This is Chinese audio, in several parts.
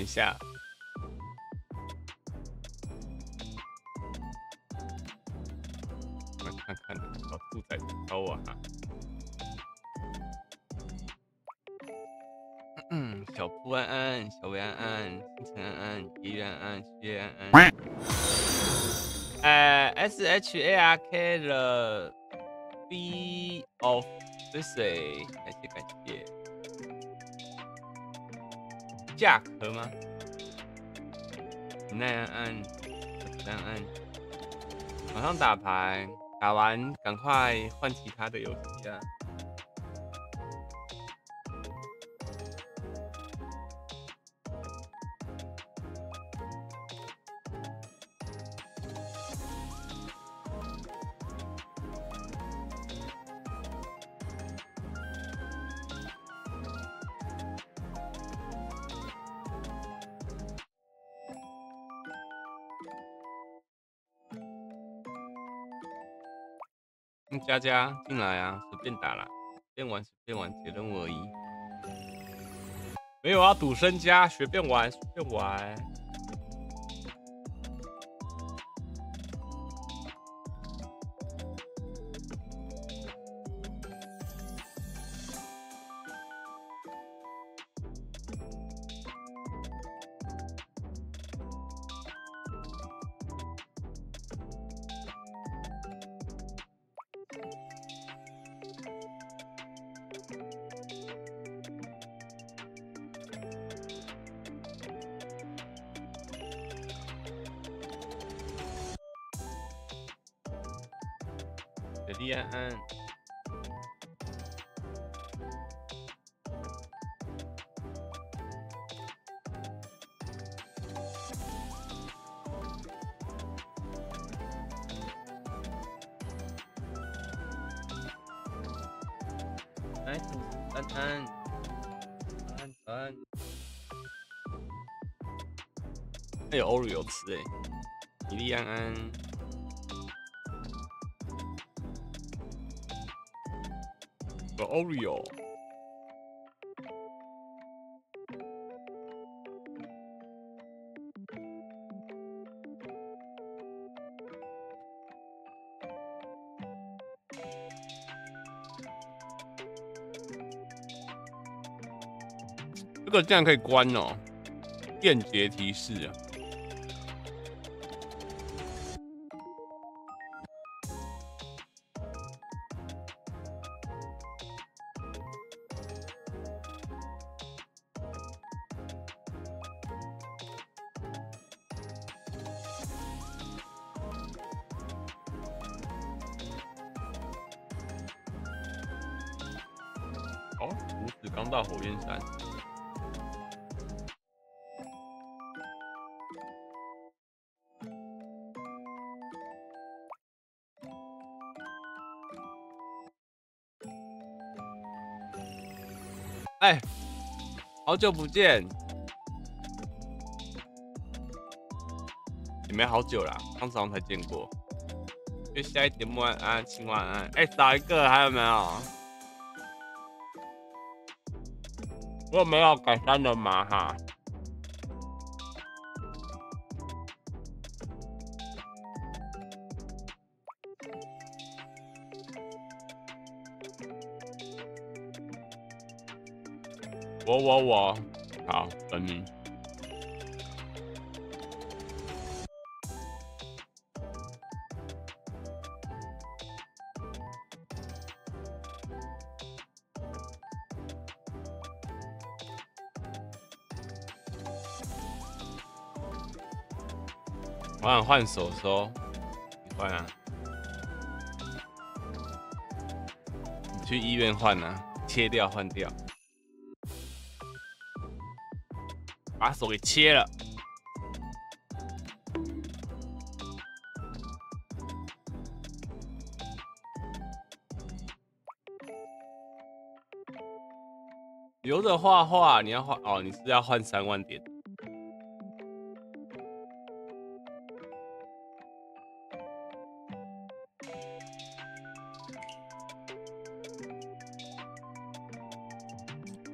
等一下，来看看小兔仔教我哈。嗯，小布安安，小薇安安，星辰安安，叶月安安，月安安。呃，S H A R K 的 B of 是谁？感谢感谢。价喝吗？奈安安，安安，马上打牌，打完赶快换其他的游戏啊！佳佳进来啊，随便打啦，随便玩随便玩，解任务而已。没有啊，赌身家，随便玩随便玩。有 Oreo 吃哎，李安安。Oreo，这个竟然可以关哦！便捷提示啊！久不见，也没好久啦，刚早上才见过。就下一节目晚安，亲晚安。哎，少一个还有没有？我有没有改善的嘛？哈。我我我，好等你。我想换手手，你换啊？你去医院换啊？切掉换掉。把手给切了，留着画画。你要画哦，你是要换三万点？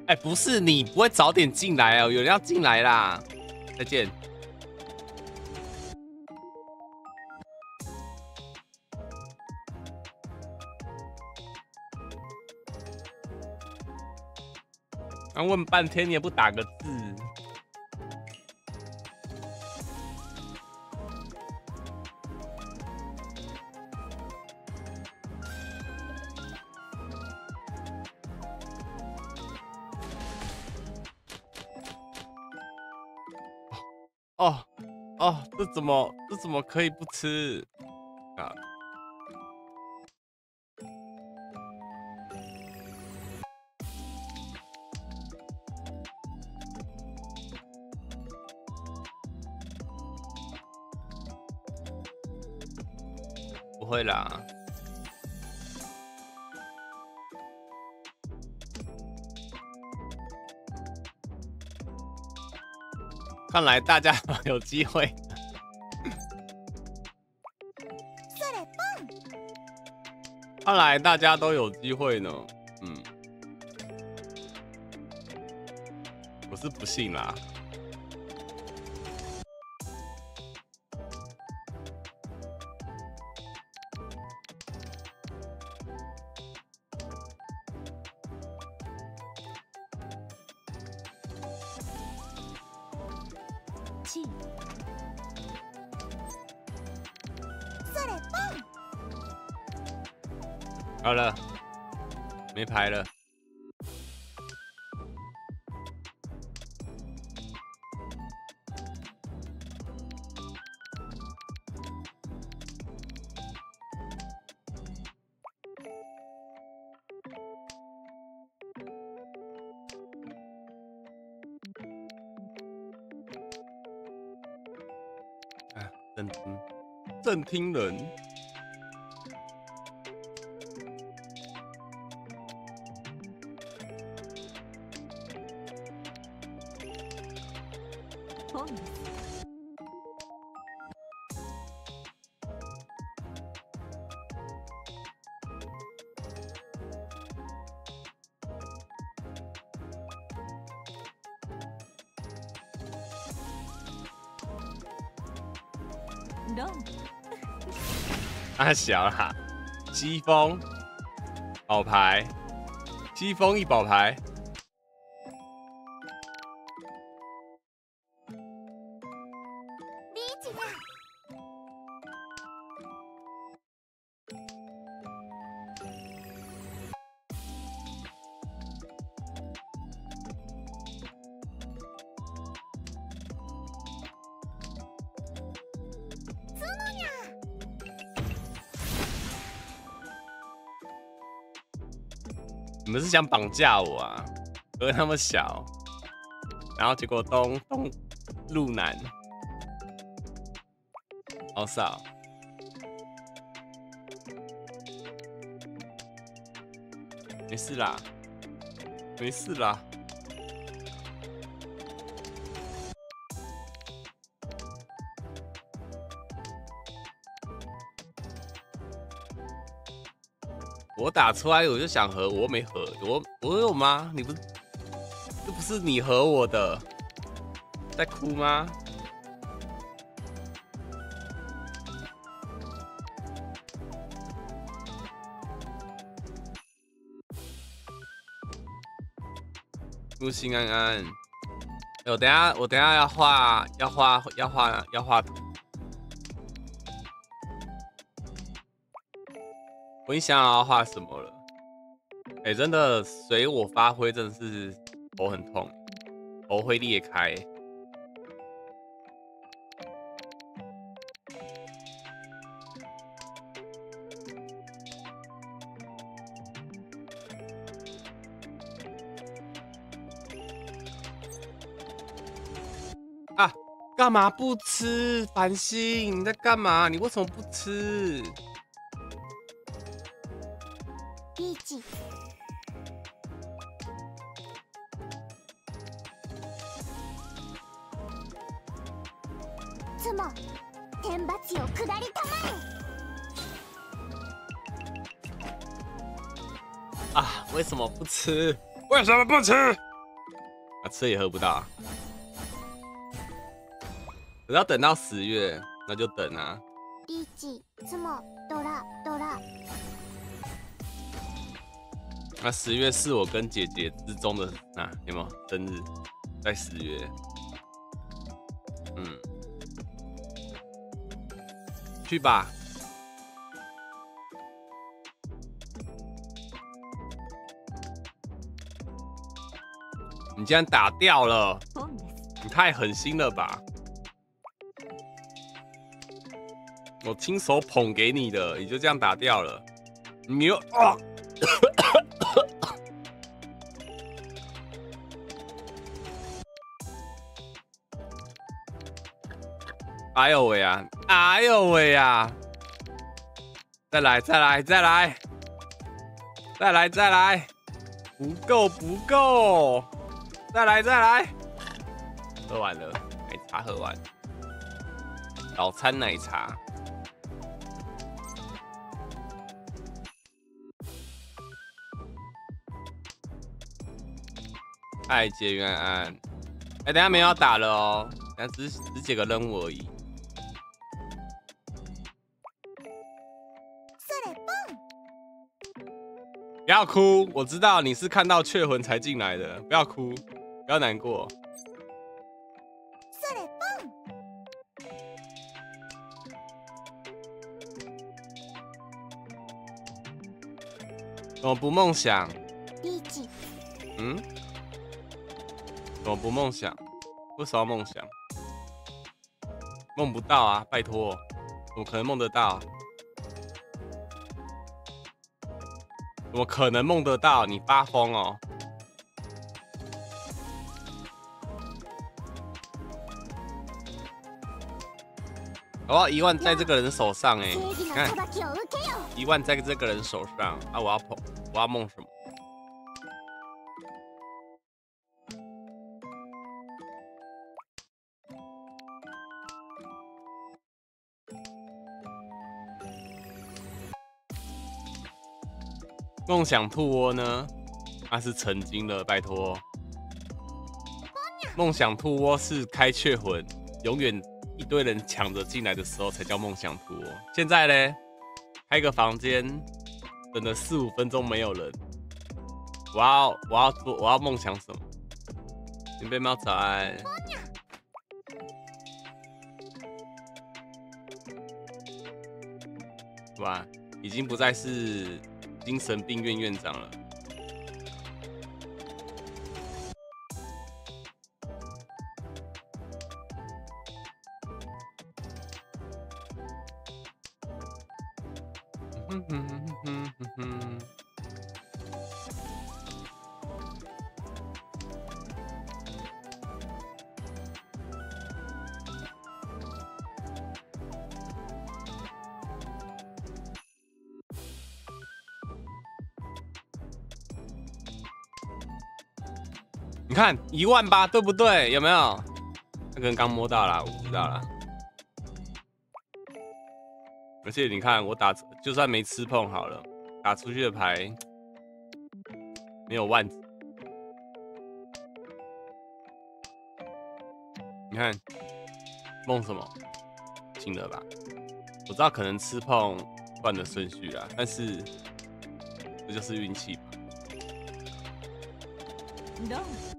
哎，不是你不会早点进来哦，有人要进来啦。再见。刚问半天，你也不打个字。怎么这怎么可以不吃啊？不会啦。看来大家 有机会。看来大家都有机会呢。嗯，我是不信啦。听人。太小了，西风宝牌，西风一宝牌。想绑架我啊？哥那么小，然后结果东东路南，好少，没事啦，没事啦。打出来我就想和，我没和，我我有吗？你不，这不是你和我的，在哭吗？陆心安安，我等下我等下要画要画要画要画图。我一想要画什么哎，真的随我发挥，真的是头很痛，头会裂开。啊！干嘛不吃？繁星，你在干嘛？你为什么不吃？吃？为什么不吃？啊，吃也喝不到。 我要等到十月，那就等啊。リーチ、ツモ、ドラ、ドラ。那十月是我跟姐姐之中的啊，有没有生日？在十月。嗯，去吧。 你竟然打掉了！你太狠心了吧！我亲手捧给你的，你就这样打掉了。你又啊！哎呦喂呀！哎呦喂呀！再来，再来，再来，再来，再来！不够，不够！再来，再来！喝完了，奶茶喝完，早餐奶茶。爱结缘安，哎，等下没有要打了哦，等下只只解个任务而已。不要哭，我知道你是看到雀魂才进来的，不要哭，不要难过。怎么不梦想？嗯？我不梦想？为什么要梦想？梦不到啊！拜托，怎么可能梦得到？怎么可能梦得到？你发疯哦！哦，一万在这个人手上哎，看，一万在这个人手上啊！我要碰，我要梦什么？梦想兔窝呢？那是曾经的，拜托。梦想兔窝是开雀魂，永远一堆人抢着进来的时候才叫梦想兔窝。现在呢，开个房间，等了四五分钟没有人。我要我要做我要梦想什么？准备猫仔。哇，已经不再是。精神病院院长了。看一万八对不对？有没有？那个人刚摸到了，我知道了。而且你看，我打就算没吃碰好了，打出去的牌没有万。你看梦什么？进了吧？我知道可能吃碰换的顺序啊，但是这就是运气吧。我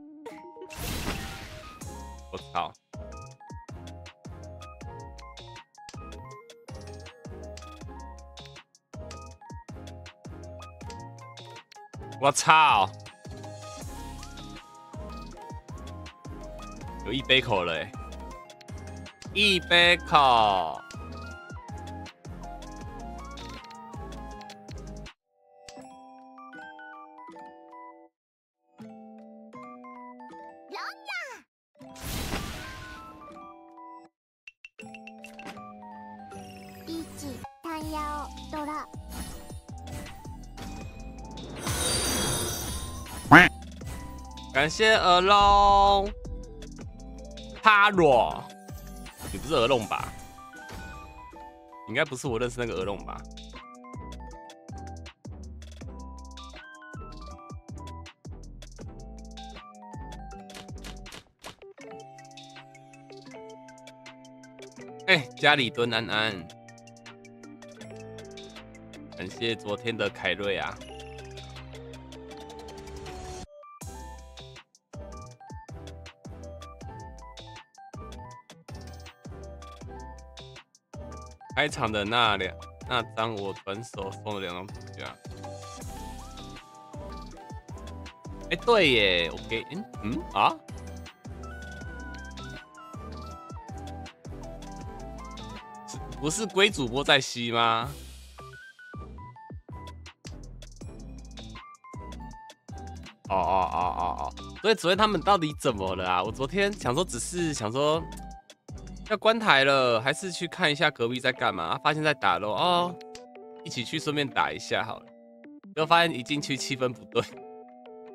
我操！有一杯口了，一杯口。感谢鹅龙，哈罗，你不是鹅龙吧？应该不是我认识那个鹅龙吧？家里蹲安安，感谢昨天的凯瑞啊。开场的那两那张我本手送了两张图架。哎，对耶，我给嗯嗯啊，不是龟主播在吸吗？哦哦哦哦哦，所以昨天他们到底怎么了啊？我昨天想说，只是想说要关台了，还是去看一下隔壁在干嘛？发现在打咯哦，一起去顺便打一下好了。结果发现一进去气氛不对。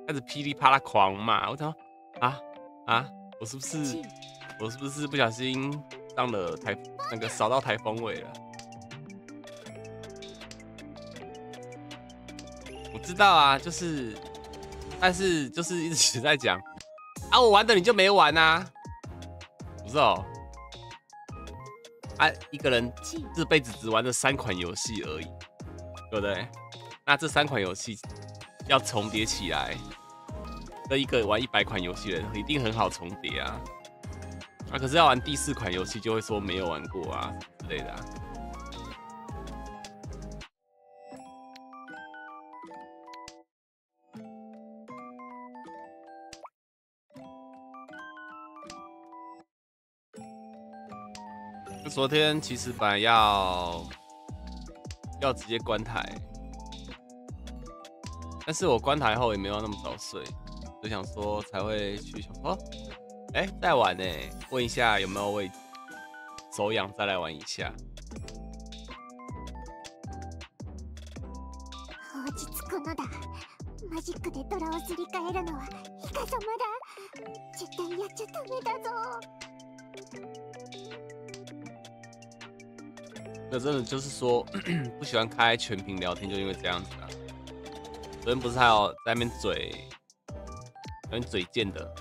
开始噼里啪啦狂骂，我想啊啊，我是不是我是不是不小心上了台那个扫到台风尾了？我知道啊，就是，但是就是一直 在讲啊，我玩的你就没玩呐？不是哦，啊，一个人这辈子只玩了三款游戏而已，对不对？那这三款游戏。要重叠起来，那一个玩一百款游戏的人一定很好重叠啊！啊，可是要玩第四款游戏就会说没有玩过啊之类的啊。昨天其实本来要要直接关台。但是我关台后也没有那么早睡，就想说才会去想哦，哎，再玩呢？问一下有没有位置，手痒再来玩一下。落ち着くのだ。マジックでドラをすり替えるのはイカ様だ。絶対やっちゃダメだぞ。 那真的就是说，不喜欢开全屏聊天，就因为这样子啊。昨天不是还有在那边嘴，很嘴贱的。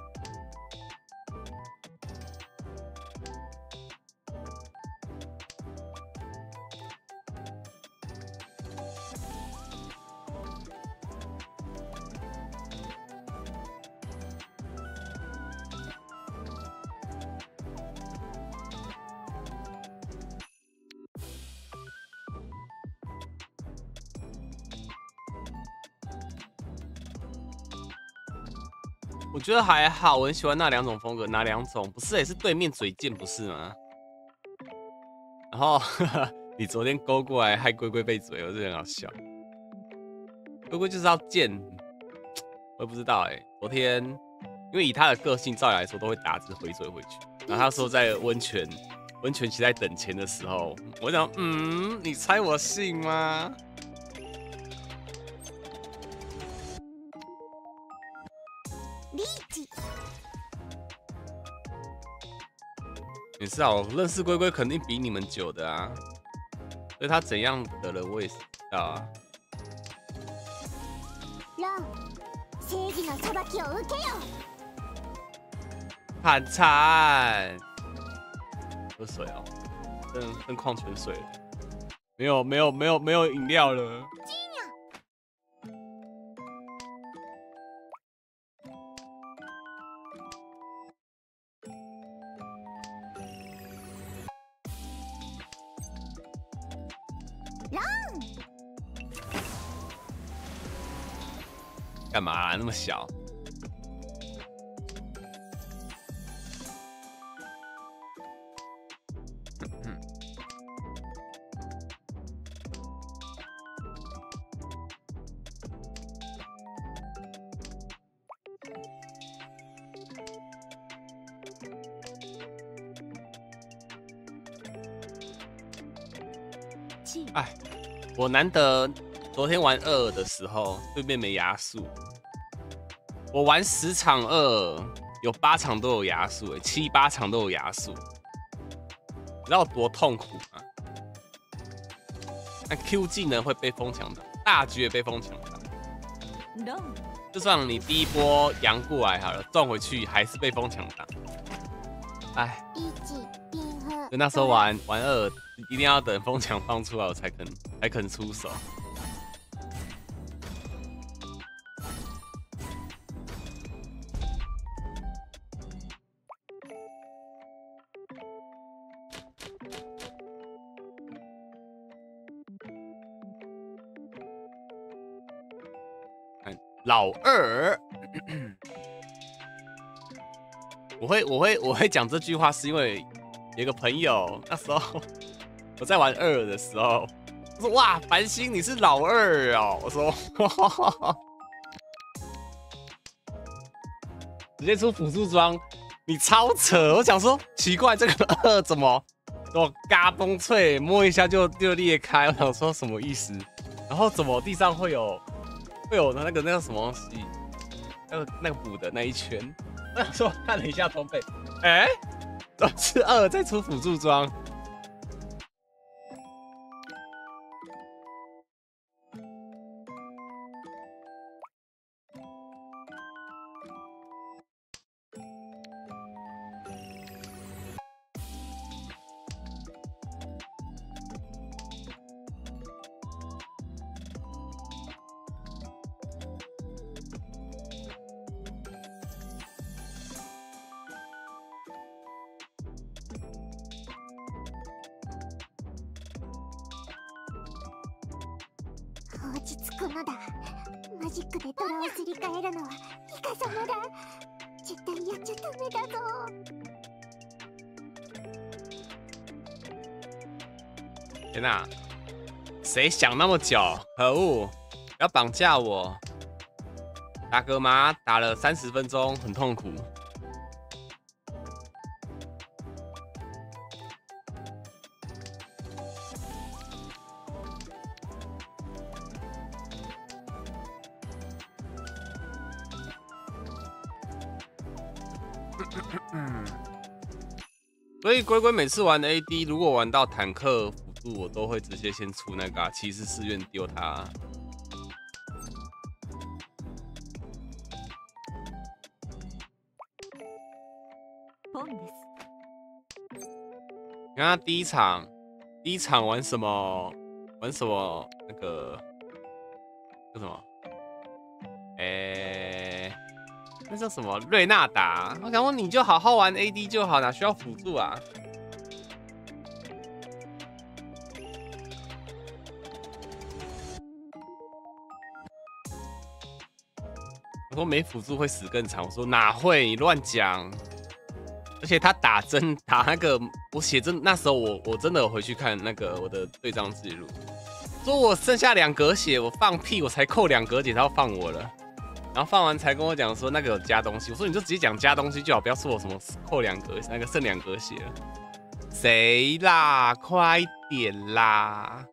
觉得还好，我很喜欢那两种风格。哪两种？不是也是对面嘴贱不是吗？然后 你昨天勾过来害龟龟被嘴，我是很好笑。龟龟就是要贱，我也不知道哎。昨天因为以他的个性，照理来说都会打字回嘴回去。然后他说在温泉温泉期在等钱的时候，我想嗯，你猜我信吗？是啊，我认识龟龟肯定比你们久的啊，所以他怎样的人我也知道啊。很惨，喝水哦，剩剩矿泉水了，没有没有没有没有饮料了。嘛那么小？哎，我难得昨天玩二的时候，对面没牙速。我玩十场二，有八场都有牙速，哎，七八场都有牙速，知道多痛苦吗？那 Q 技能会被疯抢打，大局也被疯抢打。就算你第一波扬过来好了，撞回去还是被疯抢打。哎。就那时候玩玩二，一定要等风墙放出来我才肯才肯出手。老二，我会我会我会讲这句话，是因为有个朋友那时候我在玩二的时候，我说哇繁星你是老二哦，我说 直接出辅助装，你超扯，我想说奇怪这个二怎么我嘎嘣脆摸一下就就裂开，我想说什么意思，然后怎么地上会有？会有那个那个什么东西，那个那个补的那一圈。我 想说看了一下装备，哎，都 是二在出辅助装。谁想那么久？可恶！要绑架我！大哥妈打了三十分钟，很痛苦。所以龟龟每次玩 AD，如果玩到坦克我都会直接先出那个骑士寺院丢他。你看他第一场，第一场玩什么？玩什么？那个叫什么？哎。那叫什么瑞纳达？我想问你就好好玩 AD 就好，哪需要辅助啊？我说没辅助会死更惨。我说哪会？你乱讲。而且他打针打那个，我写真那时候我我真的有回去看那个我的对账记录，说我剩下两格血，我放屁，我才扣两格血，他要放我了。然后放完才跟我讲说那个有加东西，我说你就直接讲加东西就好，不要说我什么扣两格，那个剩两格血了。谁啦？快点啦！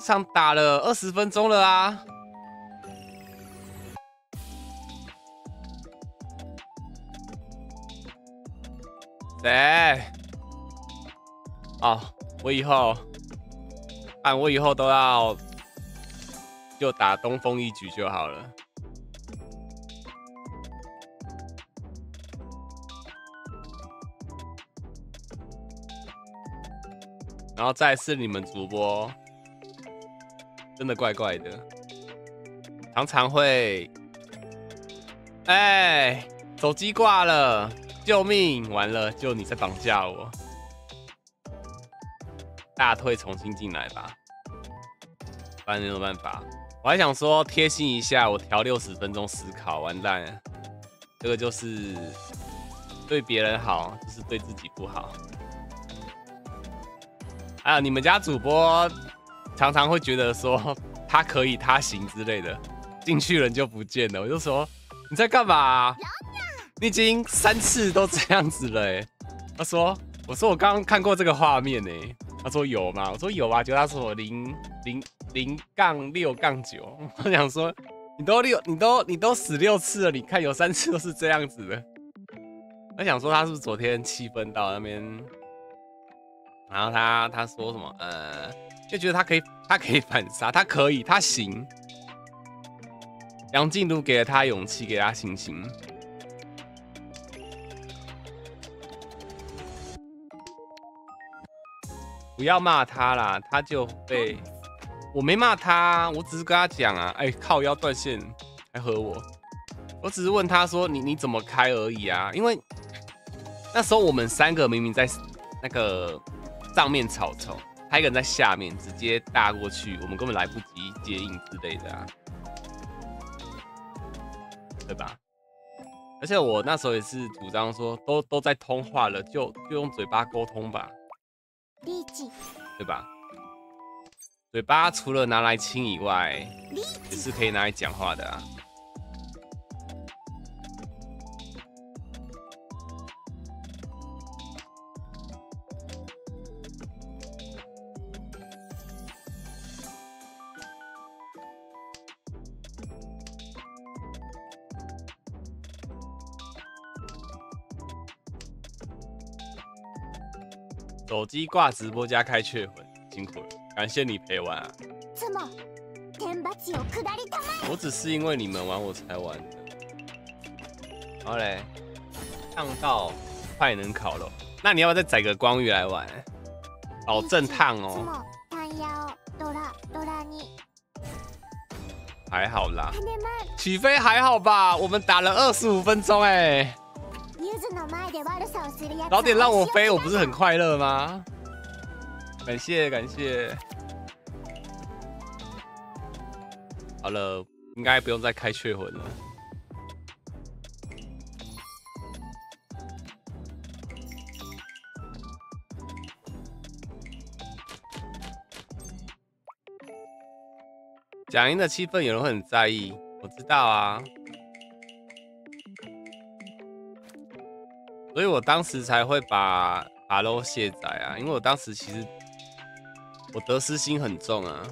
上打了二十分钟了啊！谁？哦，我以后。啊，我以后都要就打东风一局就好了，然后再是你们主播，真的怪怪的，常常会，哎，手机挂了，救命！完了，就你在绑架我。大退重新进来吧，不然没有办法。我还想说贴心一下，我调六十分钟思考，完蛋，这个就是对别人好，就是对自己不好。啊，你们家主播常常会觉得说 他可以，他行之类的，进去人就不见了。我就说你在干嘛？你已经三次都这样子了。他说，我说我刚刚看过这个画面呢。他说有吗？我说有啊，就他说零零零杠六杠九。我想说，你都六，你都你都死六次了，你看有三次都是这样子的。我想说他是不是昨天气氛到那边，然后他他说什么？呃，就觉得他可以，他可以反杀，他可以，他行。梁静茹给了他勇气，给他信心。不要骂他啦，他就被我没骂他，我只是跟他讲啊，哎，靠腰断线还和我，我只是问他说你你怎么开而已啊，因为那时候我们三个明明在那个上面草丛。他一个人在下面直接大过去，我们根本来不及接应之类的啊，对吧？而且我那时候也是主张说，都都在通话了，就就用嘴巴沟通吧，对吧？嘴巴除了拿来亲以外，也是可以拿来讲话的啊。手机挂直播加开雀魂，辛苦了，感谢你陪玩啊！我只是因为你们玩我才玩的。好嘞，烫到快能烤了，那你要不要再载个光遇来玩？保证烫哦。还好啦，起飞还好吧？我们打了二十五分钟哎。早点让我飞，我不是很快乐吗？感谢感谢。好了，应该不用再开血魂了。讲音的气氛有人会很在意，我知道啊。所以我当时才会把阿 l 卸载啊，因为我当时其实我得失心很重啊，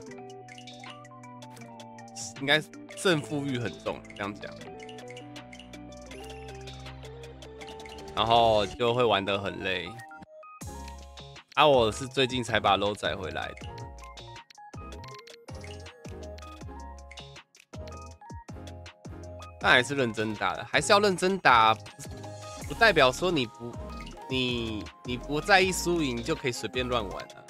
应该胜负欲很重，这样讲，然后就会玩得很累。啊，我是最近才把撸载回来的，但还是认真打的，还是要认真打。不代表说你不，你你不在意输赢你就可以随便乱玩啊，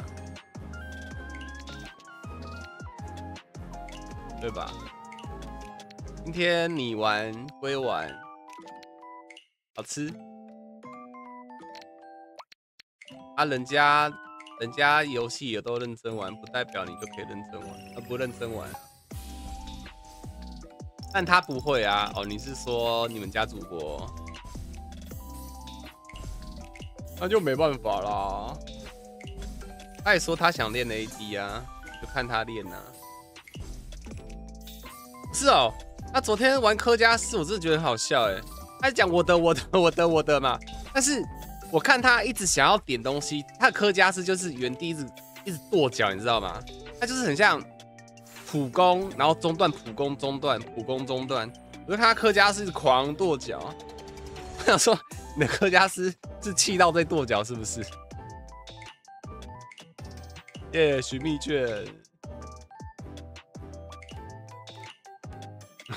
对吧？今天你玩归玩，好吃啊！人家人家游戏也都认真玩，不代表你就可以认真玩，他不认真玩，但他不会啊！哦，你是说你们家主播？那就没办法啦。他也说他想练 AD 啊，就看他练呐。是哦，他昨天玩科加斯，我真的觉得很好笑哎。他讲我的我的 我的我的嘛，但是我看他一直想要点东西，他的科加斯就是原地一直一直跺脚，你知道吗？他就是很像普攻，然后中断普攻中断普攻中断，我看他科加斯狂跺脚。我想说，你的科加斯。是气到在跺脚是不是？耶，寻秘卷。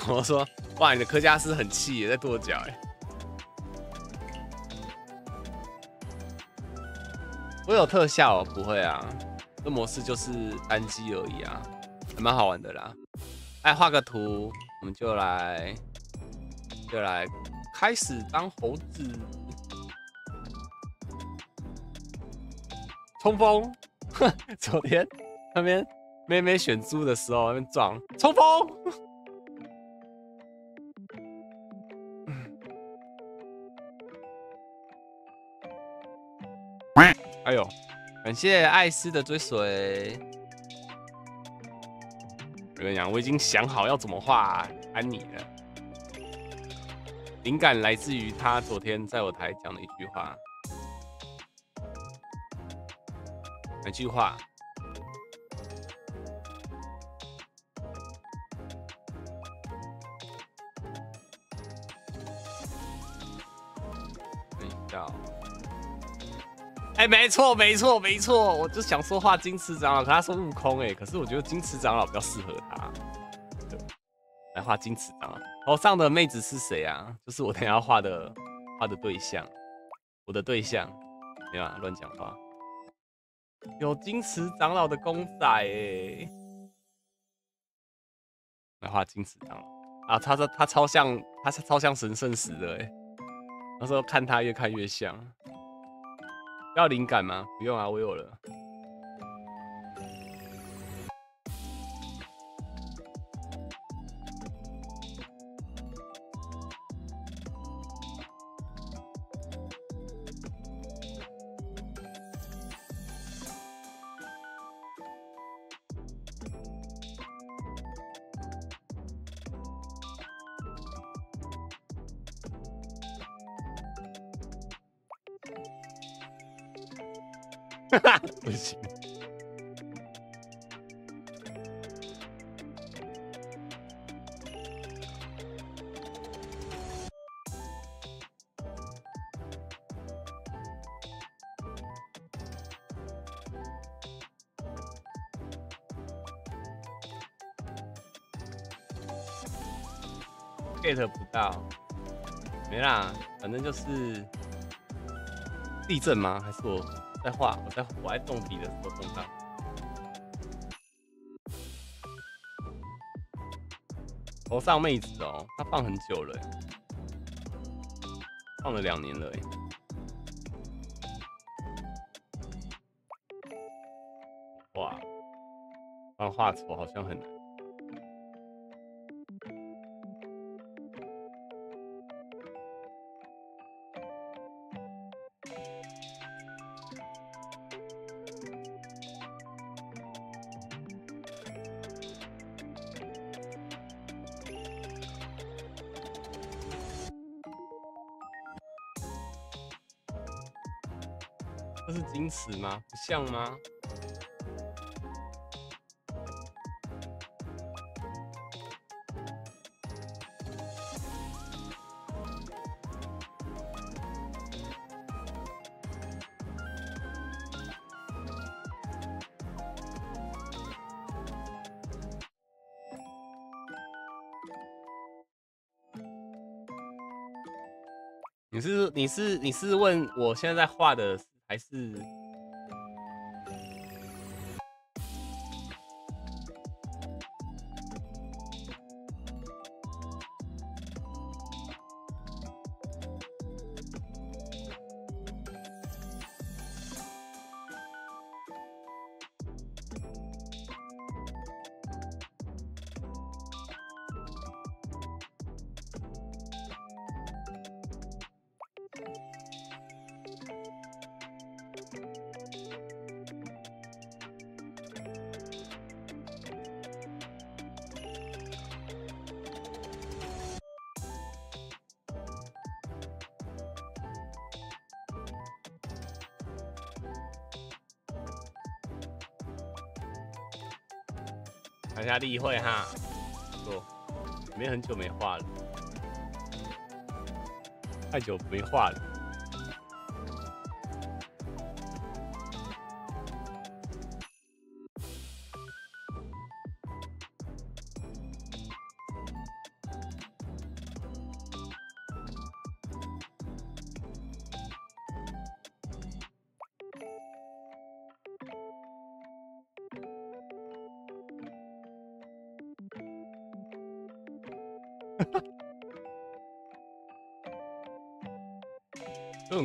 我说，哇，你的科加斯很气，在跺脚哎。我有特效哦，不会啊，这模式就是单机而已啊，还蛮好玩的啦。哎，画个图，我们就来，就来开始当猴子。冲锋！昨天那边妹妹选猪的时候，那边撞冲锋。哎呦，感谢艾斯的追随。我跟你讲，我已经想好要怎么画安妮了。灵感来自于他昨天在我台讲的一句话。哪句话？等一下，哎，没错，没错，没错，我就想说画金池长老，可他说悟空，哎，可是我觉得金池长老比较适合他。来画金池长老，头上的妹子是谁啊？就是我等下要画的画的对象，我的对象，没有啊，乱讲话。有金池长老的公仔哎，来画金池长老啊，他说他超像，他是超像神圣石的哎，那时候看他越看越像。要灵感吗？不用啊，我有了。是地震吗？还是我？在画，我在我在动笔的时候动到。头上妹子哦，她放很久了，放了两年了，哇，放画丑好像很。像吗？你是你是你是问我现在在画的？还是。例会哈，不，没很久没画了，太久没画了。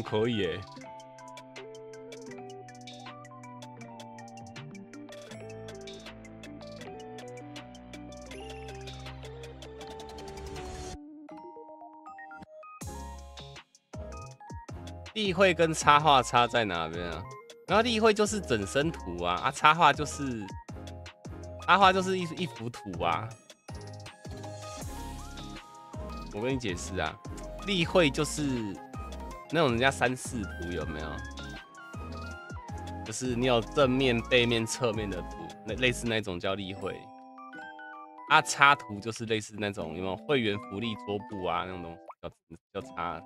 可以耶。例会跟插画差在哪边啊？然后例会就是整身图啊，啊插画就是插画就是一一幅图啊。我跟你解释啊，例会就是那种人家三视图有没有？就是你有正面、背面、侧面的图，那类似那种叫例会。啊，插图就是类似那种有没有会员福利桌布啊那种东西，叫叫插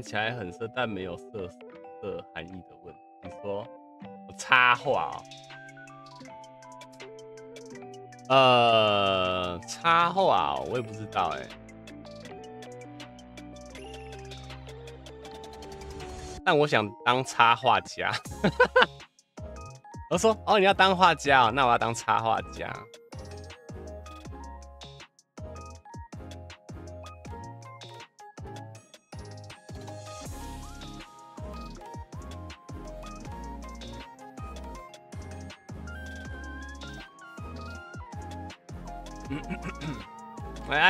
起来很色，但没有色色含义的问题。你说我插话哦？呃，插话哦，我也不知道哎。但我想当插画家。我说哦，你要当画家哦，那我要当插画家。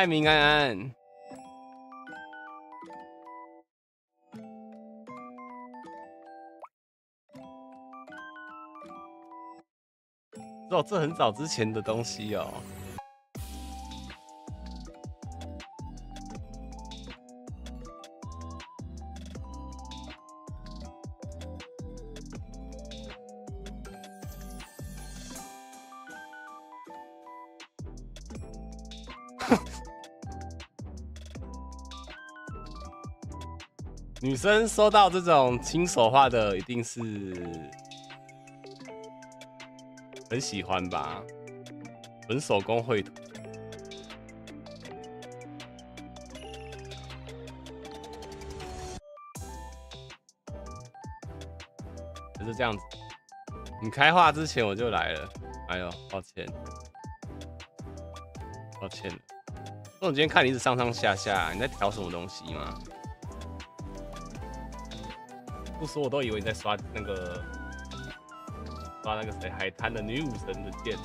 爱民安安。哦，这很早之前的东西哦。生收到这种亲手画的，一定是。很喜欢吧，纯手工绘图，就是这样子。你开画之前我就来了，哎呦，抱歉，抱歉。我今天看你一直上上下下，你在调什么东西吗？不说我都以为你在刷那个。刷那个谁海滩的女武神的剑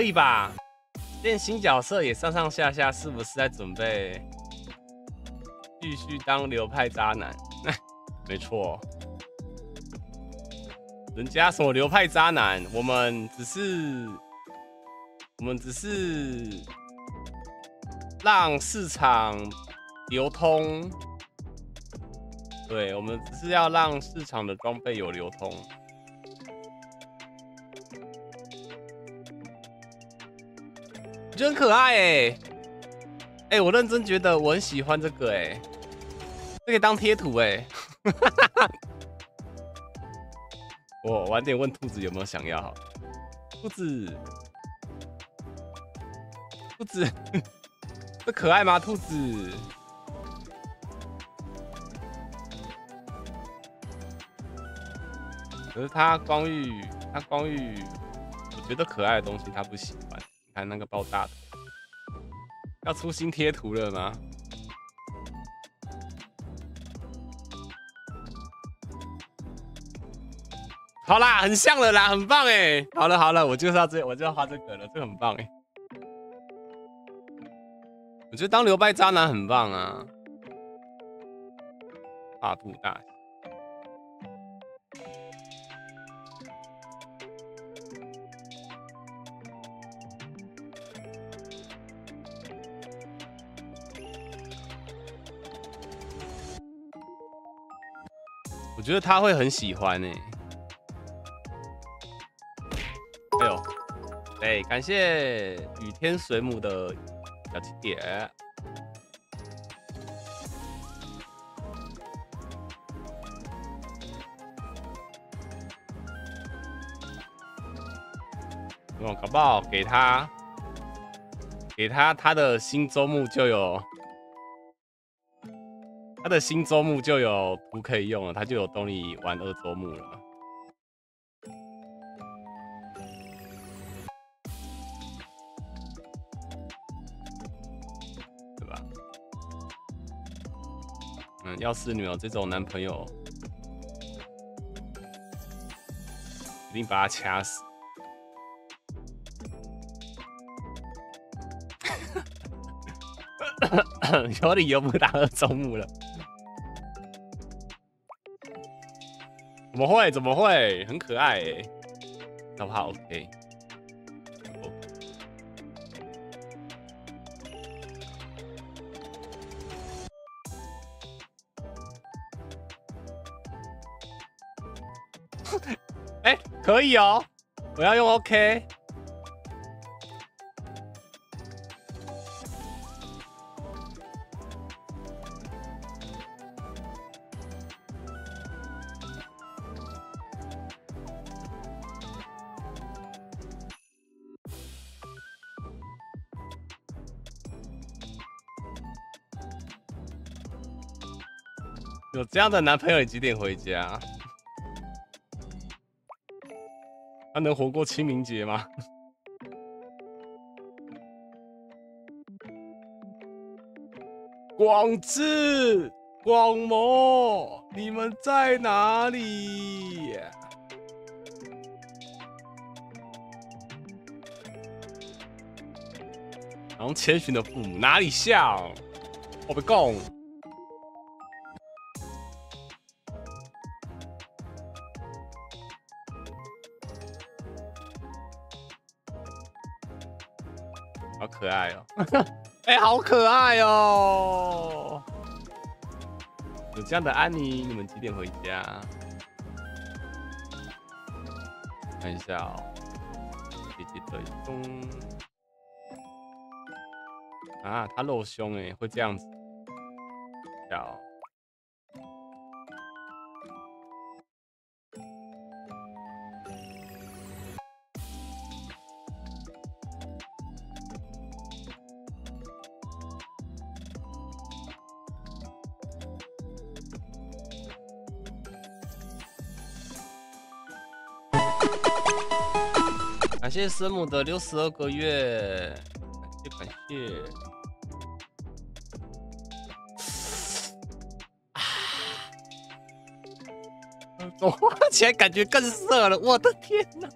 可以吧？练新角色也上上下下，是不是在准备继续当流派渣男？没错，人家什么流派渣男，我们只是我们只是让市场流通，对我们只是要让市场的装备有流通。真可爱哎，哎，我认真觉得我很喜欢这个哎，这可以当贴图哎，我晚点问兔子有没有想要，兔子，兔子，这可爱吗？兔子，可是它光遇，它光遇，我觉得可爱的东西它不喜欢。看那个爆炸的，要出新贴图了吗？好啦，很像了啦，很棒哎！好了好了，我就是要这，我就要画这个了，这很棒哎！我觉得当流派渣男很棒啊，大度大。我觉得他会很喜欢呢。哎呦，哎，感谢雨天水母的小气点。哦，搞不好给他给他他的新周末就有。他的新周目就有图可以用了，他就有动力玩二周目了。对吧？嗯，要是你有这种男朋友，一定把他掐死。有理由不打二周目了？怎么会？怎么会？很可爱哎，好不好？OK。哎，可以哦，我要用 OK。这样的男朋友，你几点回家？他能活过清明节吗？广志、广魔，你们在哪里？然后千寻的父母哪里像？我不讲。哈！哎，好可爱哦！有这样的安妮，你们几点回家？看一下哦，姐姐的胸啊，她露胸哎，会这样子，谢生母的六十二个月，感谢感谢。啊！我花钱感觉更色了，我的天哪！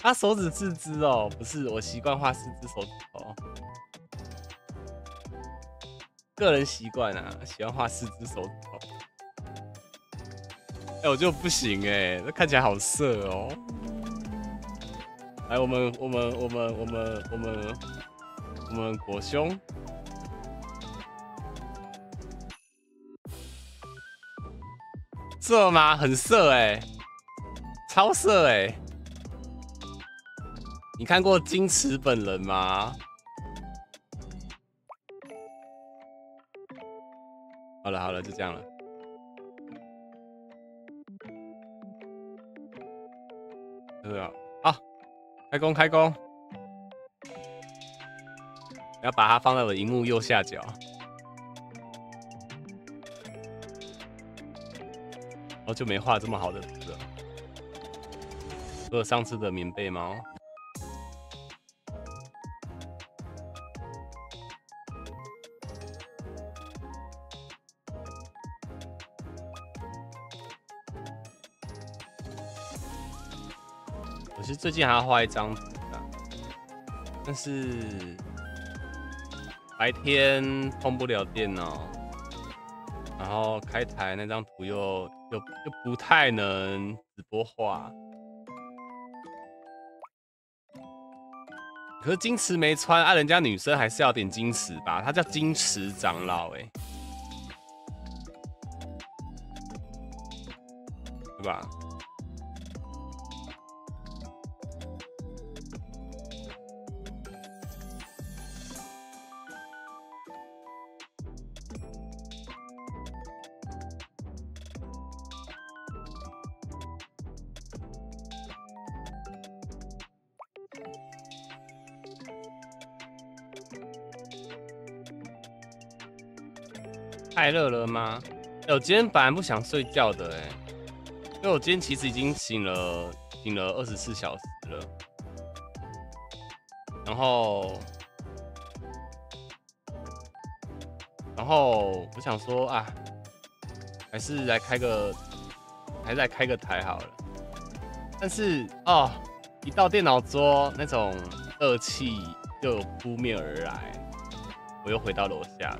他手指四只哦，不是，我习惯画四只手指头。个人习惯啊，喜欢画四只手指哎，我就不行哎，那看起来好色哦。来，我们我们我们我们我们我们果兄，色吗？很色哎，超色哎。你看过金池本人吗？好了好了，就这样了。对啊，好，开工开工。要把它放在我的荧幕右下角。好久没画这么好的图了。有上次的棉被猫。最近还要画一张图的，但是白天通不了电脑，然后开台那张图又又又不太能直播画。可是金池没穿，啊，人家女生还是要点金池吧？她叫金池长老，哎，对吧？太热了吗？哎，我今天本来不想睡觉的，哎，因为我今天其实已经醒了，醒了二十四小时了。然后，然后我想说啊，还是来开个，还是来开个台好了。但是哦，一到电脑桌，那种热气就扑面而来，我又回到楼下。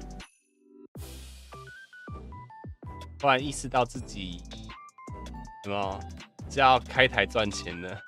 突然意识到自己什么就要开台赚钱了？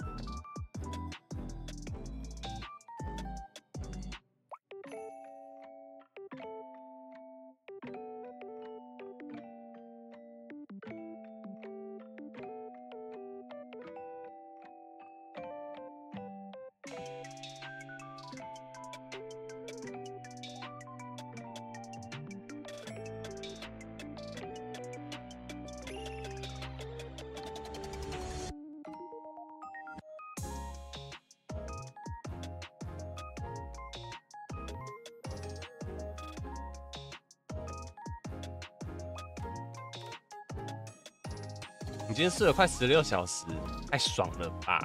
睡了快十六小时，太爽了吧！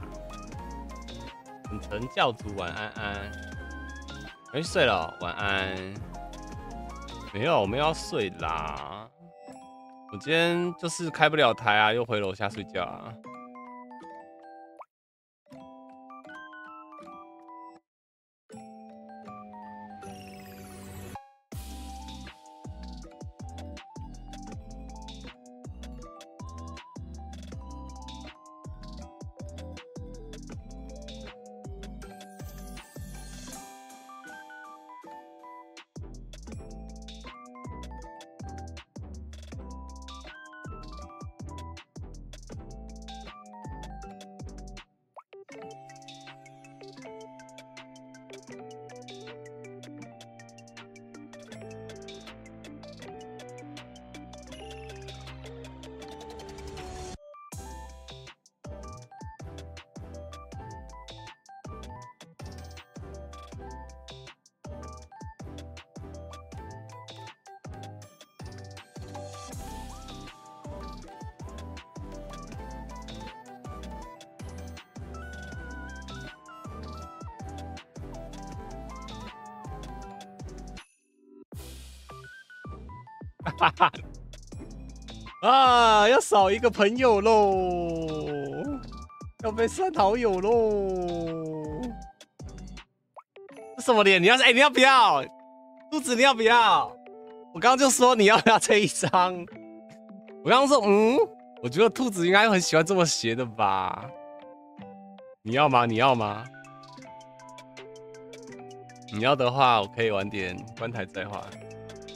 粉尘教主晚安安，没睡了，晚安。没有，我们要睡啦。我今天就是开不了台啊，又回楼下睡觉啊。少一个朋友喽，要被删好友喽。这什么脸？你要是哎，你要不要？兔子，你要不要？我刚刚就说你要不要这一张。我刚刚说，嗯，我觉得兔子应该很喜欢这么斜的吧？你要吗？你要吗？你要的话，我可以晚点关台再画。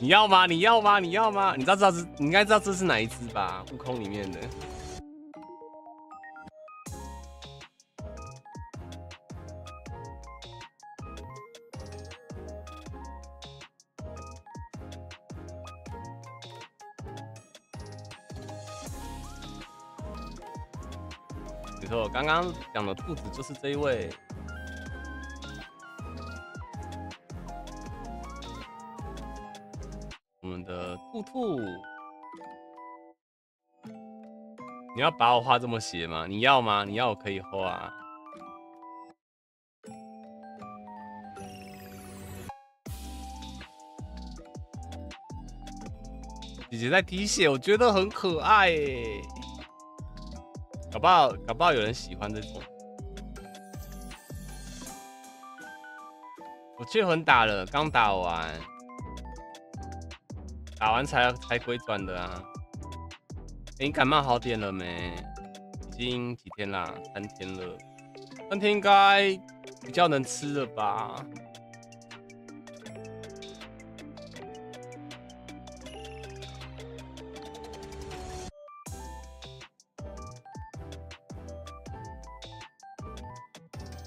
你要吗？你要吗？你要吗？你知道知道是，你应该知道这是哪一只吧？悟空里面的。没错，刚刚讲的兔子就是这一位。我们的兔兔，你要把我画这么斜吗？你要吗？你要我可以画。姐姐在滴血，我觉得很可爱诶。搞不好，搞不好有人喜欢这种。我雀魂打了，刚打完。打完才才归转的啊！你感冒好点了没？已经几天啦？三天了，三天应该比较能吃了吧？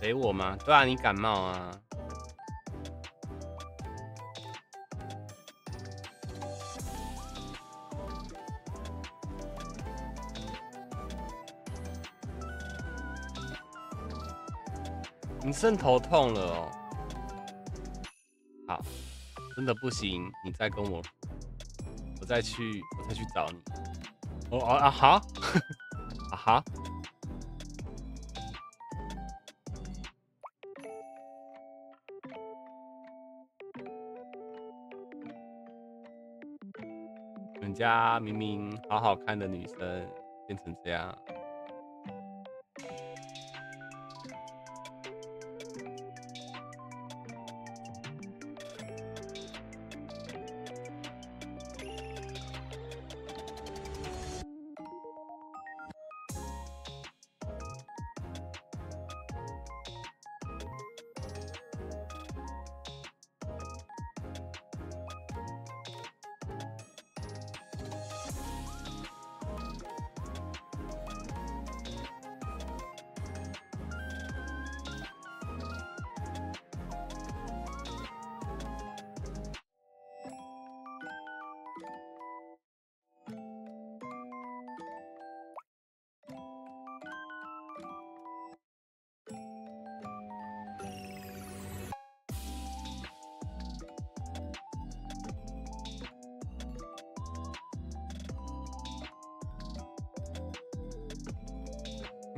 给我吗？对啊，你感冒啊？真头痛了哦，好，真的不行，你再跟我，我再去，我再去找你。哦哦啊哈，啊哈。人家明明好好看的女生，变成这样。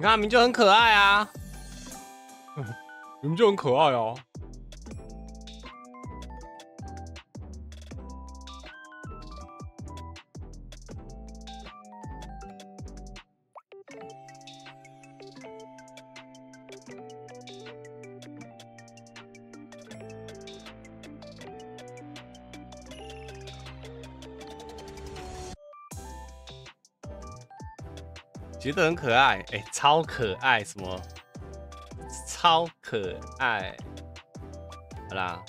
看，明就很可爱啊，你们就很可爱哦。这很可爱，哎，超可爱，什么？超可爱。好啦，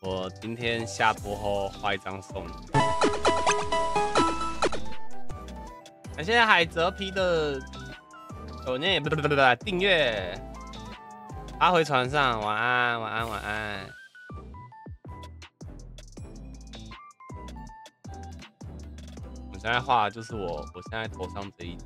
我今天下播后画一张送你。感谢海蜇皮的狗念，不不不不不，订阅。阿回船上，晚安，晚安，晚安。我现在画的就是我，我现在头上这一。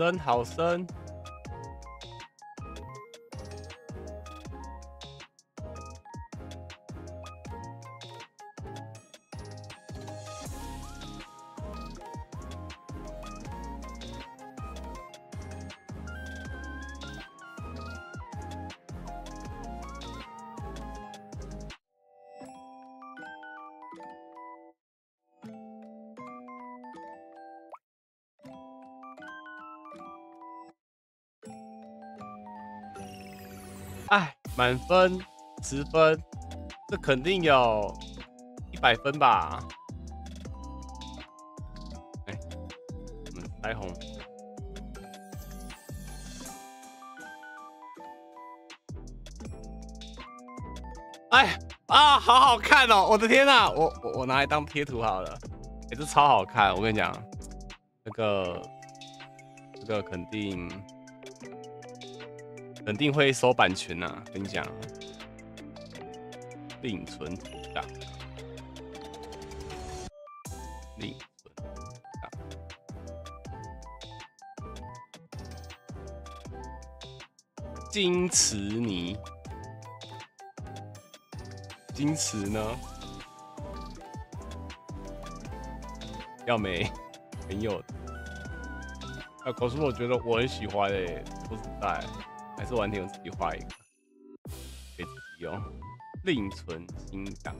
深，好深。满分十分，这肯定有一百分吧？哎，嗯，彩虹。哎啊，好好看哦！我的天呐，我我我拿来当贴图好了。也是超好看！我跟你讲，这个这个肯定。肯定会收版权呐！跟你讲，另存图档，另存档，金池泥，金池呢？要没？很有。啊，可是我觉得我很喜欢诶，说实在。还是晚点我自己画一个，给自己用。另存新档，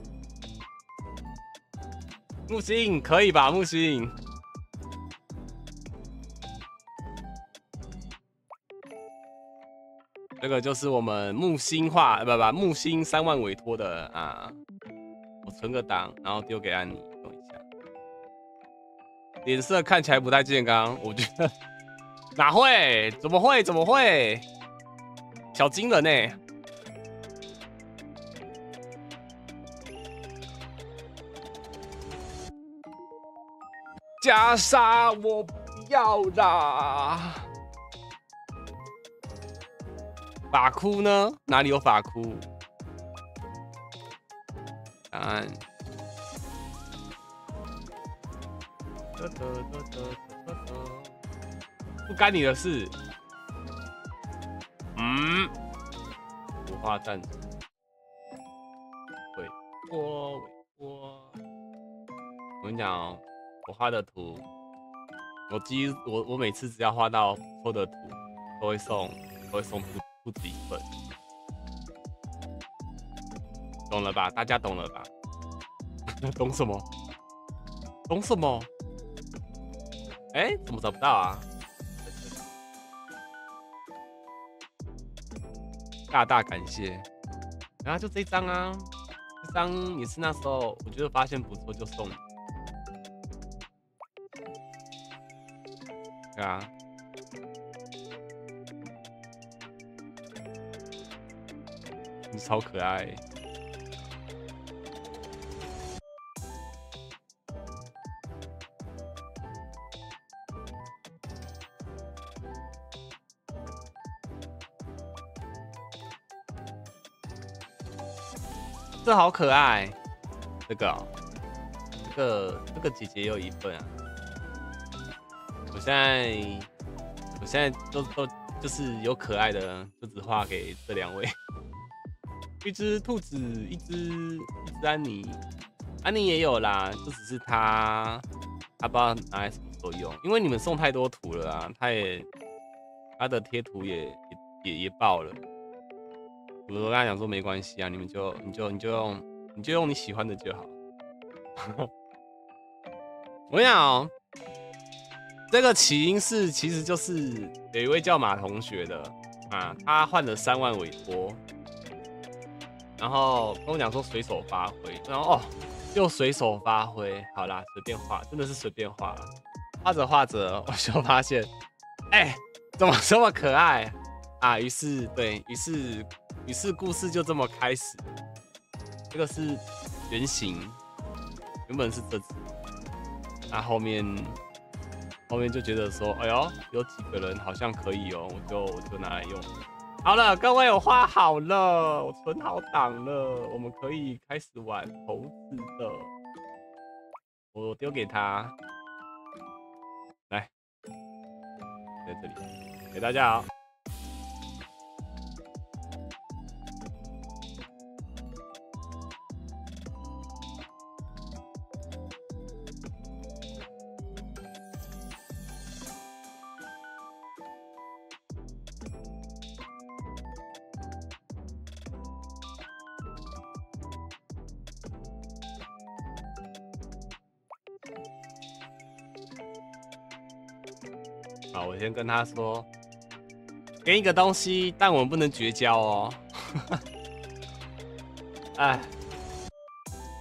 木星可以吧？木星，这个就是我们木星画，不不，木星三万委托的啊。我存个档，然后丢给安妮用一下。脸色看起来不太健康，我觉得 哪会？怎么会？怎么会？小金人呢？袈裟我不要啦。法箍呢？哪里有法箍？答案。不干你的事。嗯。五花战争。尾波尾波。我跟你讲哦，我画的图，我几我我每次只要画到错的图，都会送都会送不不止一份。懂了吧？大家懂了吧？懂什么？懂什么？哎，怎么找不到啊？大大感谢。然后就这张啊，这张也是那时候我觉得发现不错就送。啊。你超可爱。这好可爱，这个，这个，这个姐姐有一份啊。我现在，我现在都都就是有可爱的，就只画给这两位。一只兔子，一只一只安妮，安妮也有啦，就只是他他不知道拿来什么时候用，因为你们送太多图了啊，他也他的贴图也也也也爆了。我跟他讲说没关系啊，你们就你就你就用你就用你喜欢的就好。我跟你讲哦，这个起因是其实就是有一位叫马同学的啊，他换了三万委托，然后跟我讲说随手发挥，然后哦又随手发挥，好啦，随便画，真的是随便画，画着画着我就发现，哎，怎么这么可爱啊？于是对于是。于是故事就这么开始。这个是原型，原本是这只，那后面后面就觉得说，哎呦，有几个人好像可以哦，我就我就拿来用。好了，各位我画好了，我存好档了，我们可以开始玩猴子的。我丢给他，来，在这里，给大家好。好，我先跟他说，给你个东西，但我们不能绝交哦。哎，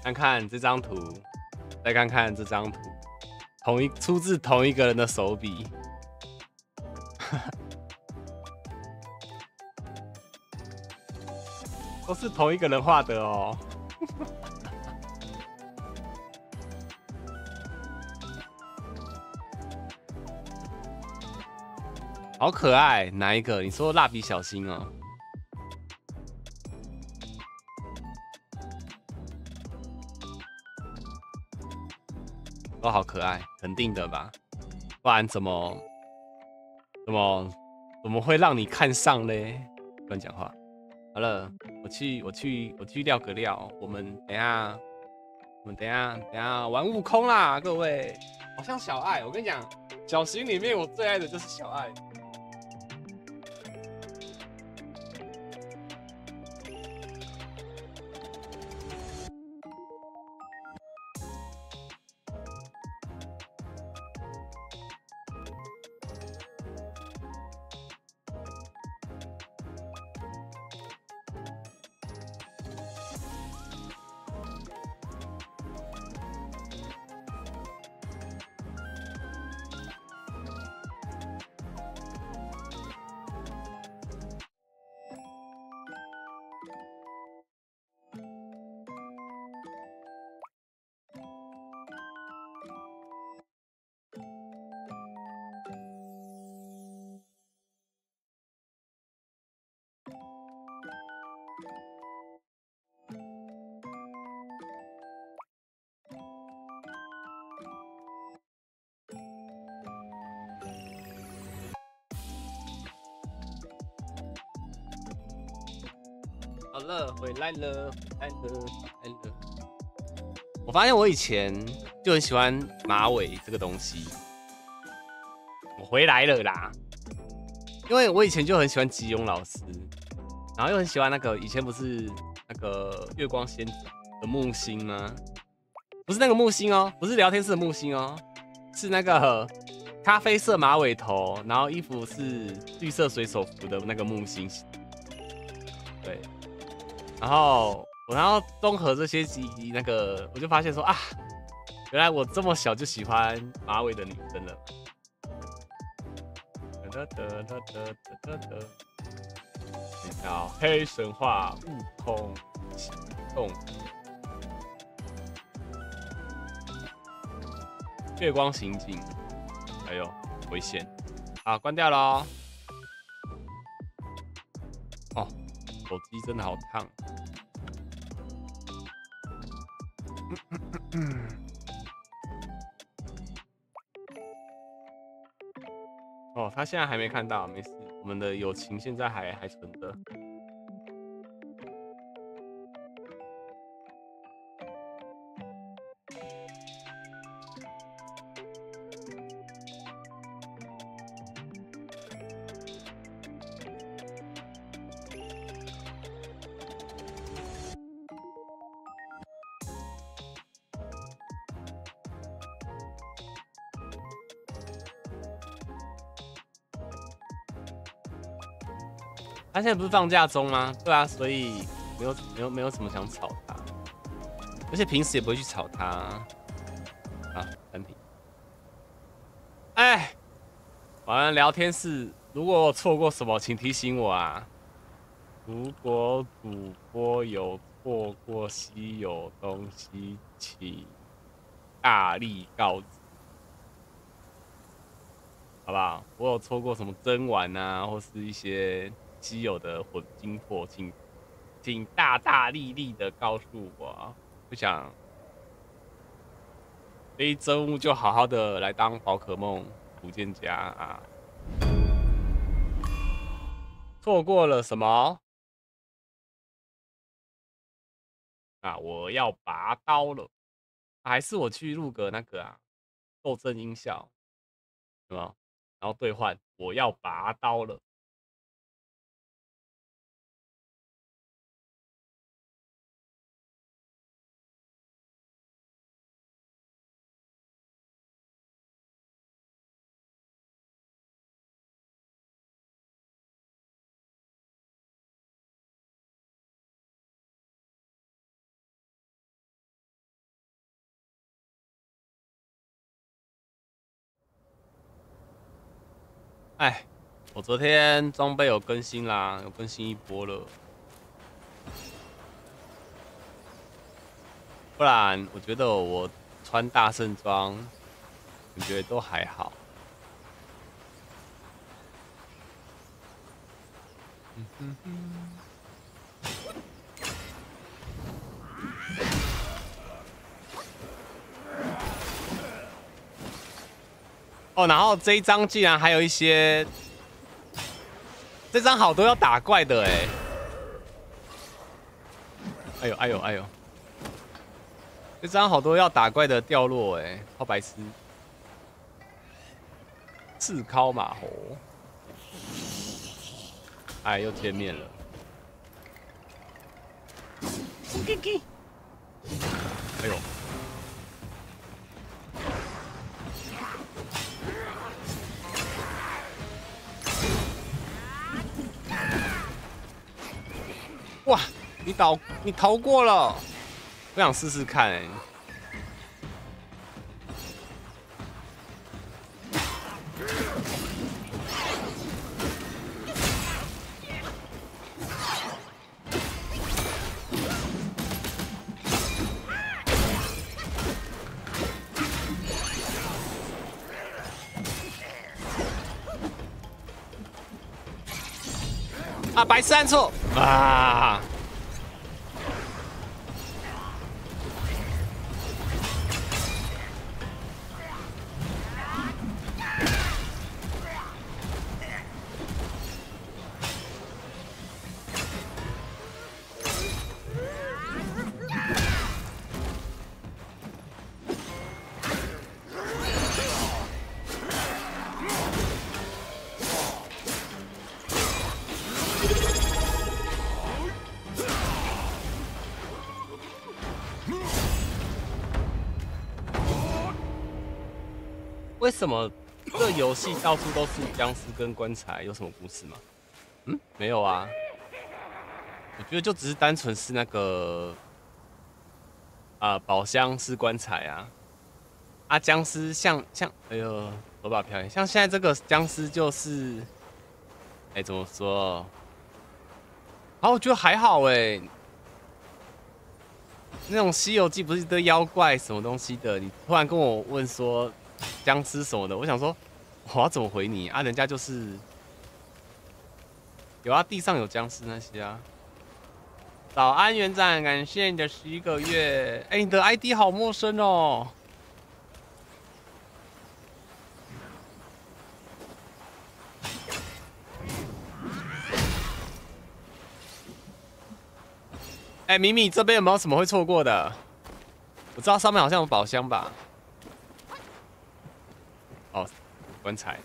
看看这张图，再看看这张图，同一出自同一个人的手笔，都是同一个人画的哦。好可爱，哪一个？你说蜡笔小新哦？都好可爱，肯定的吧？不然怎么怎么怎么会让你看上嘞？乱讲话。好了，我去我去我去撂个料，我们等下我们等下等下玩悟空啦，各位。好像小爱，我跟你讲，小型里面我最爱的就是小爱。了，回来了，回来了，回来了。我发现我以前就很喜欢马尾这个东西，我回来了啦。因为我以前就很喜欢吉永老师，然后又很喜欢那个以前不是那个月光仙子的木星吗？不是那个木星哦，不是聊天室的木星哦，是那个 咖啡色马尾头，然后衣服是绿色水手服的那个木星。然后我然后综合这些记忆，那个我就发现说啊，原来我这么小就喜欢马尾的女生了。得得得得得得，叫黑神话悟空行动，月光刑警，哎呦，危险！啊，关掉了。手机真的好烫。哦，他现在还没看到，没事，我们的友情现在还还存着。他现在不是放假中吗？对啊，所以没有没有没有什么想吵他，而且平时也不会去吵他。啊，暂停。哎，完了聊天室，如果我错过什么，请提醒我啊。如果主播有错过稀有东西，请大力告知，好不好？我有错过什么真玩啊，或是一些。基友的魂金魄，请请大大力力的告诉我，不想非真物就好好的来当宝可梦图鉴家啊！错过了什么？啊！我要拔刀了，还是我去录个那个啊？斗争音效，是吗？然后兑换，我要拔刀了。哎，我昨天装备有更新啦，有更新一波了。不然我觉得我穿大圣装，我觉得都还好。哦，然后这一张竟然还有一些，这张好多要打怪的哎，哎呦哎呦哎呦，这张好多要打怪的掉落哎，好白痴，刺尻马猴，哎又见面了，哎呦。哇，你倒你逃过了，我想试试看。啊，白痴按错啊！什么这游戏到处都是僵尸跟棺材？有什么故事吗？嗯，没有啊。我觉得就只是单纯是那个啊，宝箱是棺材啊。啊，僵尸像像，哎呦，头发飘像现在这个僵尸就是，哎，怎么说？啊，我觉得还好哎。那种《西游记》不是一堆妖怪什么东西的？你突然跟我问说 僵尸什么的，我想说我要怎么回你啊？人家就是有啊，地上有僵尸那些啊。早安，园长，感谢你的十一个月。哎，你的 ID 好陌生哦。哎，米米这边有没有什么会错过的？我知道上面好像有宝箱吧。哦，棺材。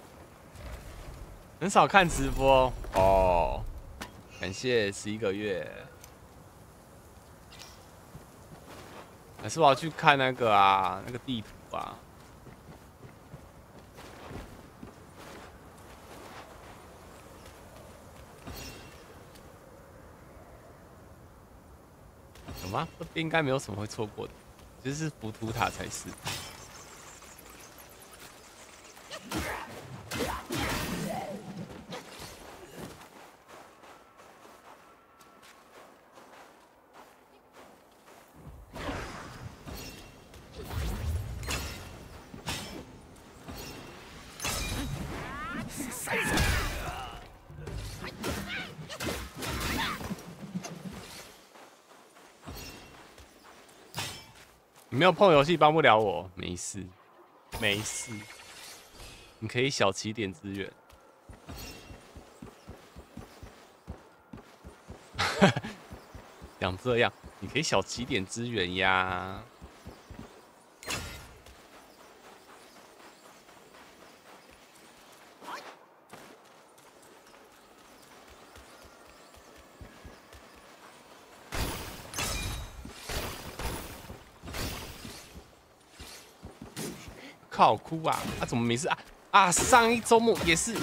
很少看直播哦。感谢十一个月。还是我要去看那个啊，那个地图啊。什么？这边应该没有什么会错过的，其实是浮屠塔才是。你没有碰游戏帮不了我，没事，没事。你可以小起点支援。想这样，你可以小起点支援呀。靠哭啊！啊，怎么没事啊？啊，上一周末也是。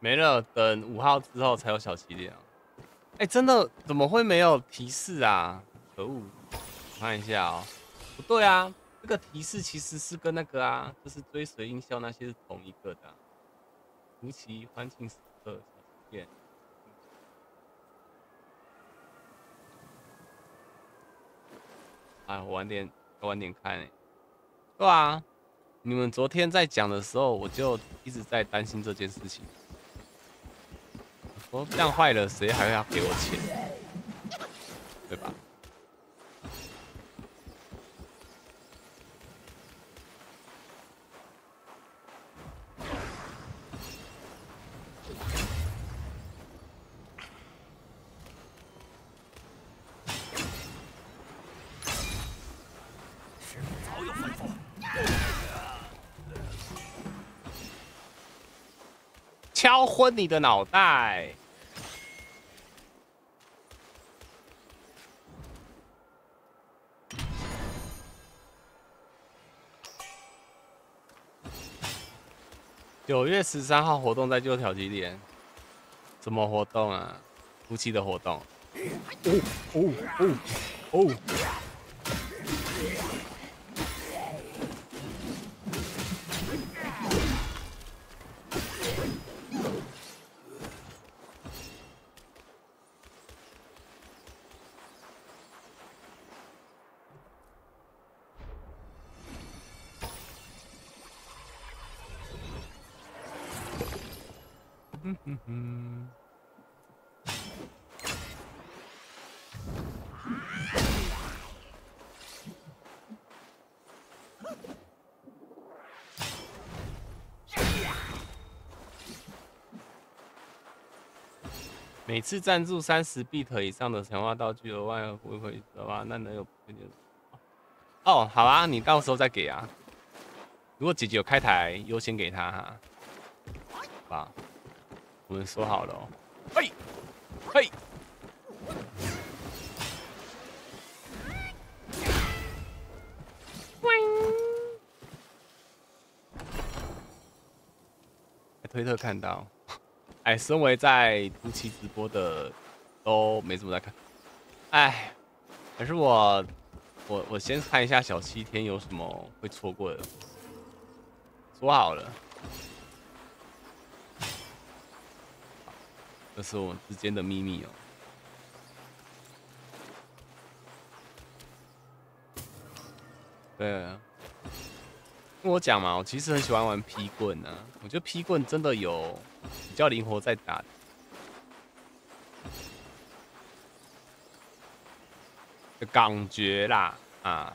没了，等五号之后才有小起点。哎，真的怎么会没有提示啊？可恶！看一下哦，不对啊，这个提示其实是跟那个啊，就是追随音效那些是同一个的。无奇欢庆时刻小店。啊，晚点晚点看。对啊，你们昨天在讲的时候，我就一直在担心这件事情。我这样坏了，谁还会要给我钱？昏你的脑袋！九月十三号活动在旧条基点，什么活动啊？夫妻的活动。哦哦哦哦！每次赞助三十 bit 以上的强化道具，额外会会知道吧？那能有？哦，好啊，你到时候再给啊。如果姐姐有开台，优先给她哈。好吧，我们说好了哦。嘿，嘿。推特看到，哎，身为在夫妻直播的，都没怎么在看，哎，可是我，我我先看一下小七天有什么会错过的，说好了，这是我们之间的秘密哦，对。跟我讲嘛，我其实很喜欢玩劈棍啊，我觉得劈棍真的有比较灵活在打的感觉啦啊。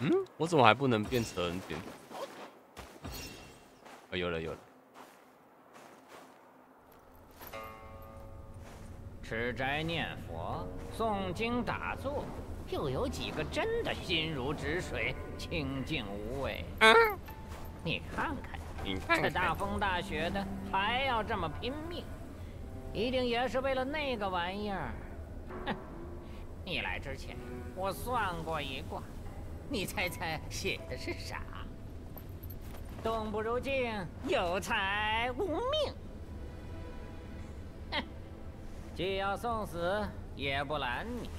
嗯，我怎么还不能变成点？啊，有了有了。吃斋念佛、诵经打坐，又有几个真的心如止水、清净无为？嗯，你看看，这大风大雪的还要这么拼命，一定也是为了那个玩意儿。哼！你来之前我算过一卦，你猜猜写的是啥？动不如静，有财无命。既要送死，也不拦你。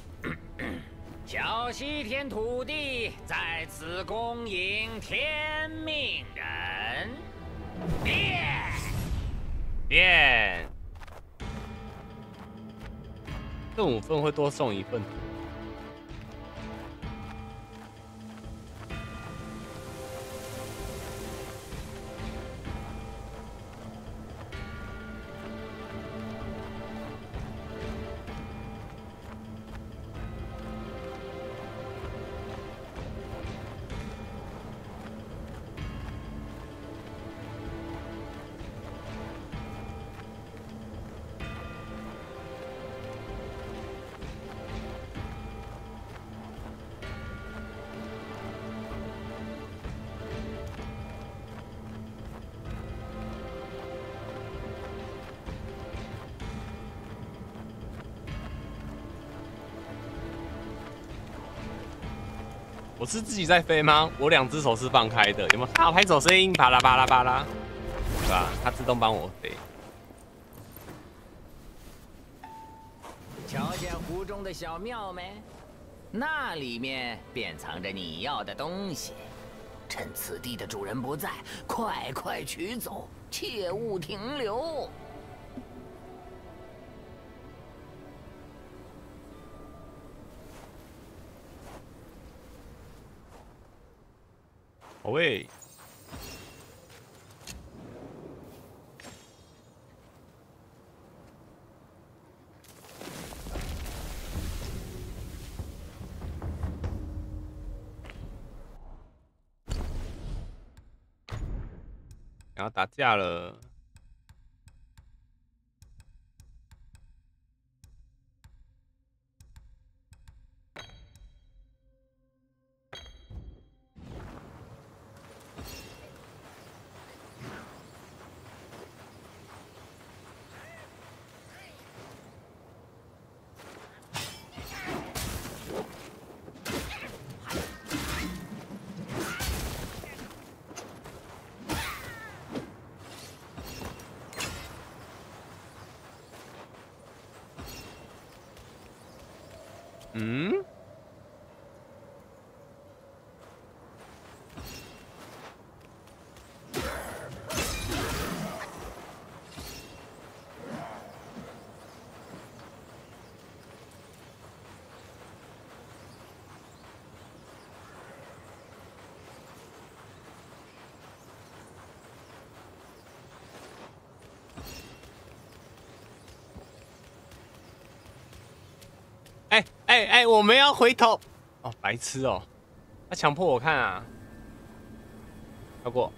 小西天土地在此恭迎天命人，变变。这五份会多送一份。是自己在飞吗？我两只手是放开的，有没有？啊，拍手声音，巴拉巴拉巴拉，对吧？它自动帮我飞。瞧见湖中的小庙没？那里面便藏着你要的东西。趁此地的主人不在，快快取走，切勿停留。好喂，然后打架了。哎哎！我们要回头哦，白痴哦！他强迫我看啊，要过。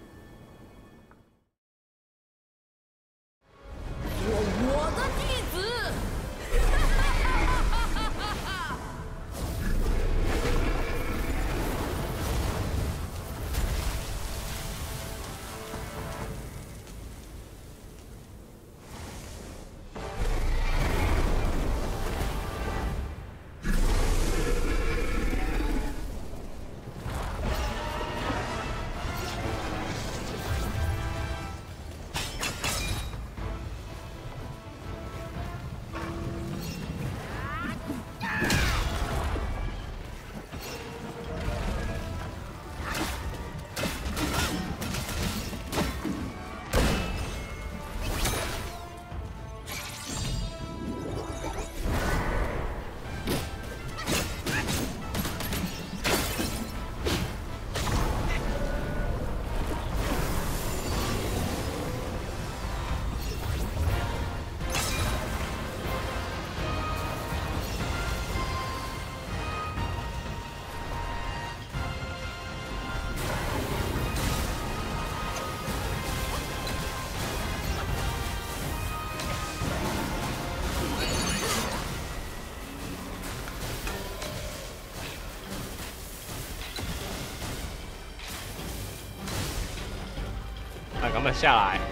下来。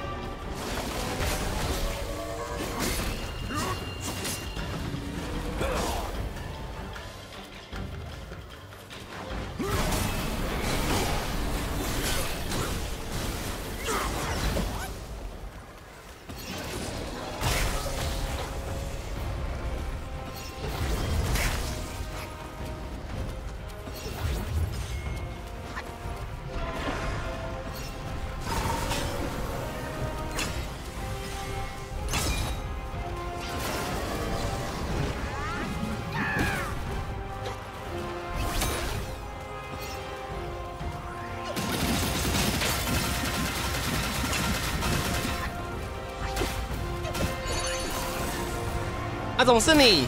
怎么是你？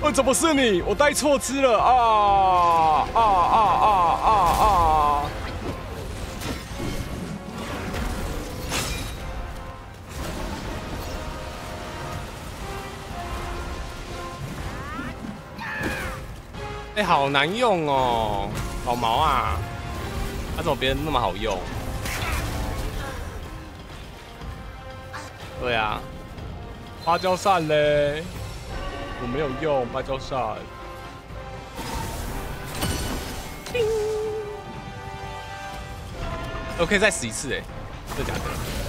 哦，怎么是你？我带错只了啊啊啊啊啊啊！哎，好难用哦，好毛啊！他怎么别人那么好用？对啊。芭蕉扇嘞，我没有用芭蕉扇。我可以再死一次哎，这假的？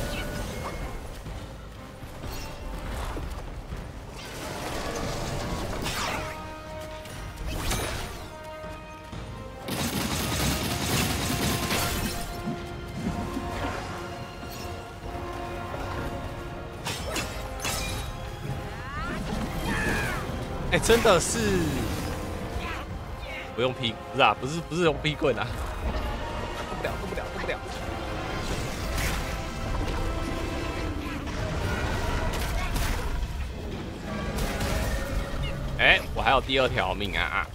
真的是不用劈，不是啊，不是不是用劈棍啊，动不了，动不了，动不了。哎，我还有第二条命啊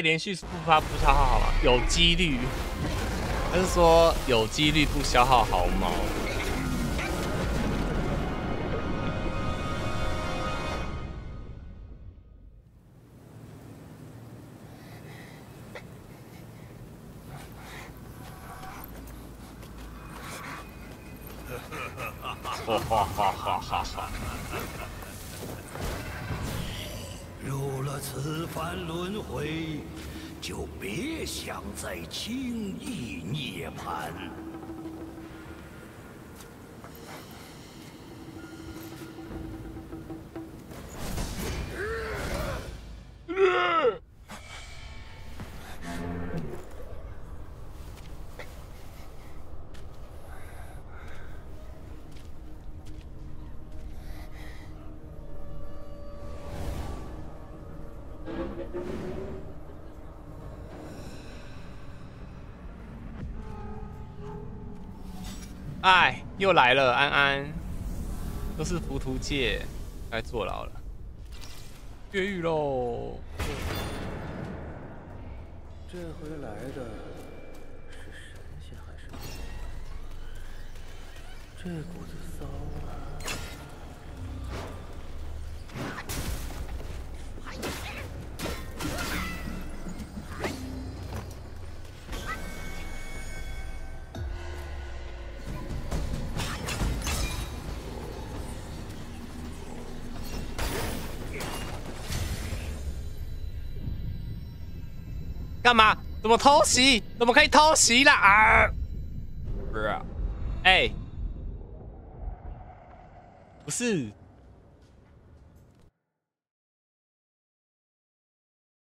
以连续不发不消耗好吗？有几率，他是说有几率不消耗毫毛。哎，又来了，安安，都是浮屠界，该坐牢了。越狱喽！这回来的干嘛？怎么偷袭？怎么可以偷袭啦？啊！不是，哎，不是，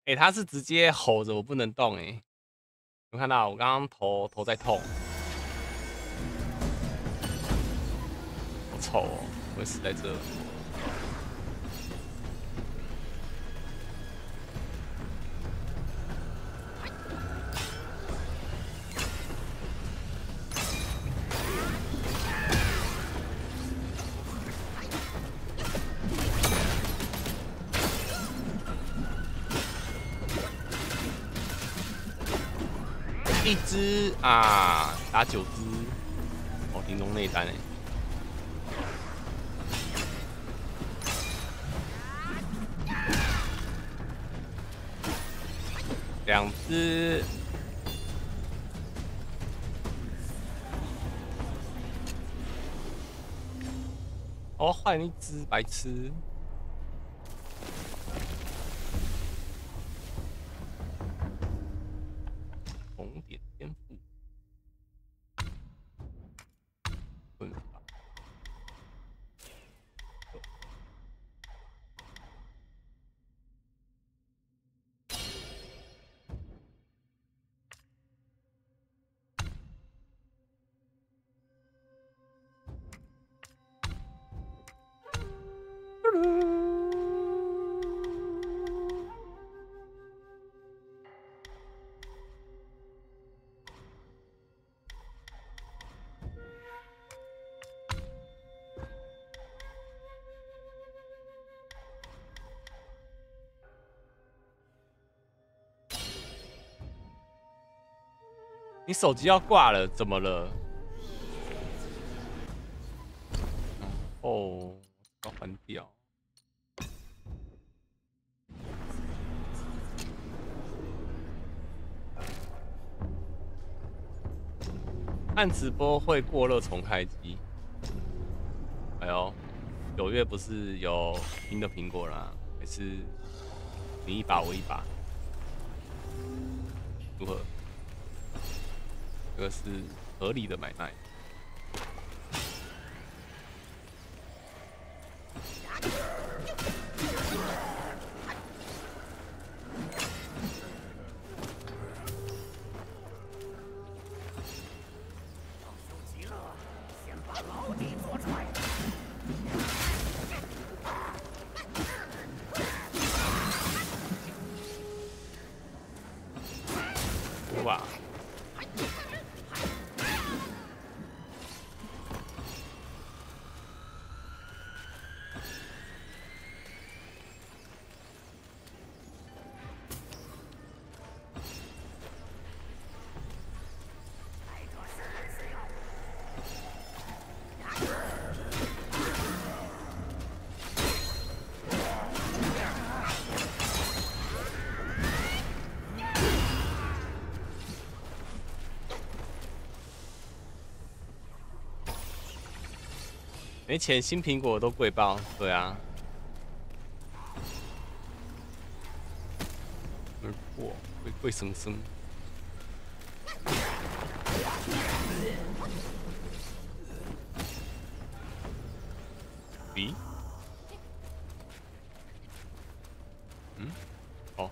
哎，他是直接吼着我不能动，哎，有看到我刚刚头头在痛，好丑哦，会死在这。啊，打九只，哦，玲珑内丹哎，两只，哦，换一只白痴。手机要挂了，怎么了？哦，要换掉。按直播会过热重开机。哎呦，九月不是有新的苹果啦？还是你一把我一把？如何？这个是合理的买卖。前，新苹果都贵爆，对啊。而过，鬼鬼祟祟。咦？嗯？哦。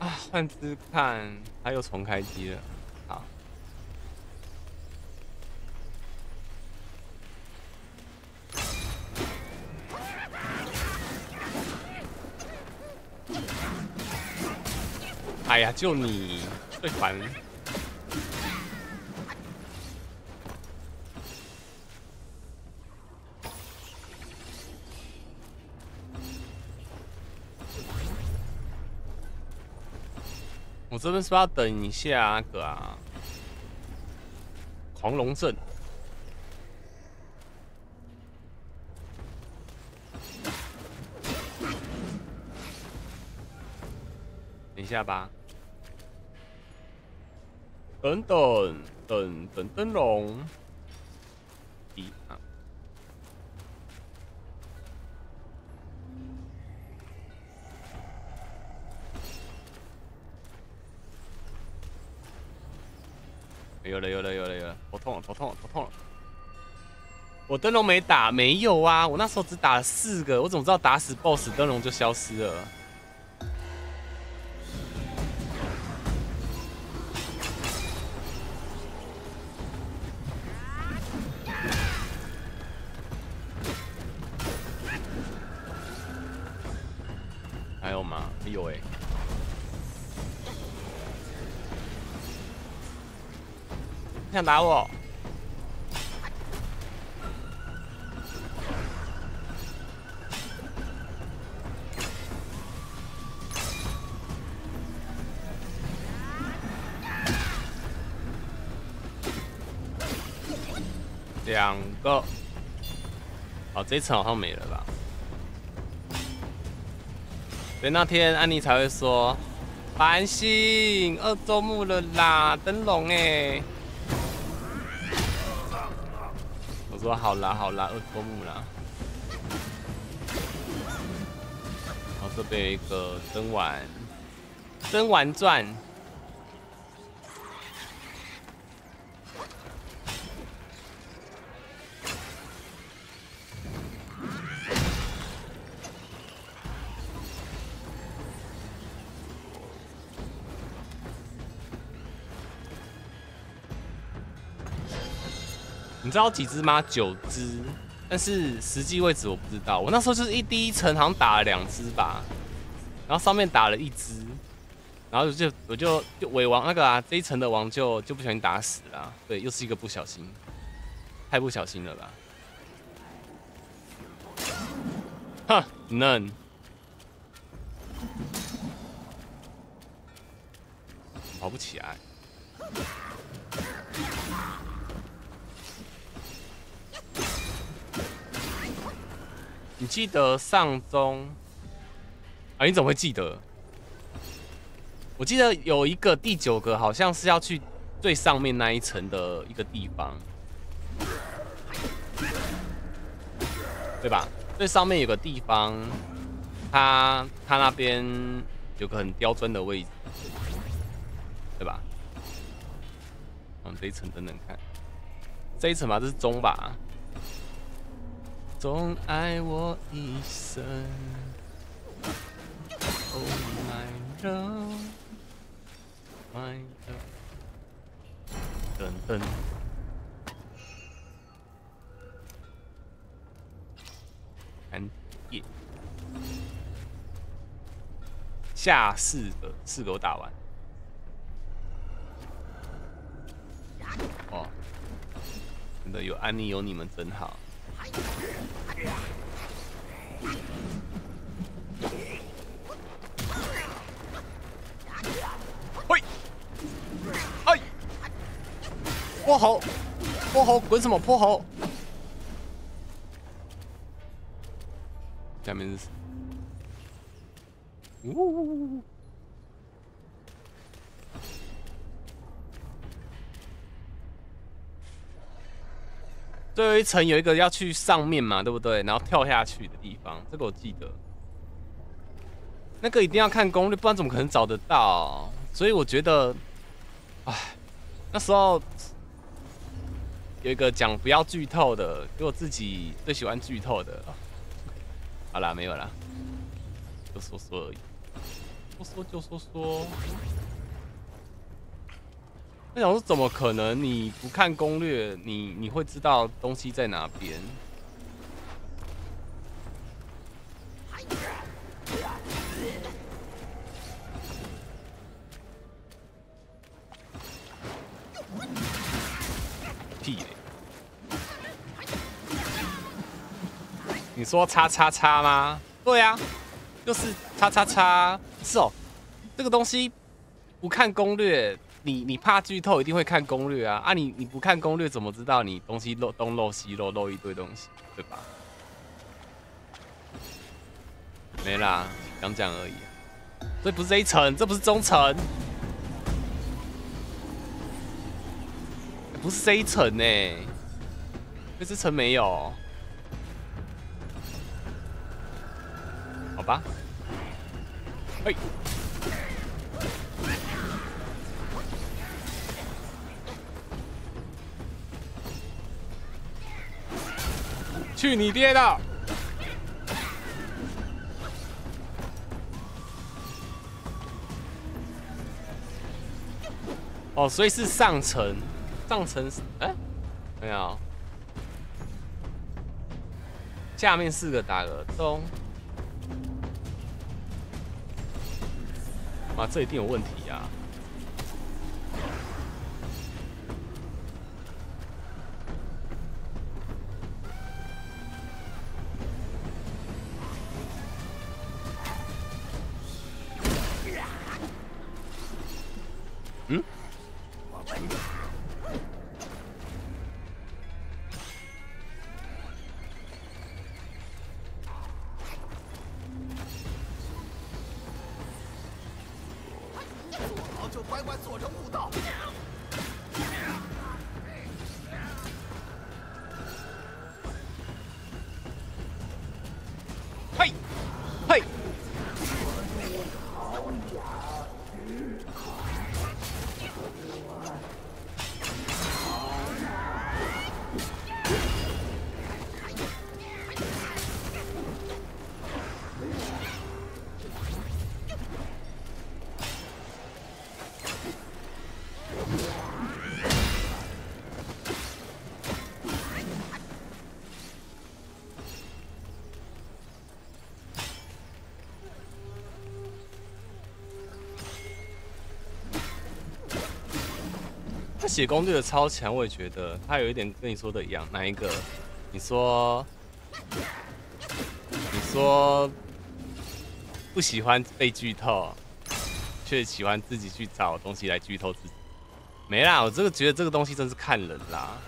啊，换只看，他又重开机了。就你最烦。我这边是不是要等一下那个啊？狂龙阵，等一下吧。等等等等灯笼，一啊。有了有了有了有了，头痛了头痛了头痛了！我灯笼没打，没有啊！我那时候只打了四个，我怎么知道打死 BOSS 灯笼就消失了？想打我？两个。哦，这层好像没了吧？所以那天安妮才会说：“繁星二周目了啦，灯笼哎。”说好啦好啦，二周目啦。然后这边有一个灯丸，灯丸钻。知道几只吗？九只，但是实际位置我不知道。我那时候就是一第一层好像打了两只吧，然后上面打了一只，然后就我就就尾王那个啊，这一层的王就就不小心打死了。对，又是一个不小心，太不小心了吧？哼，嫩，跑不起来。你记得上中啊？你怎么会记得？我记得有一个第九个，好像是要去最上面那一层的一个地方，对吧？最上面有个地方，它它那边有个很刁钻的位置，对吧？往这一层等等看，这一层吧，这是中吧？总爱我一生，Oh my love，my love，等等，看耶，下四个，四个我打完，哦，真的有安妮有你们真好。喂！哎！泼猴！泼猴！滚什么泼猴？下面是……呜！最后一层有一个要去上面嘛，对不对？然后跳下去的地方，这个我记得。那个一定要看攻略，不然怎么可能找得到？所以我觉得，唉，那时候有一个讲不要剧透的，给我自己最喜欢剧透的。好啦，没有啦，就说说而已，说说就说说。我想说，怎么可能？你不看攻略，你你会知道东西在哪边？屁嘞！你说叉叉叉吗？对呀，就是叉叉叉。是哦，这个东西不看攻略。你你怕剧透，一定会看攻略啊！啊，你你不看攻略，怎么知道你东西漏东漏西漏漏一堆东西，对吧？没啦，讲讲而已。这不是这一层，这不是中层，不是这一层呢。这这层没有，好吧？嘿。去你爹的！哦，所以是上层，上层哎，没有，下面四个打个洞，啊，这一定有问题呀！写攻略的超强，我也觉得他有一点跟你说的一样。哪一个？你说，你说不喜欢被剧透，却喜欢自己去找东西来剧透自己。没啦，我这个觉得这个东西真是看人啦，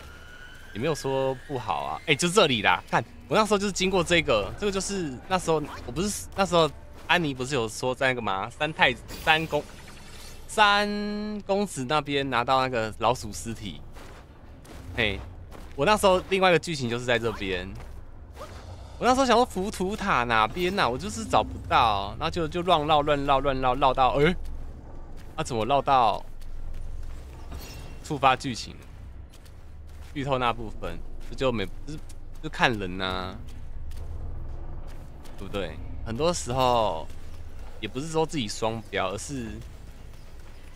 也没有说不好啊。哎，就这里啦，看我那时候就是经过这个，这个就是那时候我不是那时候安妮不是有说在那个嘛三太三公。三公子那边拿到那个老鼠尸体，嘿，我那时候另外一个剧情就是在这边。我那时候想说浮屠塔哪边呐？我就是找不到，然后就就乱绕乱绕乱绕绕到，哎，啊怎么绕到触发剧情？剧透那部分，这就没就是就看人呐，对不对？很多时候也不是说自己双标，而是。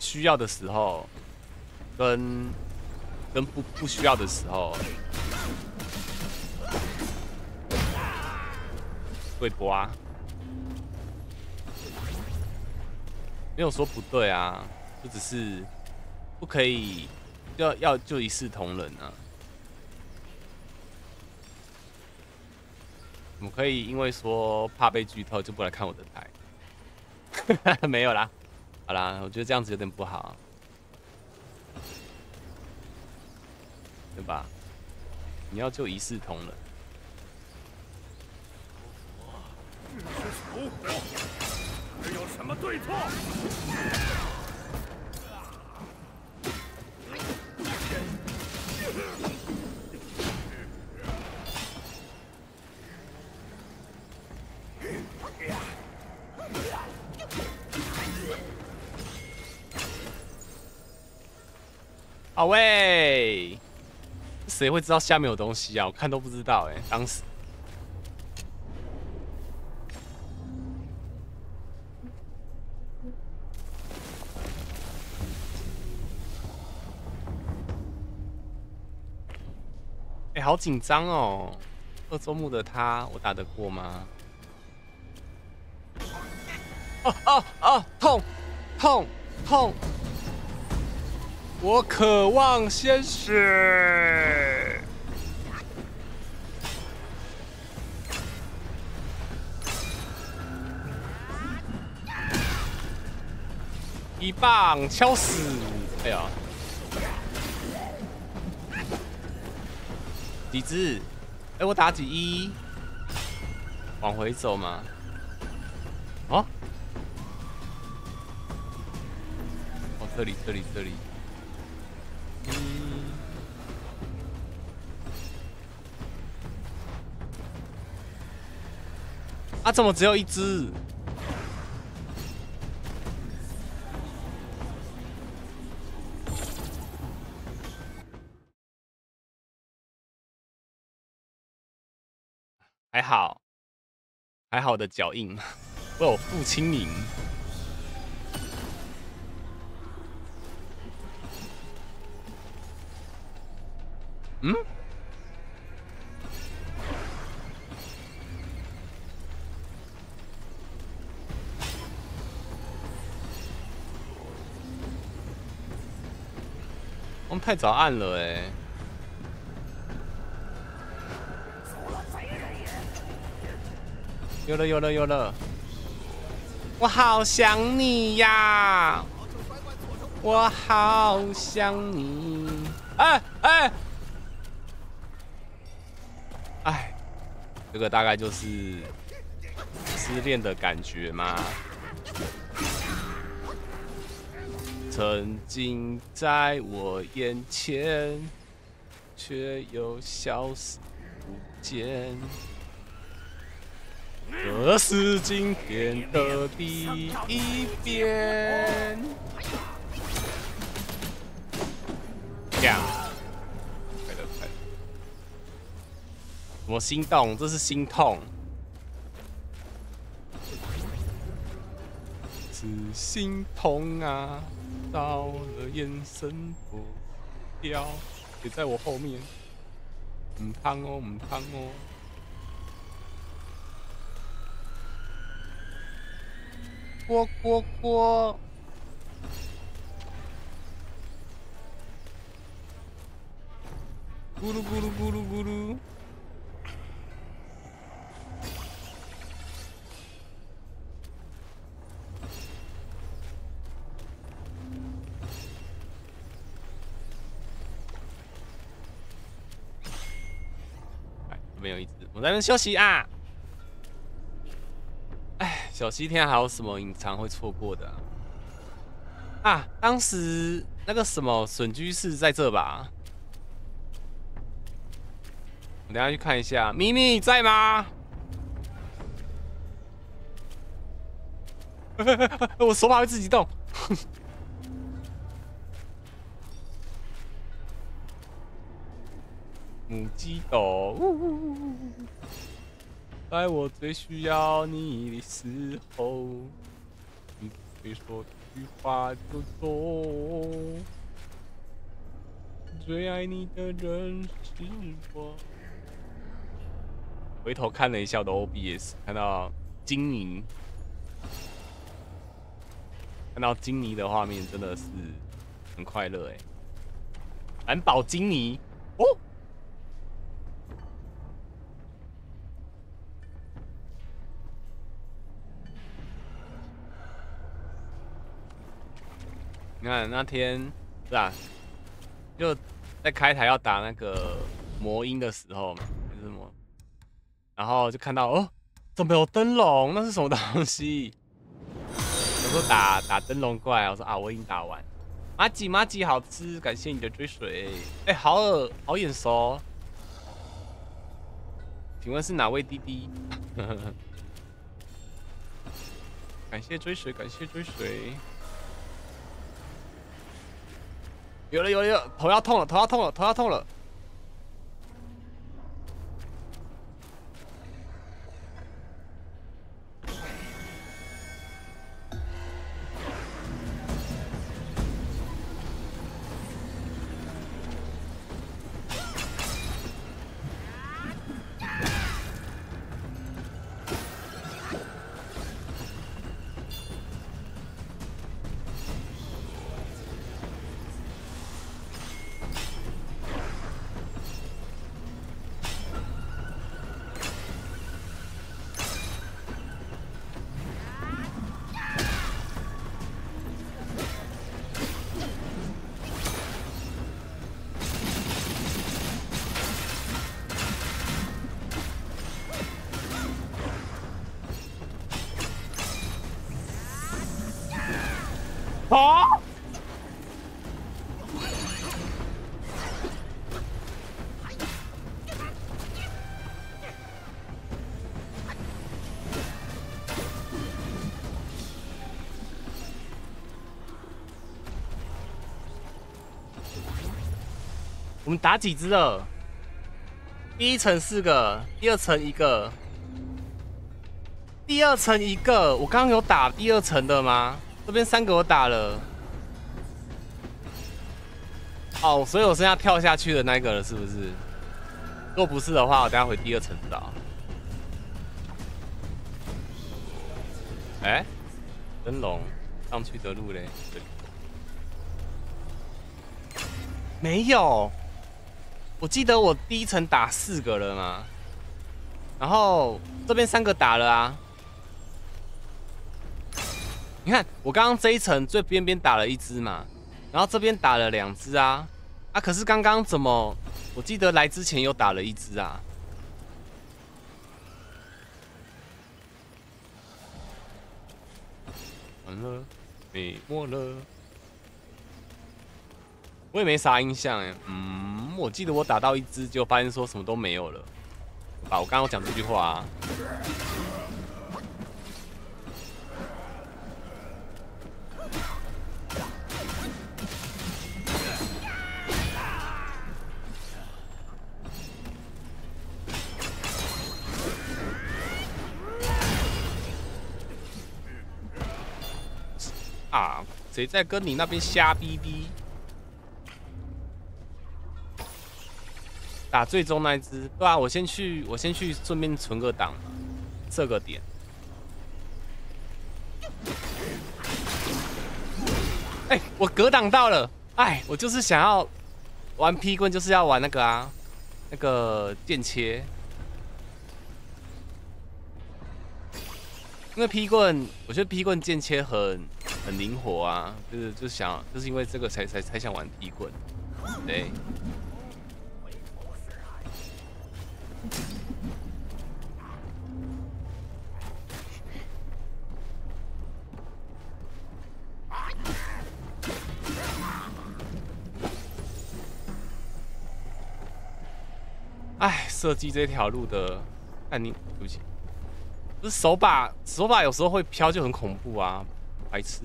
需要的时候，跟跟不不需要的时候，会播啊，没有说不对啊，就只是不可以要要就一视同仁啊，怎么可以因为说怕被剧透就不来看我的台？没有啦。好啦，我觉得这样子有点不好，对吧？你要就一视同仁。这有什么对错？好喂，谁会知道下面有东西啊？我看都不知道哎，当时。哎，好紧张哦！二周目的他，我打得过吗？哦哦哦，痛，痛，痛！我渴望鲜血。一棒敲死！哎呀，几只？哎，我打几一？往回走嘛？哦？哦，这里，这里，这里。啊，怎么只有一只？还好，还好的脚印，我有付清明。嗯？我们太早按了哎！有了有了有了！我好想你呀！我好想你！哎！哎，这个大概就是失恋的感觉吗？曾经在我眼前，却又消失不见。这是今天的第一遍。这样！我心动，这是心痛，是心痛啊！到了眼神不掉，也在我后面，唔烫哦，唔烫哦，锅锅锅，咕噜咕噜咕噜咕噜。我在那边休息啊。哎，小西天还有什么隐藏会错过的？啊，当时那个什么笋居士在这吧？等下去看一下，咪咪在吗？我手把会自己动。母鸡斗，在我最需要你的时候，你会说句话就走。最爱你的人是我。回头看了一下我的 OBS，看到金妮，看到金妮的画面真的是很快乐哎！蓝宝金妮哦。你看那天是吧？就在开台要打那个魔音的时候嘛，还是什么？然后就看到哦，怎么有灯笼？那是什么东西？我说打打灯笼怪，我说啊，我已经打完。麻吉麻吉好吃，感谢你的追随。哎，好耳好眼熟。请问是哪位弟弟？感谢追随，感谢追随。有了有了有了，头要痛了，头要痛了，头要痛了。我们打几只了？第一层四个，第二层一个，第二层一个。我刚刚有打第二层的吗？这边三个我打了。哦，所以我剩下跳下去的那个了，是不是？如果不是的话，我等下回第二层找。哎，灯笼上去的路嘞？没有。我记得我第一层打四个了嘛，然后这边三个打了啊。你看，我刚刚这一层最边边打了一只嘛，然后这边打了两只啊，啊，可是刚刚怎么？我记得来之前又打了一只啊。完了，没墨了。我也没啥印象哎，嗯，我记得我打到一只就发现说什么都没有了，啊，我刚刚讲这句话啊。啊，谁在跟你那边瞎逼逼？打最终那一只，对啊，我先去，我先去，顺便存个档，这个点。哎，我格挡到了，哎，我就是想要玩劈棍，就是要玩那个啊，那个剑切。因为劈棍，我觉得劈棍剑切很很灵活啊，就是就想，就是因为这个才才才想玩劈棍，对。哎，设计这条路的，哎你对不起，不是手把手把有时候会飘就很恐怖啊，白痴。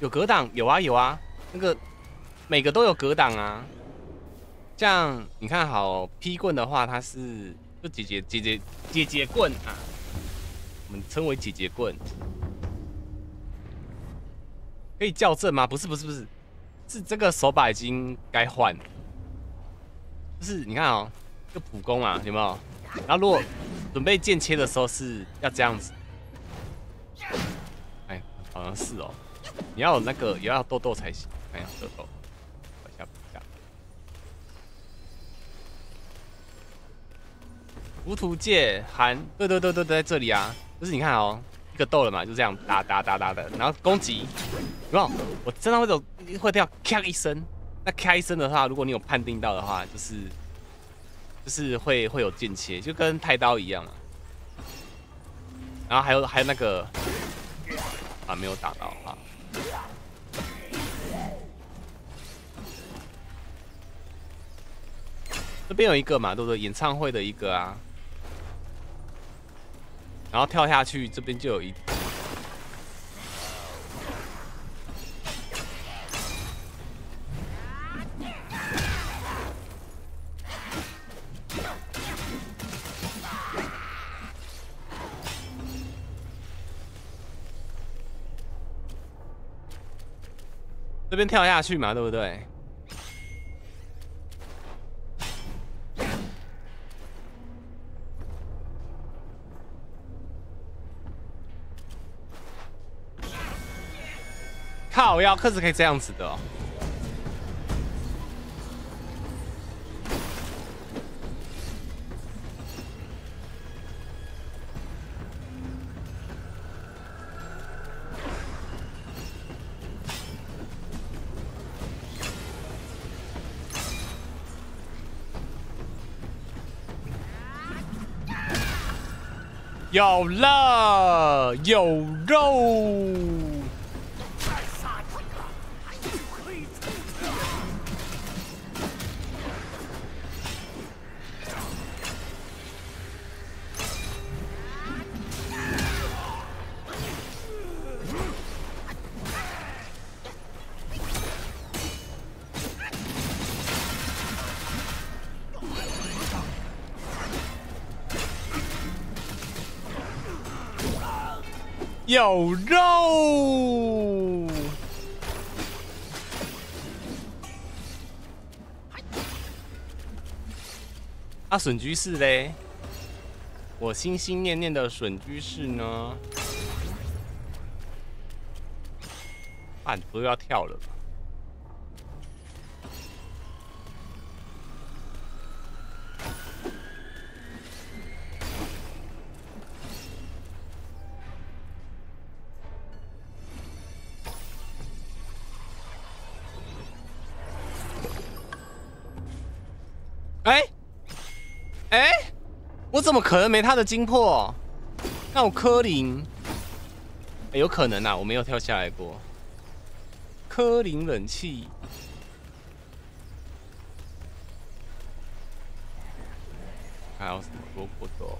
有格挡，有啊有啊，那个每个都有格挡啊。这样你看好劈棍的话，它是就姐姐姐姐姐姐棍啊，我们称为姐姐棍，可以校正吗？不是不是不是，是这个手把已经该换，就是你看哦，这普攻啊，有没有？然后如果准备剑切的时候是要这样子，哎，好像是哦。你要有那个也要豆豆才行，看一下豆豆，一下下。无图界寒，对对对对对，在这里啊，就是你看哦，一个豆了嘛，就这样打打打打的，然后攻击，有没有？我身上会有会这样咔一声，那咔一声的话，如果你有判定到的话，就是就是会会有剑切，就跟太刀一样啊。然后还有还有那个啊，没有打到啊。这边有一个嘛对不对？演唱会的一个啊。然后跳下去这边就有一这边跳下去嘛，对不对？靠，要克制可以这样子的。有了，有肉。有肉！啊，笋居士嘞？我心心念念的笋居士呢？啊，不要跳了。哎，哎，我怎么可能没他的金魄？那我柯林，有可能啊，我没有跳下来过。柯林冷气，还有什么多不多？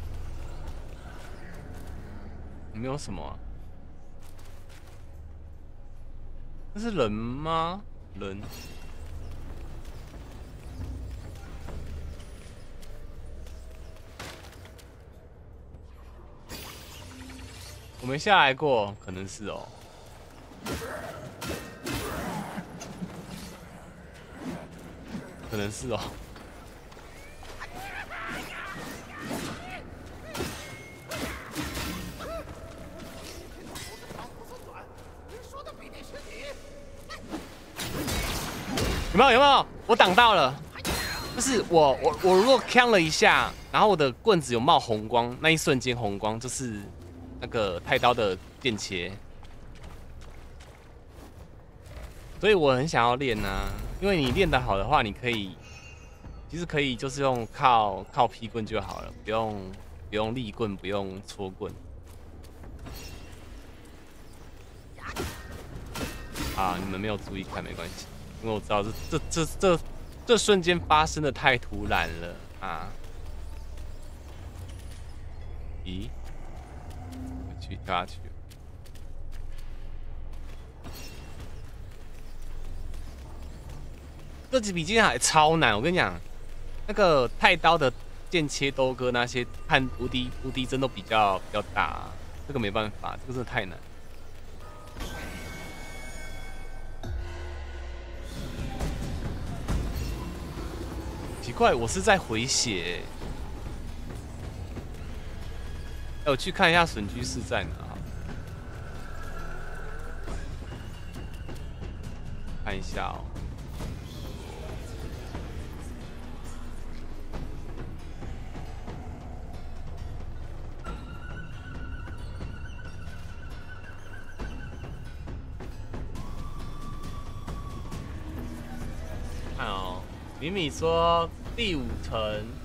没有什么。那是人吗？人。我没下来过，可能是哦，可能是哦。有没有？有没有？我挡到了，就是我我我如果呛了一下，然后我的棍子有冒红光，那一瞬间红光就是。那个太刀的电切，所以我很想要练呐。因为你练得好的话，你可以，其实可以就是用靠靠劈棍就好了，不用不用立棍，不用搓棍。啊，你们没有注意看没关系，因为我知道这这这这这瞬间发生的太突然了啊！咦？去跳下去，这几笔剑还超难。我跟你讲，那个太刀的剑切刀割那些，看无敌无敌真都比较比较大，这个没办法，这个真的太难。奇怪，我是在回血。我去看一下损居士在哪，看一下哦。看哦，米米说第五层。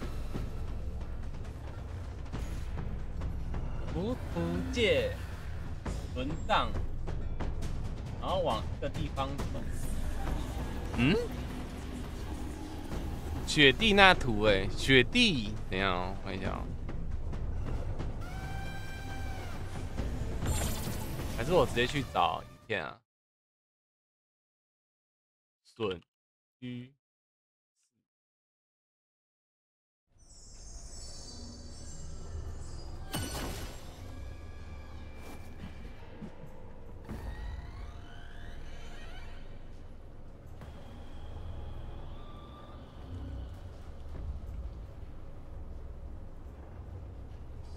浮屠界存档，然后往一个地方走。嗯？雪地那图哎，雪地，等一下哦，看一下哦。还是我直接去找影片啊？笋鱼。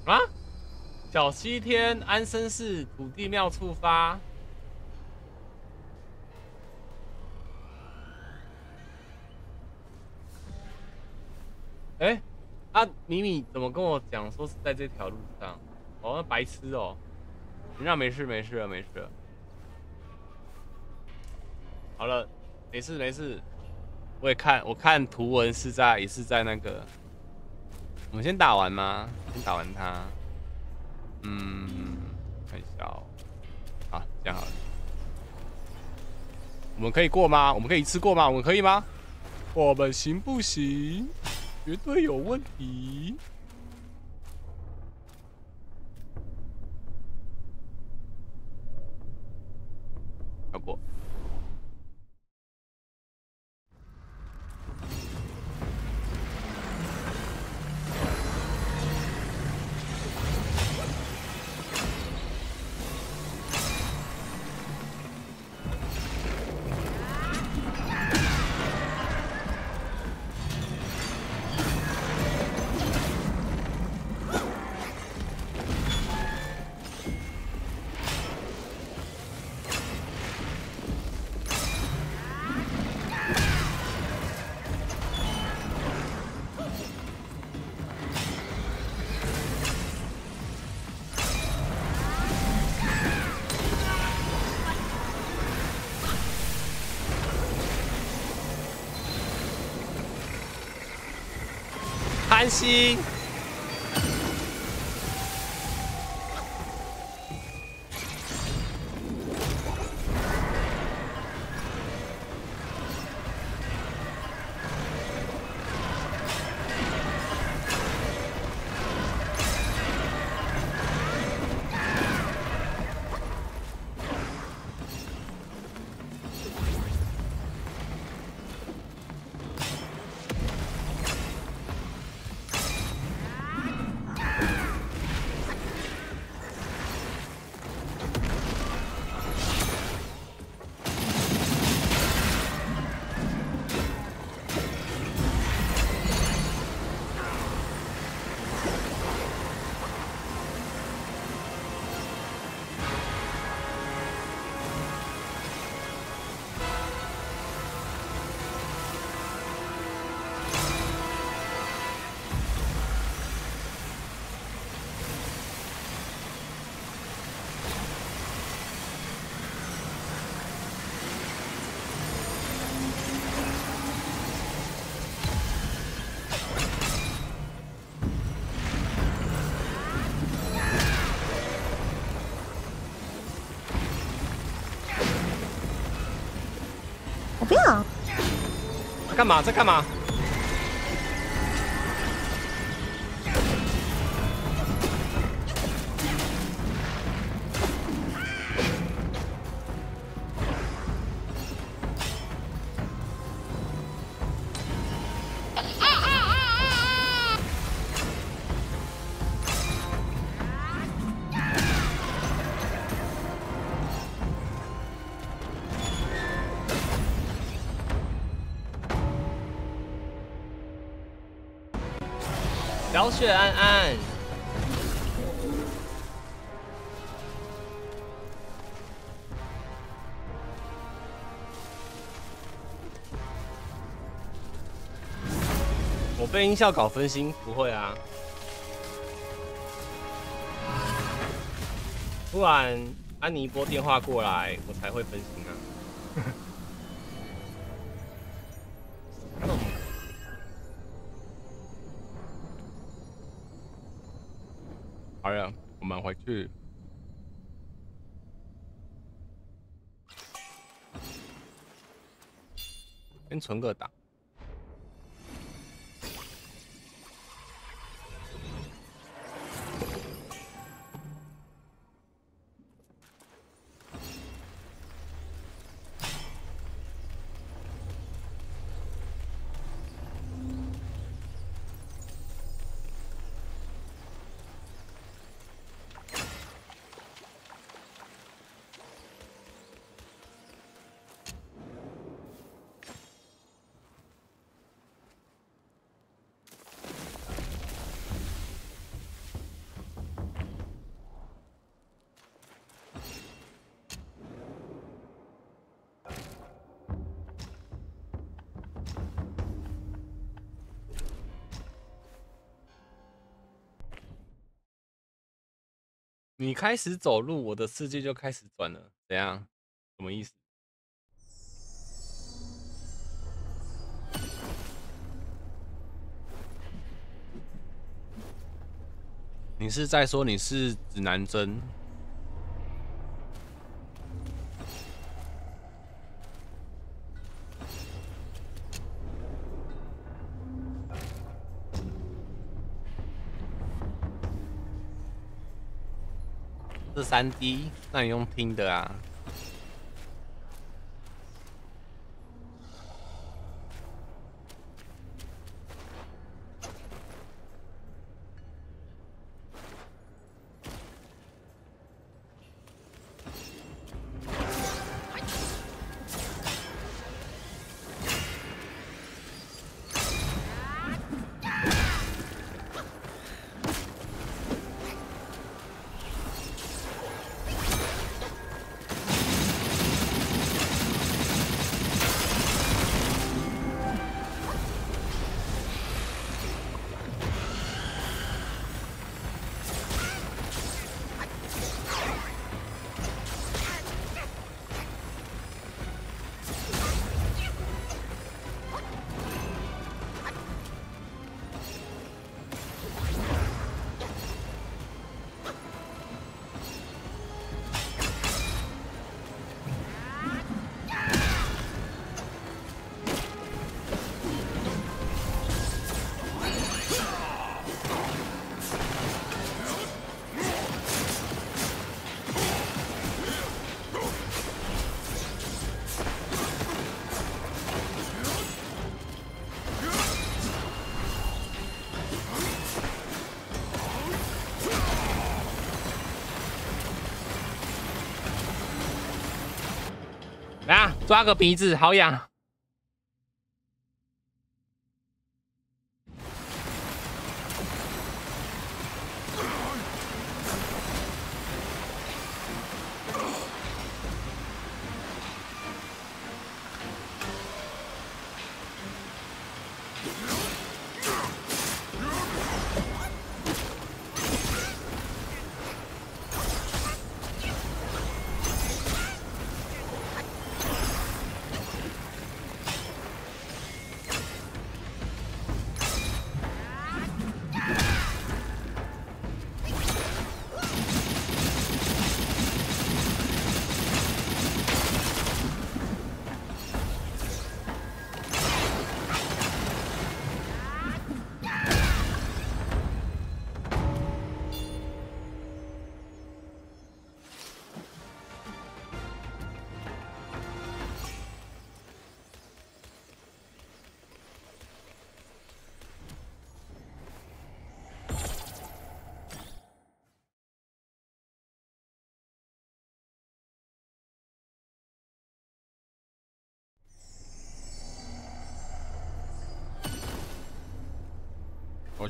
啊！小西天安生寺土地庙触发。哎，啊，米米怎么跟我讲说是在这条路上？哦，白痴哦！那没事没事了没事了。好了，没事没事。我也看我看图文是在也是在那个。我们先打完吗？先打完他。嗯，看一下哦。好，这样好了。我们可以过吗？我们可以一次过吗？我们可以吗？我们行不行？绝对有问题。安心。干嘛在干嘛？小雪安安，我被音效搞分心，不会啊。突然安妮拨电话过来，我才会分心啊。先存个档。你开始走路，我的世界就开始转了，怎样？什么意思？你是在说你是指南针？三 D，那你用听的啊？抓个鼻子，好痒。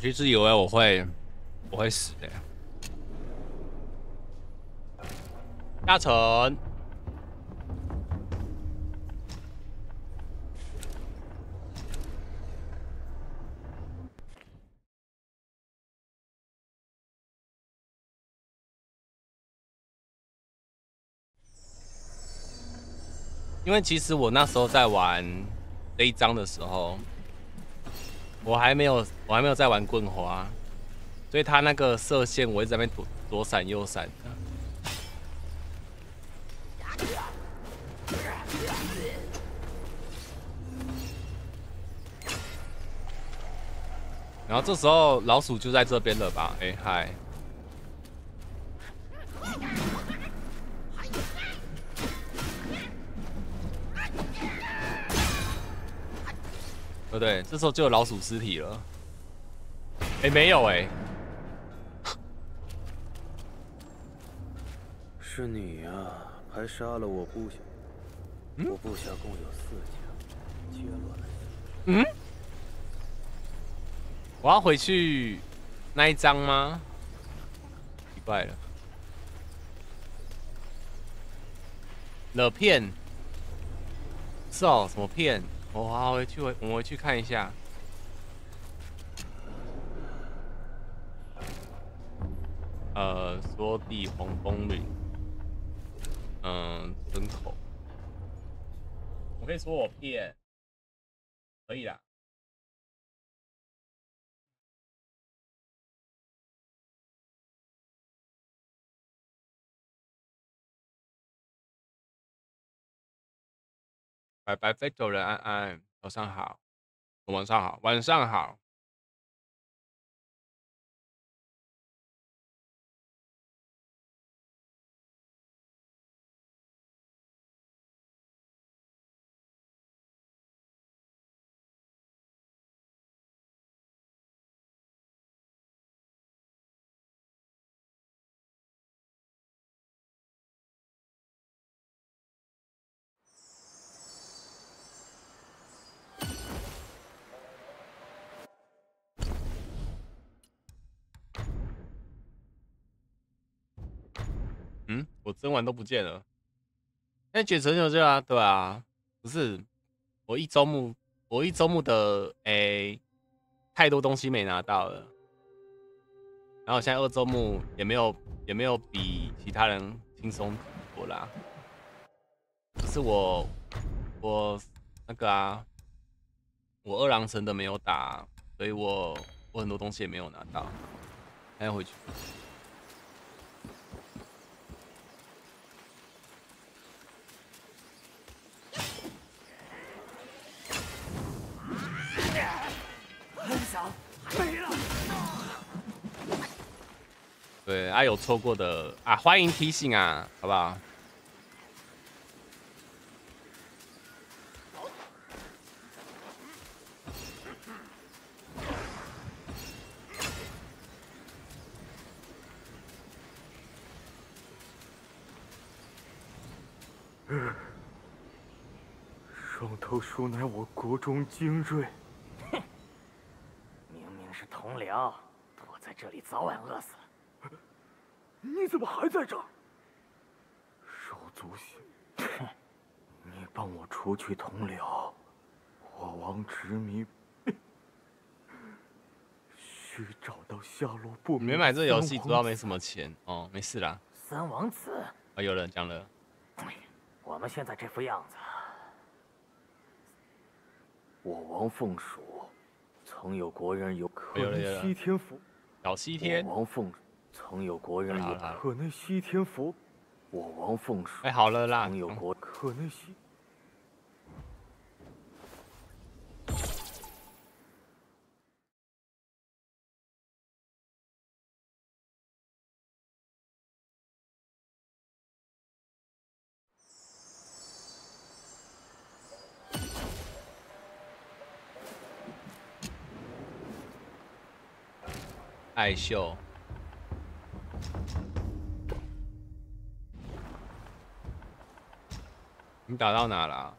我其实以为我会，我会死的。下沉，因为其实我那时候在玩这一章的时候。我还没有，我还没有在玩棍滑，所以他那个射线我一直在那边躲躲闪右闪。然后这时候老鼠就在这边了吧？哎嗨。不对？这时候就有老鼠尸体了。哎，没有哎。是你呀，还杀了我部下。我部下共有四家，结乱了。嗯？我要回去那一张吗？奇怪了。了片？是哦，什么片？我回去，我我回去看一下。呃，缩地黄风岭，嗯，村口。我可以说我骗，可以的。拜拜，飞走人安安，早上好，晚上好，晚上好。整晚都不见了。那卷成就这啊，对啊，不是我一周目，我一周目的诶，太多东西没拿到了。然后现在二周目也没有，也没有比其他人轻松多啦。可是我，我那个啊，我二郎神的没有打，所以我我很多东西也没有拿到，还要回去。对，啊有错过的啊，欢迎提醒啊，好不好？双头鼠乃我国中精锐，同僚，躲在这里早晚饿死。你怎么还在这儿？手足心，哼！你帮我除去同僚，我王执迷 需找到下落不明。没买这游戏主要没什么钱哦，没事啦。三王子啊，有人讲了。我们现在这副样子，我王凤蜀曾有国人有可能西天府，小西天。王凤。曾有国人有可能西天佛，我王凤蜀。哎，好了啦。曾有国可能西。爱秀。你打到哪了？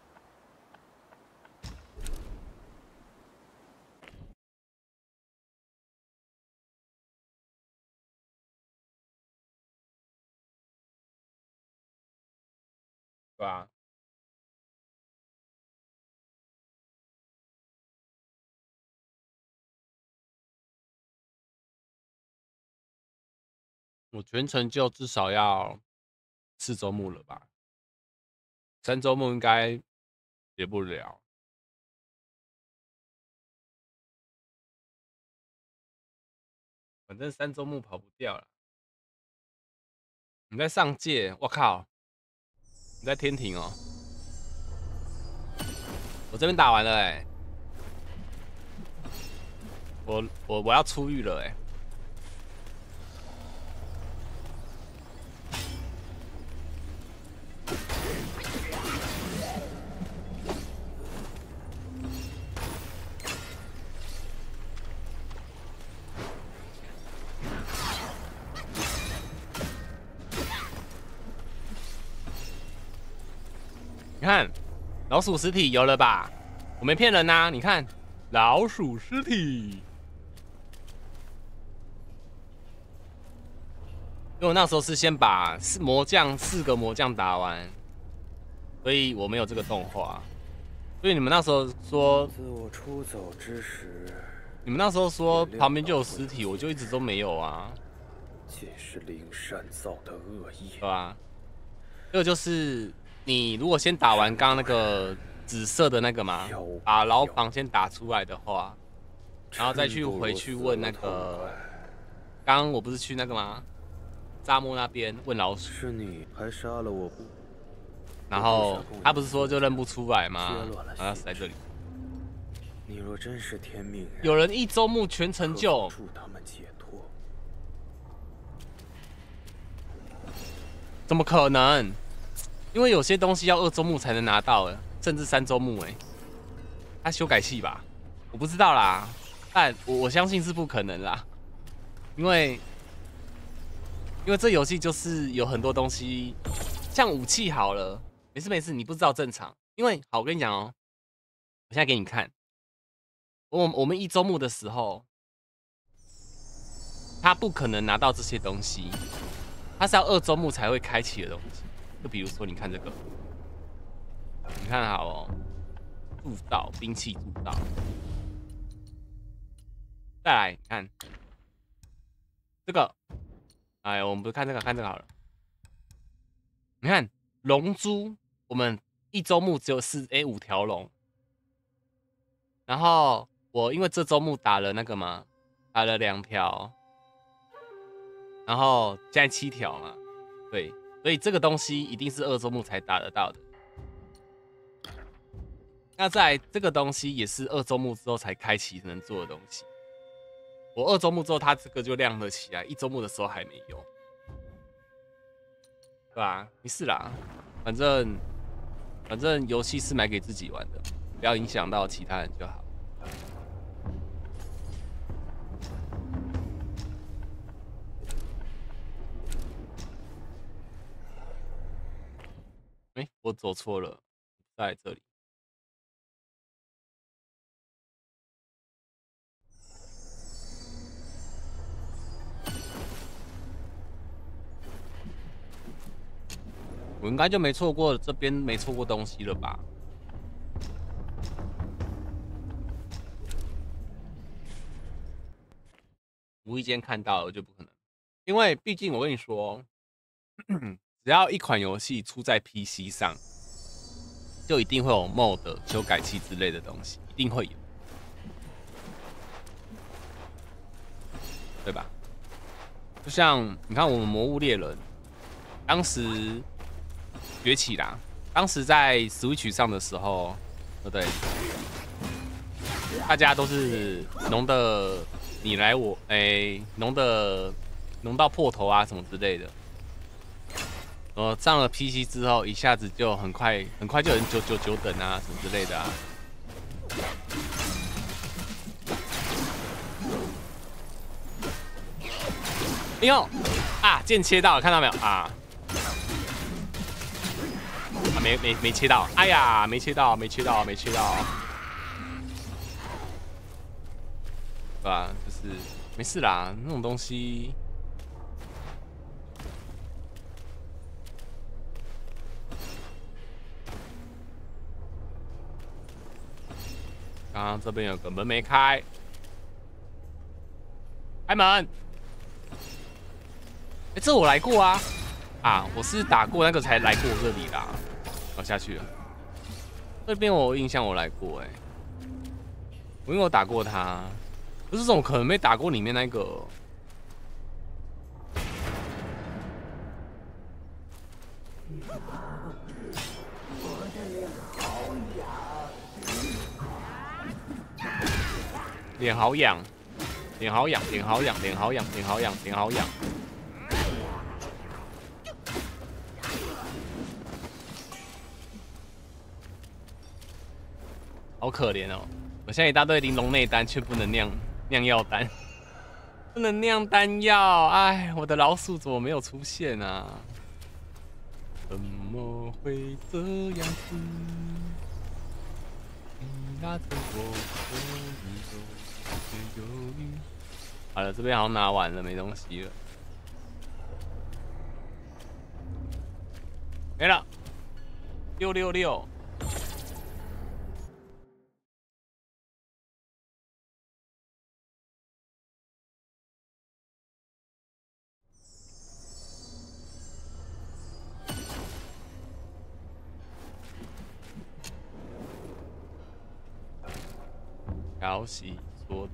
全程就至少要四周目了吧？三周目应该结不了，反正三周目跑不掉了。你在上界，我靠！你在天庭哦，我这边打完了哎，我我我要出狱了哎。你看，老鼠尸体有了吧？我没骗人呐！你看，老鼠尸体。因为我那时候是先把四魔将四个魔将打完，所以我没有这个动画。所以你们那时候说，自我出走之时，你们那时候说旁边就有尸体，我就一直都没有啊。尽是灵山造的恶意，对吧？这个就是你如果先打完刚刚那个紫色的那个嘛，把牢房先打出来的话，然后再去回去问那个，刚刚我不是去那个吗？沙漠那边问老鼠，是你还杀了我不？然后他不是说就认不出来吗？然后死在这里。你若真是天命，有人一周目全成就，助他们解脱。怎么可能？因为有些东西要二周目才能拿到，甚至三周目哎。他修改器吧？我不知道啦，但我我相信是不可能啦，因为。因为这游戏就是有很多东西，像武器好了，没事没事，你不知道正常。因为好，我跟你讲哦，我现在给你看，我我们一周目的时候，他不可能拿到这些东西，他是要二周目才会开启的东西。就比如说，你看这个，你看好哦，铸造兵器铸造，再来看这个。哎，我们不看这个，看这个好了。你看龙珠，我们一周目只有四 A 五条龙。然后我因为这周目打了那个嘛，打了两条，然后现在七条嘛，对，所以这个东西一定是二周目才打得到的。那在这个东西也是二周目之后才开启能做的东西。我二周目之后，它这个就亮了起来。一周目的时候还没有，对吧？没事啦，反正反正游戏是买给自己玩的，不要影响到其他人就好。哎，我走错了，在这里。我应该就没错过这边没错过东西了吧？无意间看到了就不可能，因为毕竟我跟你说，只要一款游戏出在 PC 上，就一定会有 mod 修改器之类的东西，一定会有，对吧？就像你看我们《魔物猎人》，当时。崛起啦！当时在 Switch 上的时候，对不对？大家都是浓的你来我哎，浓的浓到破头啊什么之类的。呃，上了 PC 之后，一下子就很快很快就有人九九九等啊什么之类的啊。哎呦啊！剑切到了，看到没有啊？啊没没没切到，哎呀，没切到，没切到，没切到，对吧？就是没事啦，那种东西。刚刚这边有个门没开，开门。哎，这我来过啊，啊，我是打过那个才来过这里的。我下去了，这边我印象我来过哎，我因为我打过他，不是这种可能没打过里面那个。脸好痒，脸好痒，脸好痒，脸好痒，脸好痒，脸好痒。好可怜哦！我现在一大堆玲珑内丹，却不能酿酿药丹，不能酿丹药。哎，我的老鼠怎么没有出现啊？怎么会这样子？好了，这边好像拿完了，没东西了，没了，六六六，调戏说。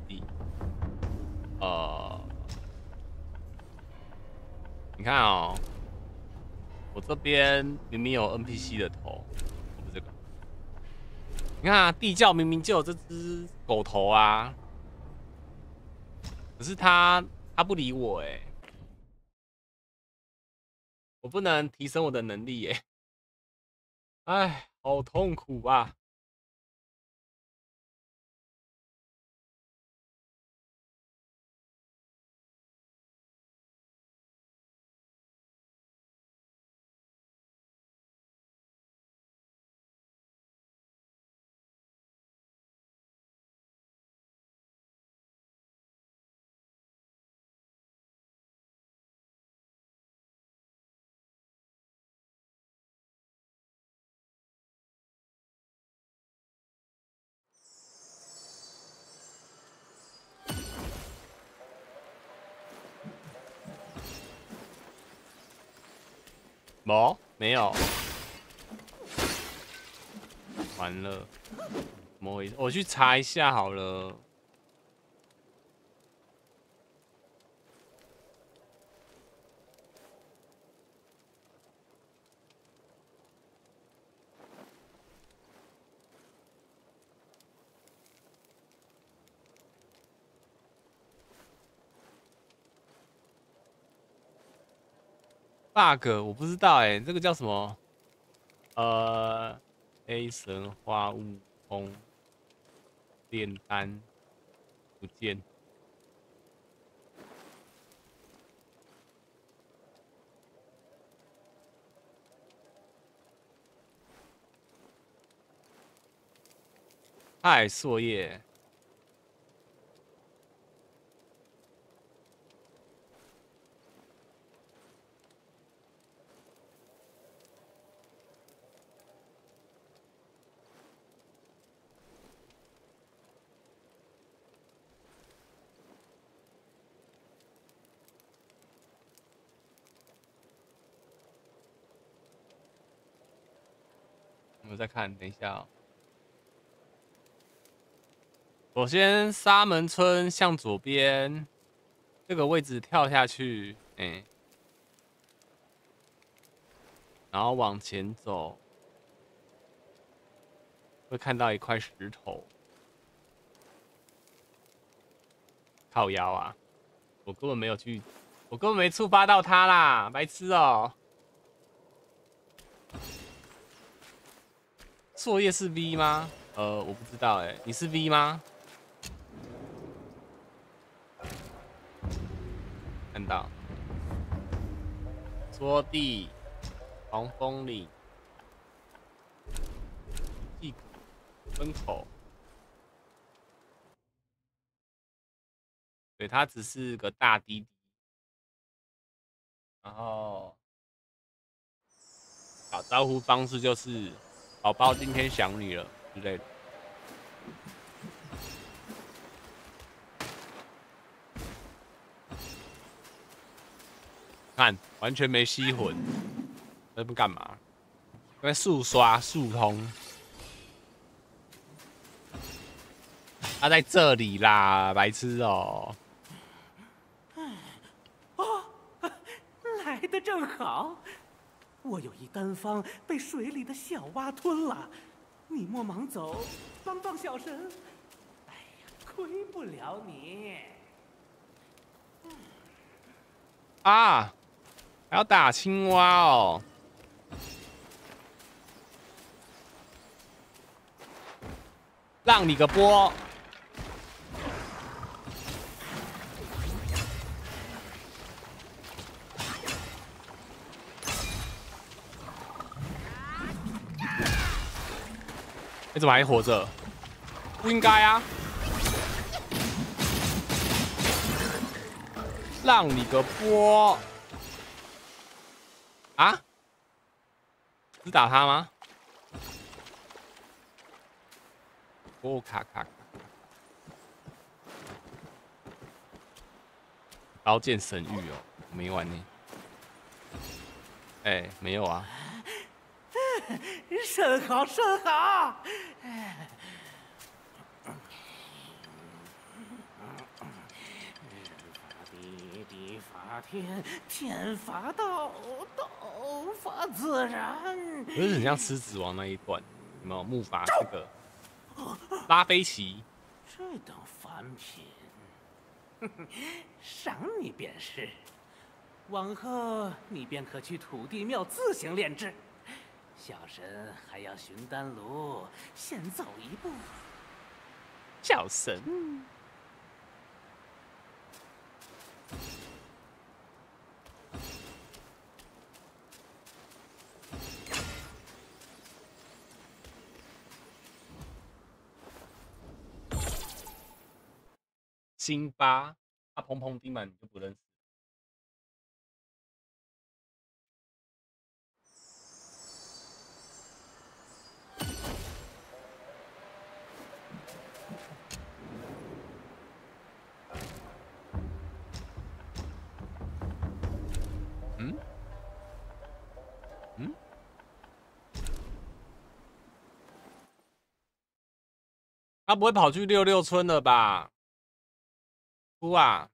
呃，你看哦，我这边明明有 NPC 的头，不是这个。你看啊，地窖明明就有这只狗头啊，可是他他不理我哎，我不能提升我的能力耶，哎，好痛苦啊！没，没有，完了，怎么回事？我去查一下好了。Bug 我不知道哎，这个叫什么？呃，A 神花悟空炼丹不见，嗨，作业。再看，等一下哦。首先，沙门村向左边这个位置跳下去，哎，然后往前走，会看到一块石头。靠腰啊！我根本没有去，我根本没触发到它啦，白痴哦。作业是 V 吗？呃，我不知道哎，你是 V 吗？看到，缩地，黄风岭，地门口，对，它只是个大滴滴，然后打招呼方式就是。宝宝今天想你了之类的，看完全没吸魂，那不干嘛？因为速刷速通，他在这里啦，白痴哦！哦，来的正好。我有一丹方被水里的小蛙吞了，你莫忙走，帮帮小神。哎呀，亏不了你。啊，还要打青蛙哦！让你个波！你怎么还活着？不应该啊！让你个波！啊？你打他吗？哦，卡卡卡！刀剑神域哦，没玩呢。哎，没有啊。甚 好甚好。天地，地法天，天法道，道法自然。不是很像狮子王那一段，有没有木筏这个？拉菲奇。这等凡品，赏你便是。往后你便可去土地庙自行炼制。小神还要寻丹炉，先走一步。小神。辛巴，他砰砰丁满你就不认识。他不会跑去六六村了吧？哭啊！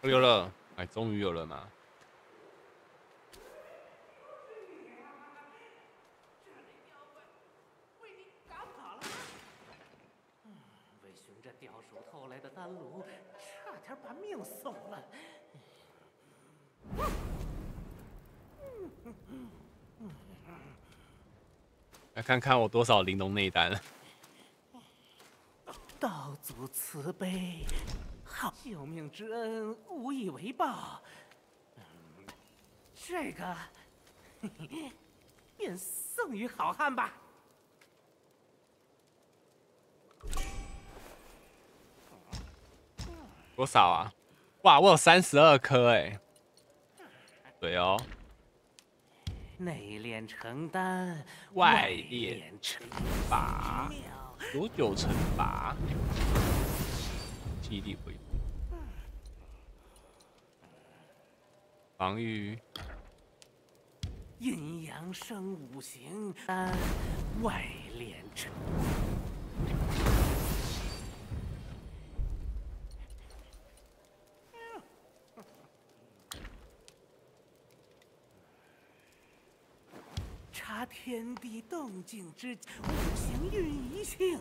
有了，哎，终于有了嘛！为寻这雕鼠偷来的丹炉，差点把命送了。来看看我多少玲珑内丹。道祖慈悲，好救命之恩无以为报。这个 便送与好汉吧。多少啊？哇，我有三十二颗哎。对哦。内练成丹，外练成法，九九成法，气力恢复，防御，阴阳生五行，丹外练成。天地动静之五行运一性，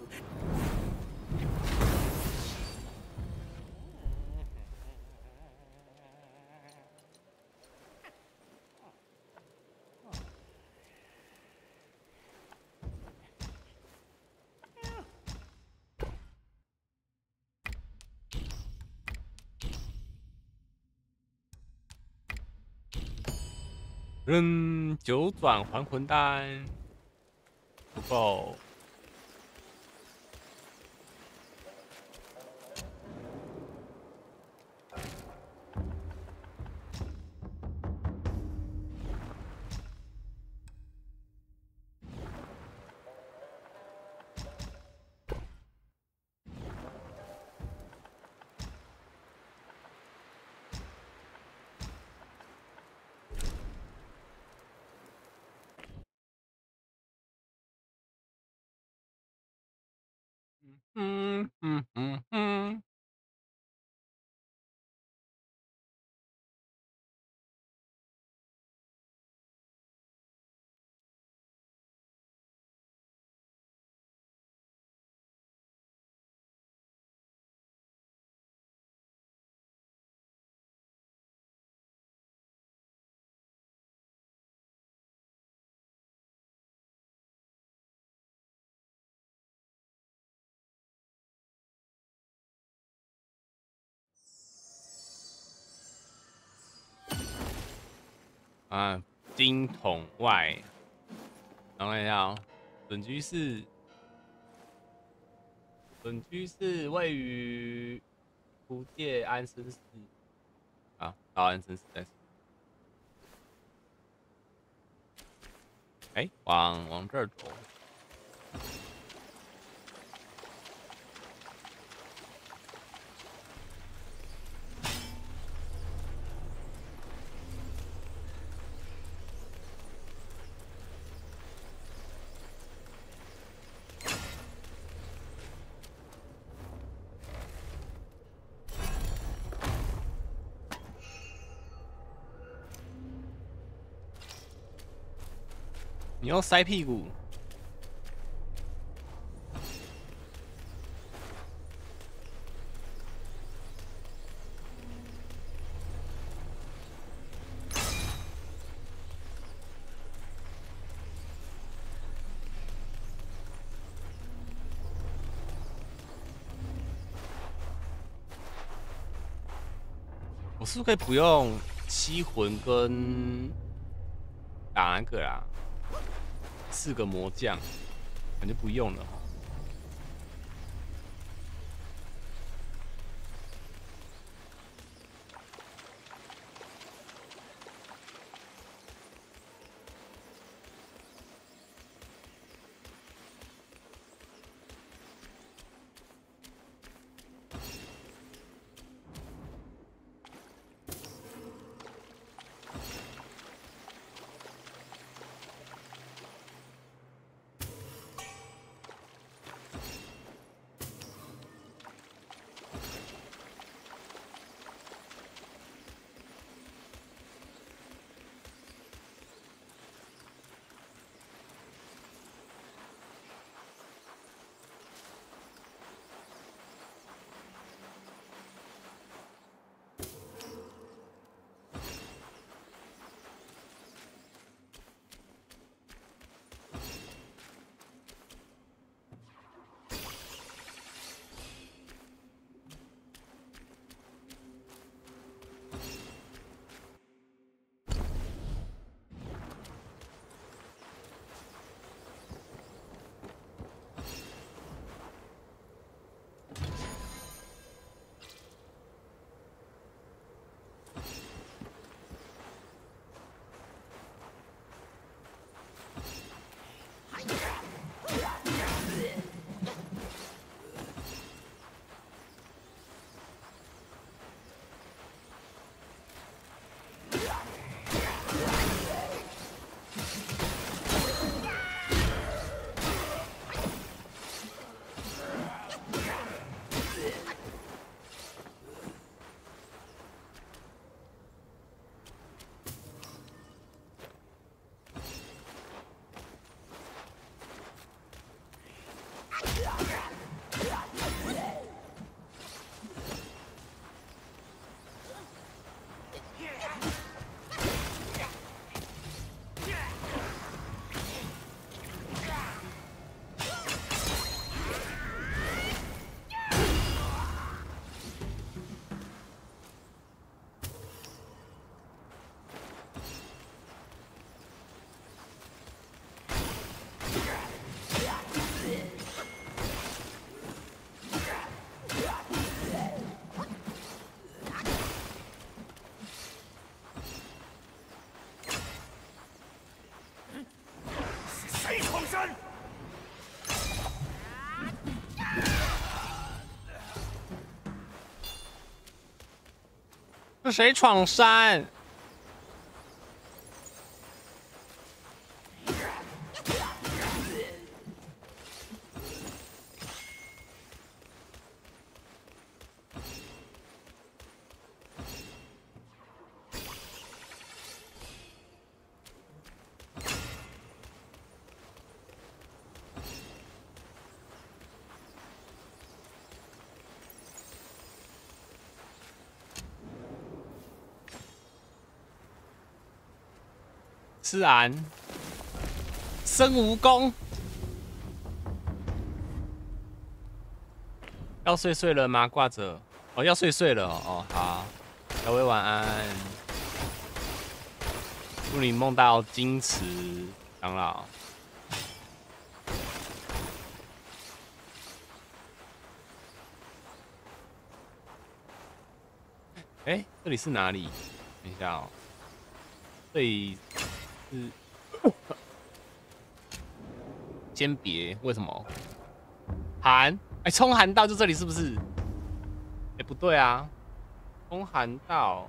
嗯。九转还魂丹不够。啊，金桶外，等一下哦，本居室，本居室位于福建安生市，啊，到安生市再。哎，往往这儿走。你要塞屁股。我是不是可以不用七魂跟打那个啦？四个魔将，感觉不用了哈。是谁闯山？自然，生蜈蚣，要睡睡了吗？挂着，哦，要睡睡了哦，好，小薇晚安，祝你梦到金池长老。哎，这里是哪里？等一下哦，这里。是，先别，为什么？寒，哎，冲寒道就这里是不是？哎，不对啊，冲寒道。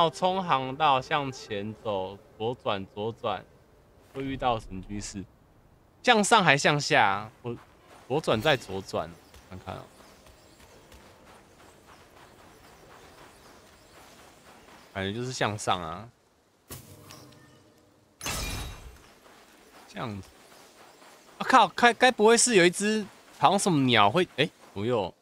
要冲航道向前走，左转左转，会遇到神居士。向上还向下？我左转再左转，看看啊。感觉就是向上啊。这样子。我靠，该该不会是有一只好像什么鸟会？哎，不用。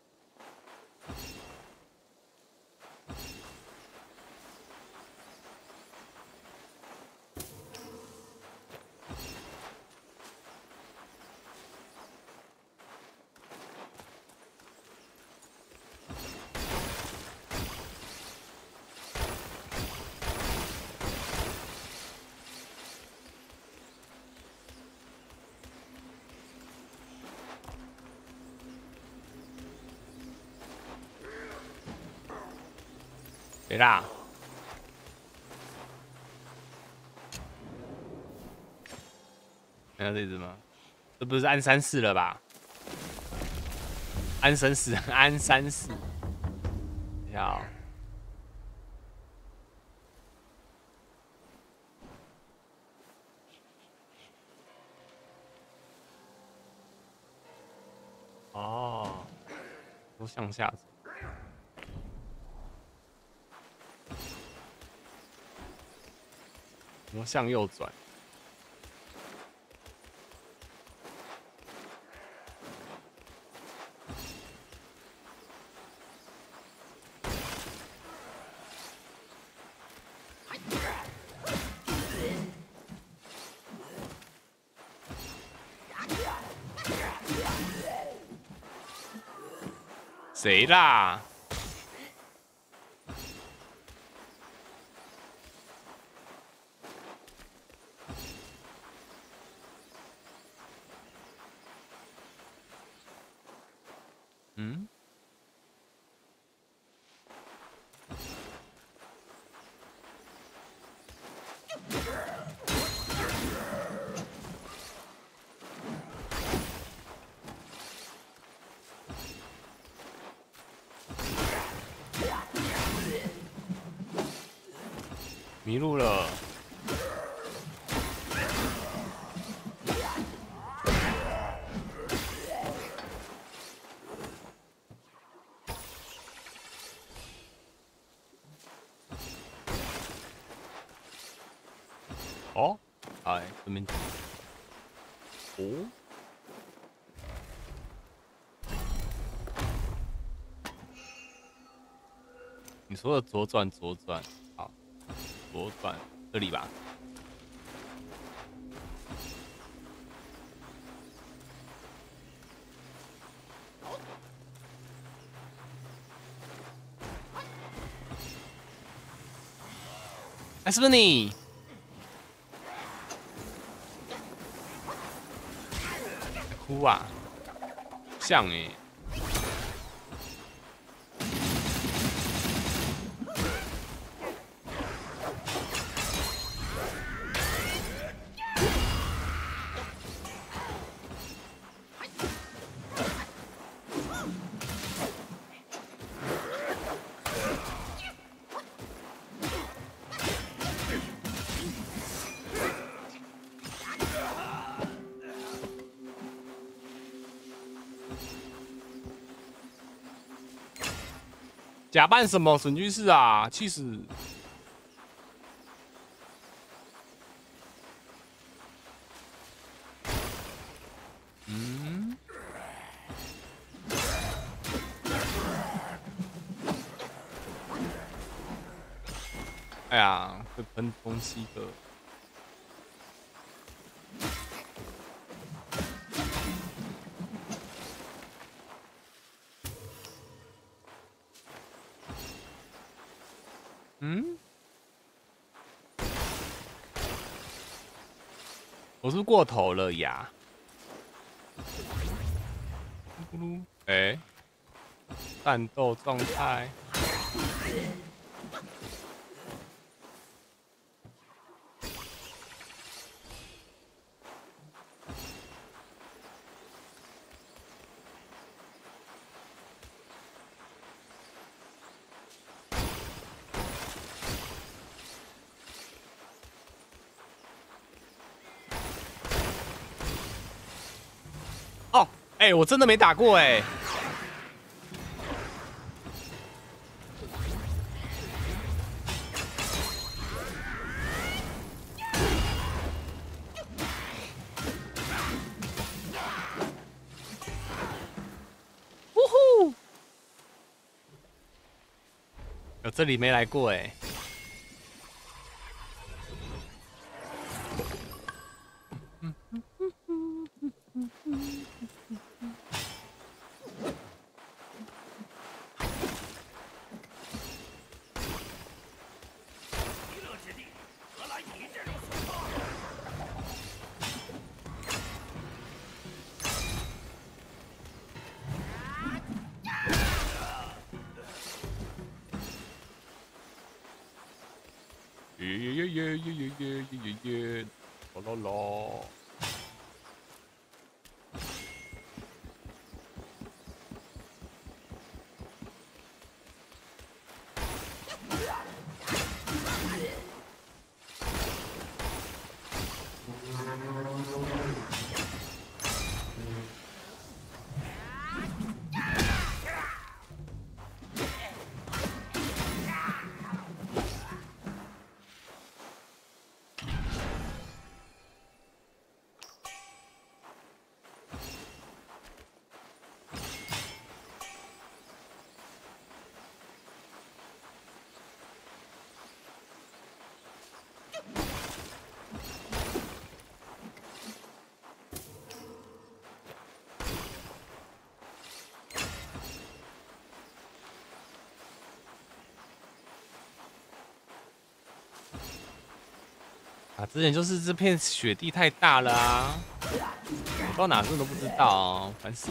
啦？看到这只吗？这不是安三四了吧？安三四，安三四，要。哦，都向下走。我向右转。谁啦？迷路了。哦，哎，这边。哦。你说的左转，左转。左转这里吧。哎，是不是你？哭啊！像哎。假扮什么神居士啊？气死！嗯？哎呀，会喷东西的。我是过头了呀！咕噜，哎，战斗状态。哎，我真的没打过哎。这里没来过哎。啊，之前就是这片雪地太大了啊，到哪去都不知道，烦死。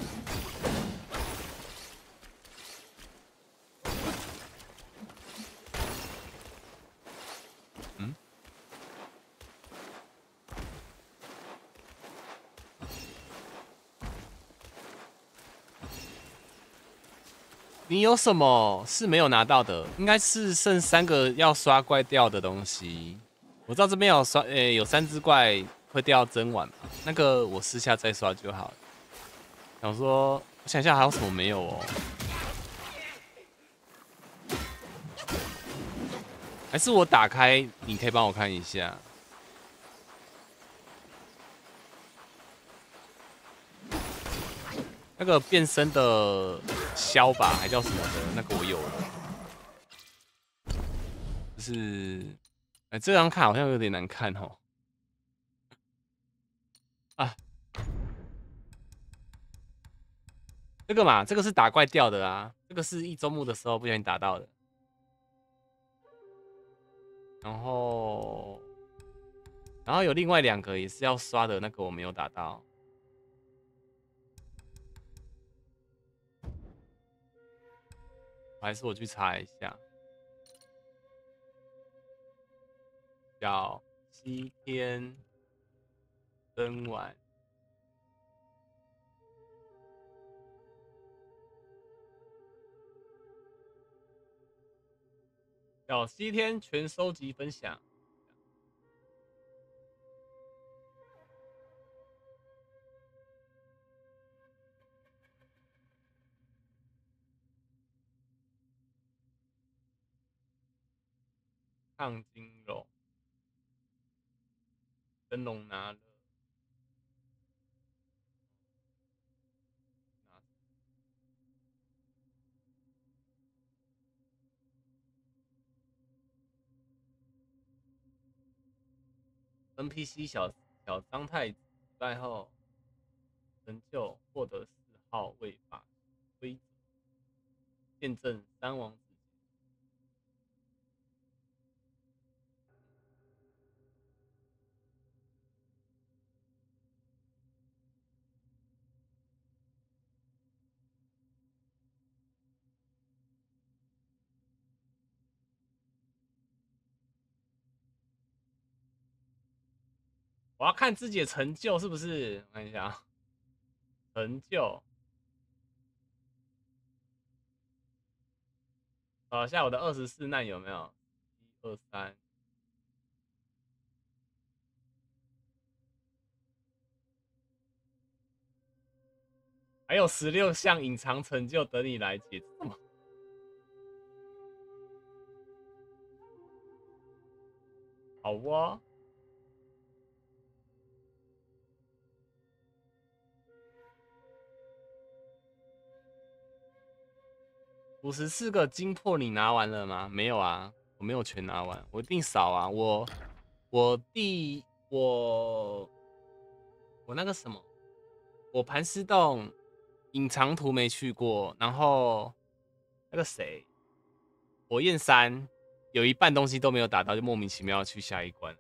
嗯？你有什么是没有拿到的？应该是剩三个要刷怪掉的东西。我知道这边有刷，诶，有三只怪会掉真碗，那个我私下再刷就好。想说，我想一下还有什么没有哦？还是我打开，你可以帮我看一下。那个变身的消吧，还叫什么的？那个我有了，就是。这张卡好像有点难看哦。啊，这个嘛，这个是打怪掉的啊，这个是一周目的时候不小心打到的。然后，然后有另外两个也是要刷的那个我没有打到，还是我去查一下。叫西天灯晚，叫西天全收集分享，烫金。灯笼拿了，NPC 小小张太子败后成就获得四号位法规则，见证三王。我要看自己的成就是不是？我看一下，成就，找一下我的二十四难有没有？一二三，还有十六项隐藏成就等你来解。好哇。五十四个金破你拿完了吗？没有啊，我没有全拿完，我一定少啊。我我第我我那个什么，我盘丝洞隐藏图没去过，然后那个谁火焰山有一半东西都没有打到，就莫名其妙去下一关。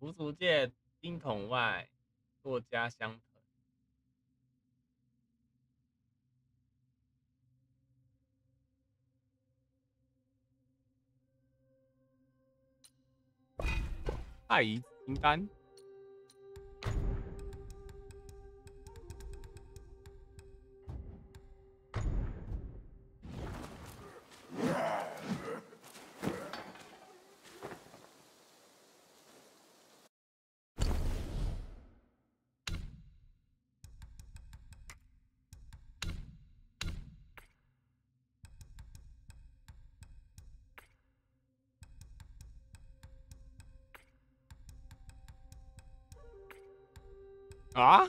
无足界金筒外，作家相藤。太乙金丹。啊！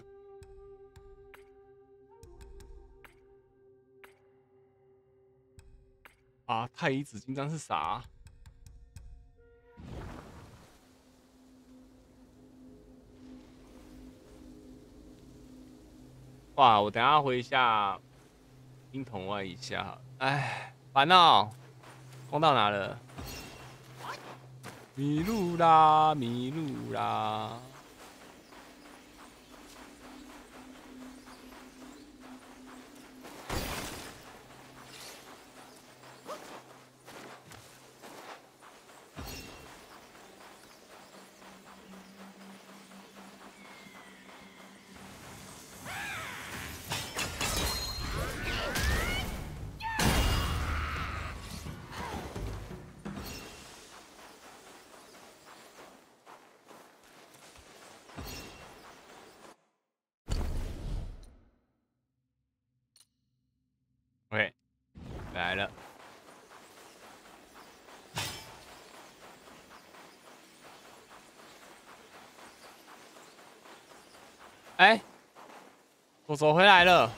啊！太乙紫金章是啥？哇！我等下回一下金筒外一下。哎，烦恼，攻到哪了？迷路啦！迷路啦！哎，我走回来了。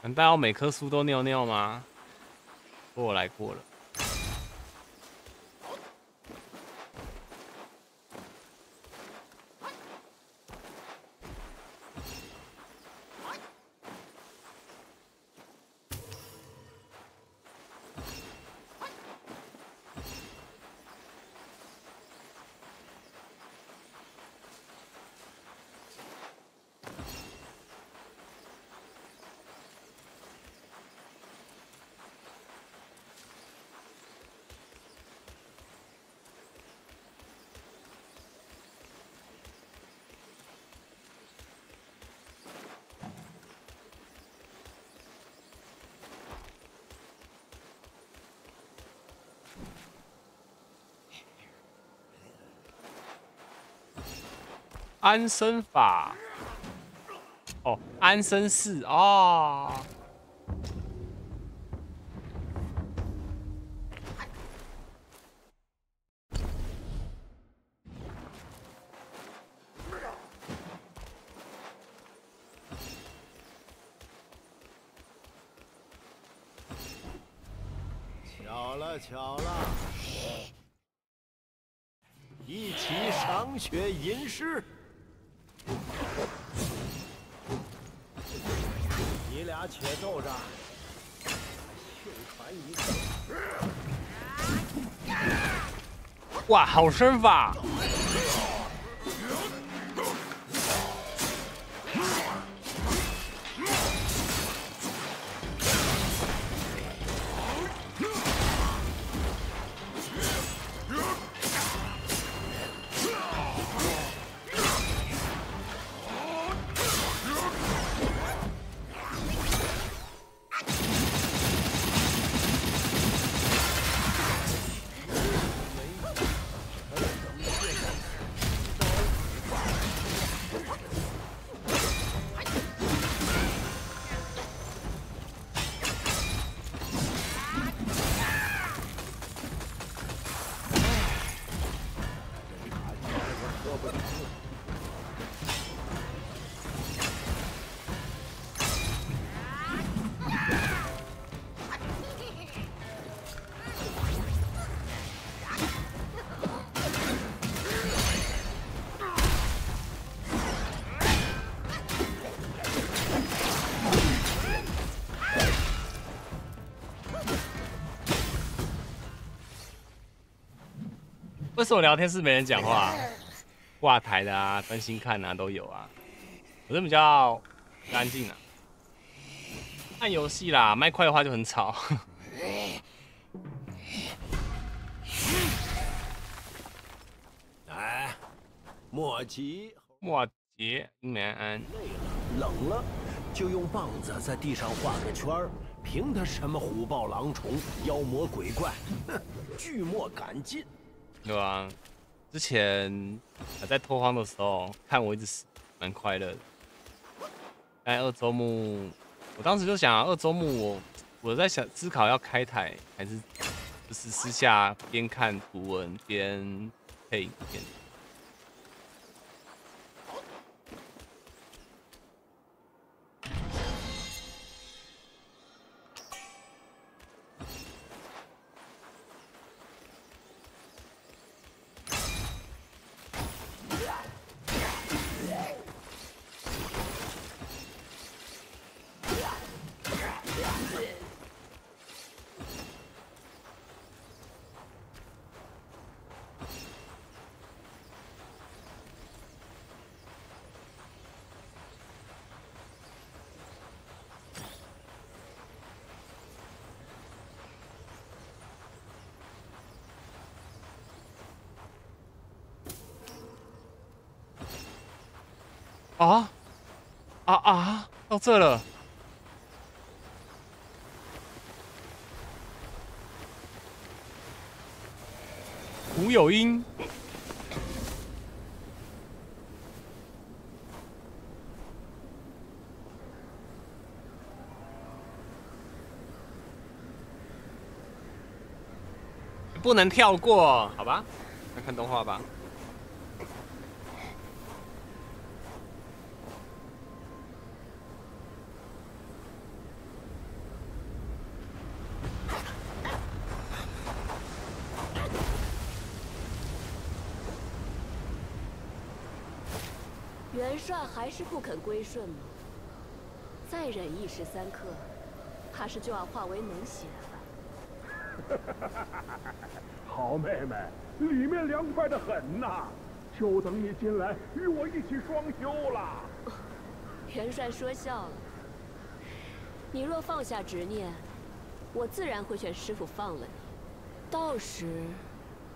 难道要每棵树都尿尿吗？我来过了。安身法。哦安身寺啊巧了巧了。一起赏雪吟诗。哇，好身法！为什么聊天室没人讲话？挂台的啊，专心看啊，都有啊。我这比较干净啊。看游戏啦，麦快的话就很吵。哎，莫急，莫急，免安。累了，冷了，就用棒子在地上画个圈儿，凭他什么虎豹狼虫、妖魔鬼怪，哼，巨莫敢近。对啊，之前还在拓荒的时候看我一直死，蛮快乐的。但，二周目，我当时就想，二周目我我在想思考要开台还是就是私下边看图文边配影片。啊啊啊！到这了，胡有英，不能跳过，好吧？来看动画吧。元帅还是不肯归顺吗？再忍一时三刻，怕是就要化为脓血了。好妹妹，里面凉快的很呐，就等你进来与我一起双修了。元帅说笑了。你若放下执念，我自然会劝师傅放了你，到时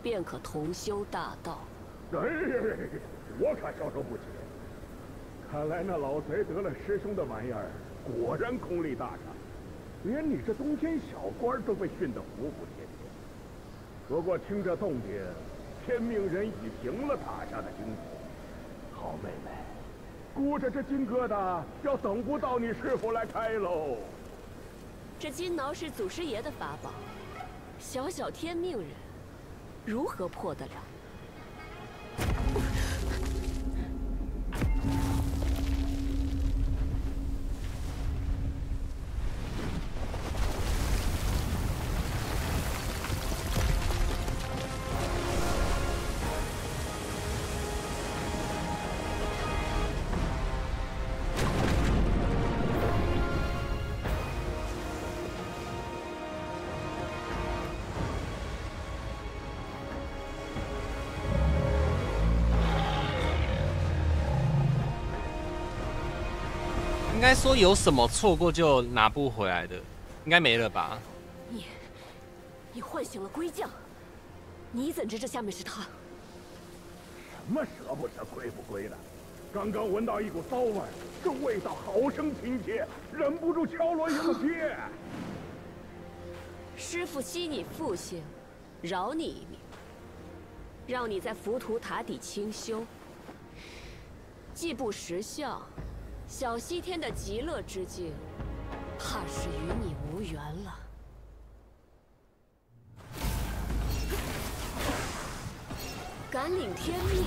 便可同修大道。哎，我可消受不起。看来那老贼得了师兄的玩意儿，果然功力大涨，连你这东天小官都被训得服服帖帖。不过听这动静，天命人已平了塔下的金库。好妹妹，估着这金疙瘩要等不到你师傅来开喽。这金挠是祖师爷的法宝，小小天命人，如何破得了？该说有什么错过就拿不回来的，应该没了吧？你，你唤醒了龟将，你怎知这下面是他？什么蛇不蛇，龟不龟的？刚刚闻到一股骚味，这味道好生亲切，忍不住敲锣迎接。师傅惜你父性，饶你一命，让你在浮屠塔底清修。既不识相，小西天的极乐之境，怕是与你无缘了。敢领天命，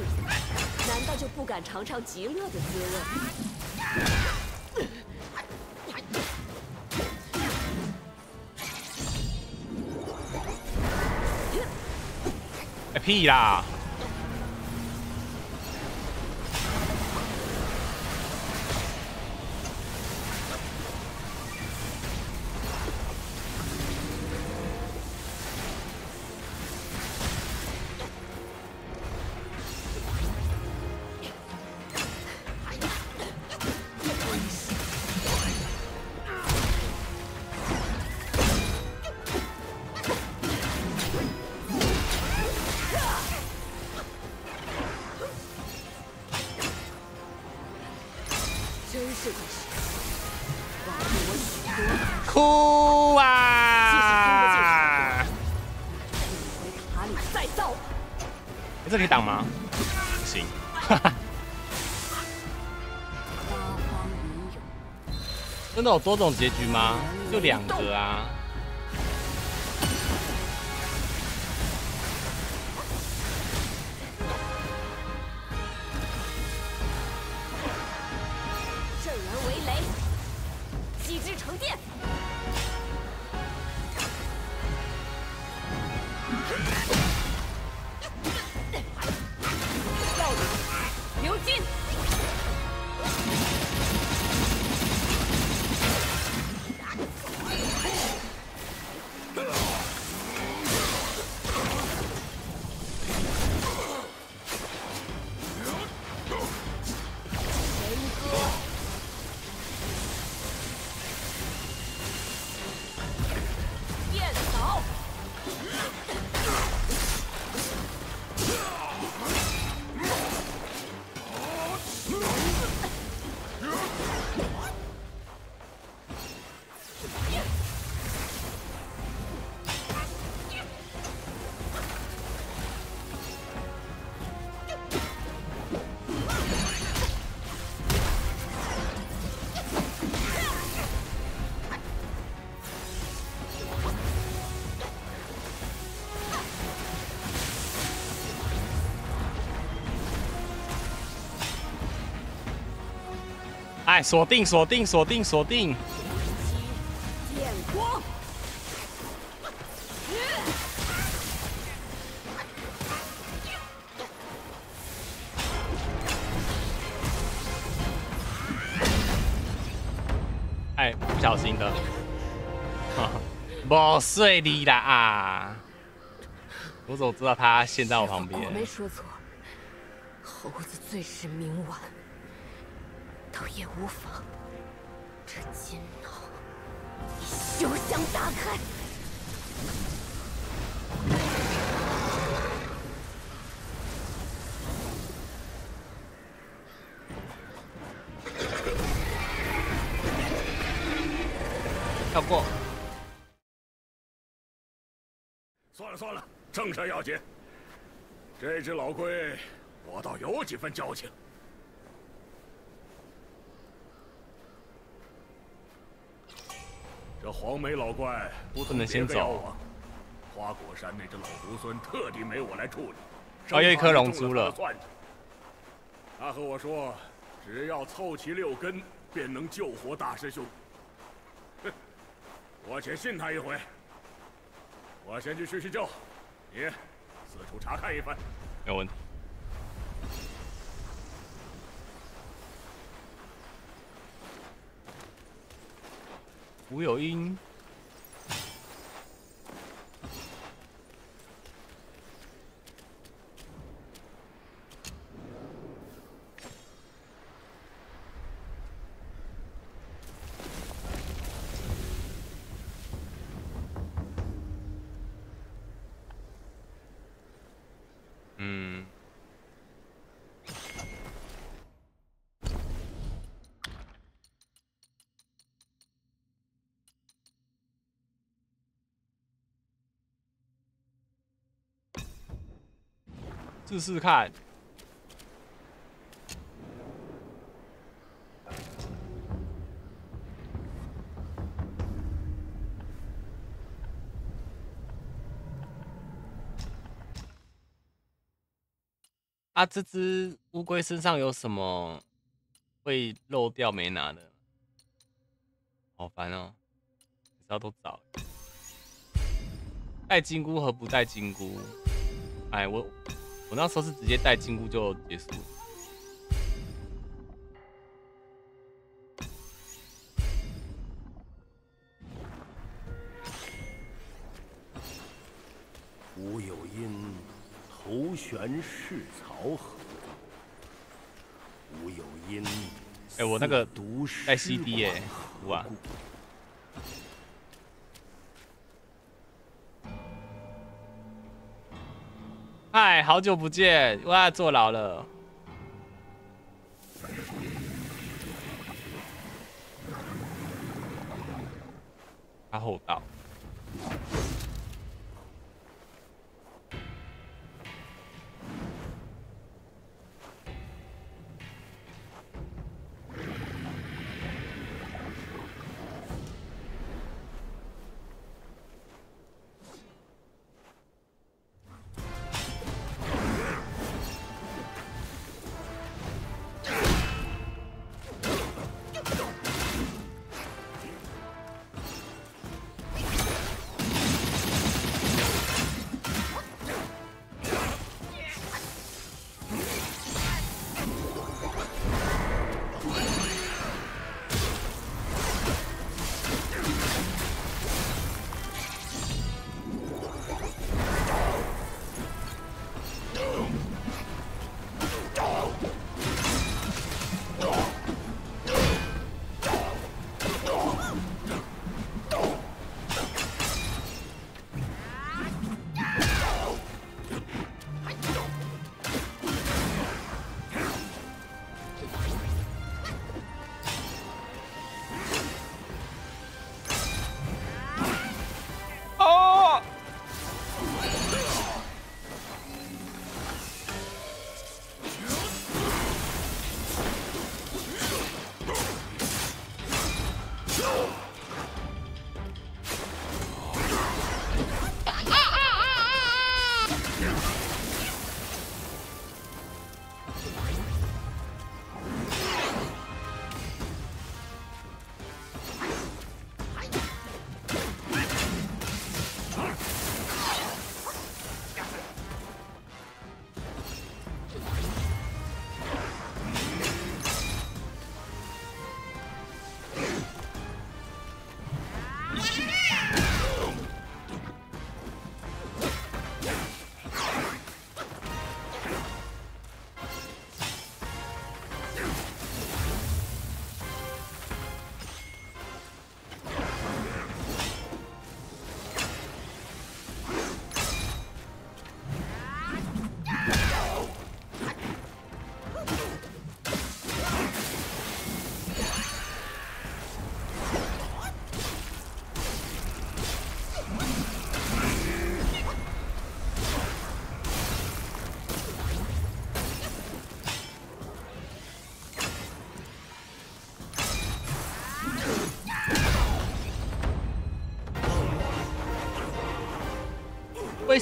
难道就不敢尝尝极乐的滋味？哎屁啦！有多种结局吗？就两个啊。哎，锁定，锁定，锁定，锁定！哎，不小心的，不碎你啦啊！我怎么知道他现在我旁边？我没说错，猴子最是冥顽，了，正事要紧。这只老龟，我倒有几分交情。这黄眉老怪不不能先走。花果山那只老猢狲特地没我来处理。哦，又一颗龙珠了。他和我说，只要凑齐六根，便能救活大师兄。哼，我且信他一回。我先去叙叙旧，你四处查看一番。没问题。吴有英。试试看。啊，这只乌龟身上有什么会漏掉没拿的？好烦哦，要都找。带金箍和不带金箍，哎，我我那时候是直接带金箍就结束了。吾有因头悬是草河，吾有因。哎，我那个哎 CD 哎，哇！好久不见，哇坐牢了。他厚道。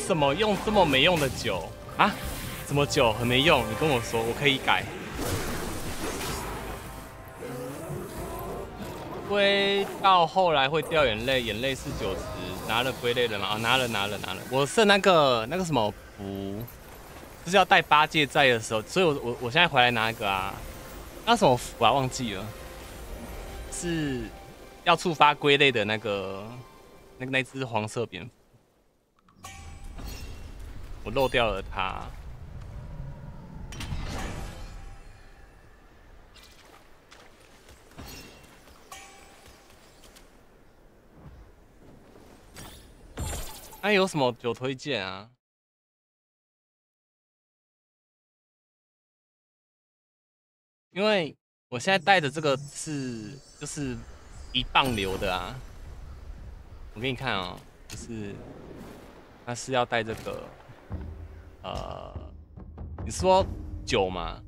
什么用这么没用的酒啊？什么酒很没用？你跟我说，我可以改。龟到后来会掉眼泪，眼泪是九十。拿了龟类的吗？啊，拿了拿了拿了。我是那个那个什么符，就是要带八戒在的时候，所以我我我现在回来拿一个啊。那什么符啊？忘记了，是要触发龟类的那个那个那只黄色蝙蝠。漏掉了他。那有什么酒推荐啊？因为我现在带的这个是就是一磅流的啊。我给你看啊，就是他是要带这个。呃，你说酒吗？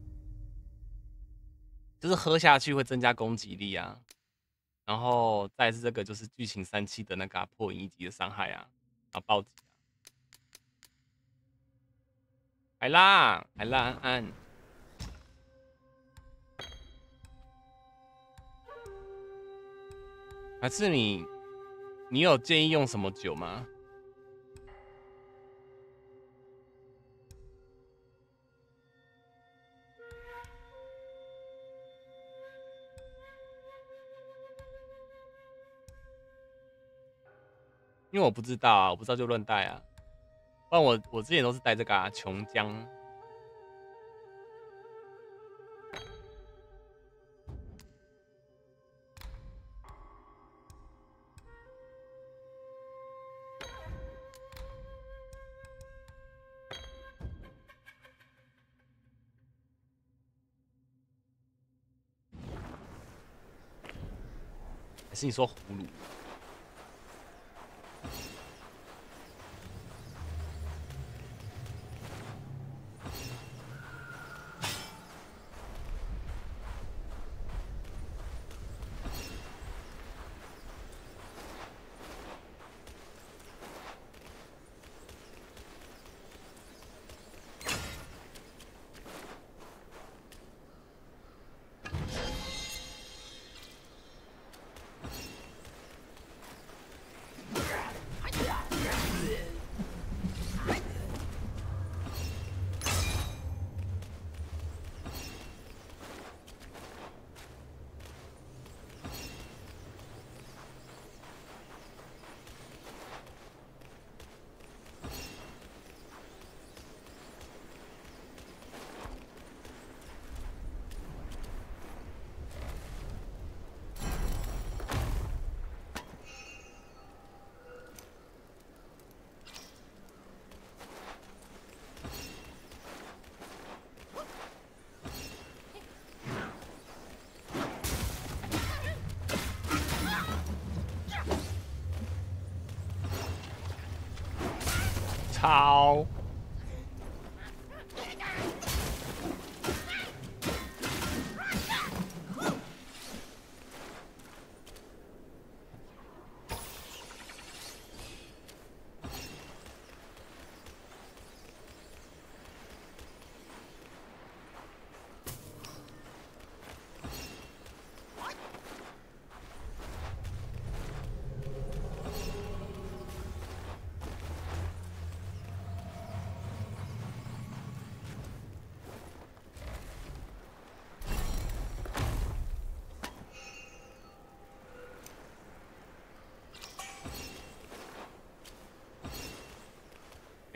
就是喝下去会增加攻击力啊，然后再是这个就是剧情三期的那个破影一级的伤害啊，啊暴击啊，海拉海拉安安，还是你你有建议用什么酒吗？因为我不知道啊，我不知道就乱带啊。不然我我之前都是带这个啊，琼浆。还是你说葫芦？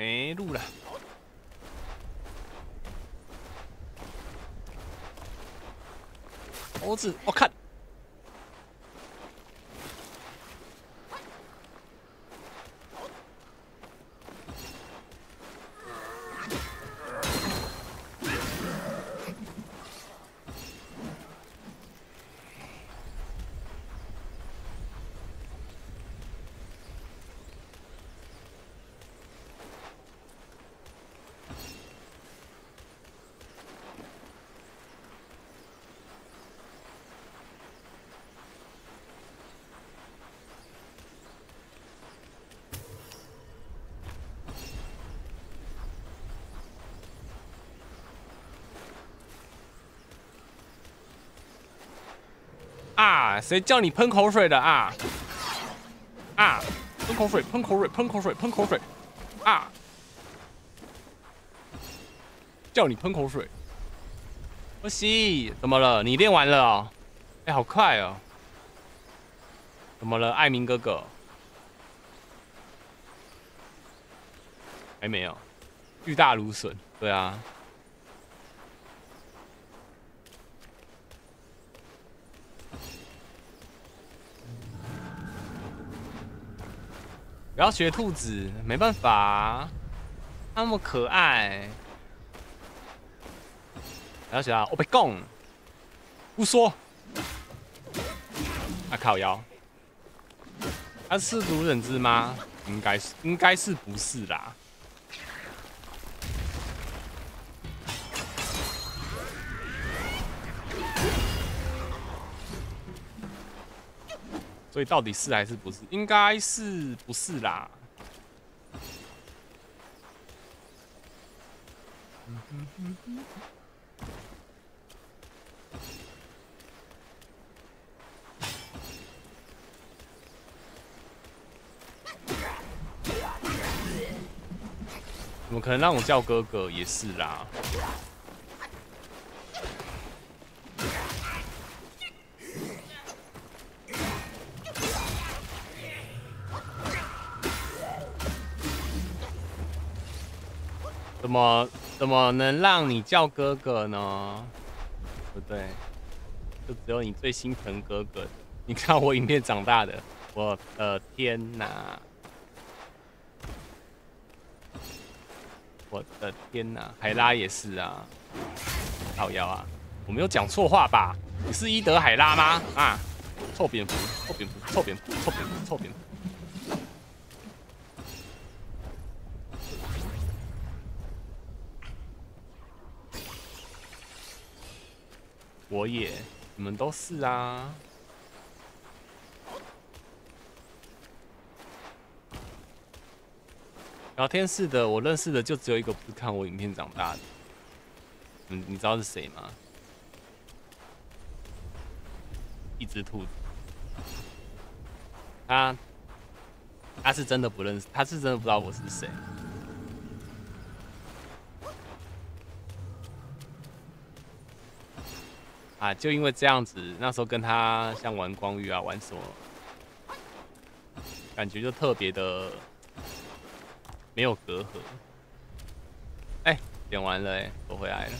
没路了，猴子，我看。啊！谁叫你喷口水的啊？啊！喷口水，喷口水，喷口水，喷口水！啊！叫你喷口水！不西，怎么了？你练完了哦？哎，好快哦！怎么了，艾明哥哥？还没有，巨大芦笋，对啊。不要学兔子，没办法，那么可爱。不要学啊！我被供，不说。啊靠腰，他是毒忍之吗？应该是，应该是不是啦。所以到底是还是不是？应该是不是啦？怎么可能让我叫哥哥？也是啦。怎么怎么能让你叫哥哥呢？不对，就只有你最心疼哥哥。你看我影片长大的，我的天哪！我的天哪，海拉也是啊，好妖啊！我没有讲错话吧？你是伊德海拉吗？啊，臭蝙蝠，臭蝙蝠，臭蝙蝠，臭蝙蝠，臭蝙蝠！我也，你们都是啊。聊天室的，我认识的就只有一个，不是看我影片长大的。你，你知道是谁吗？一只兔子。他，他是真的不认识，他是真的不知道我是谁。啊，就因为这样子，那时候跟他像玩光遇啊，玩什么，感觉就特别的没有隔阂。哎，点完了哎，我回来了。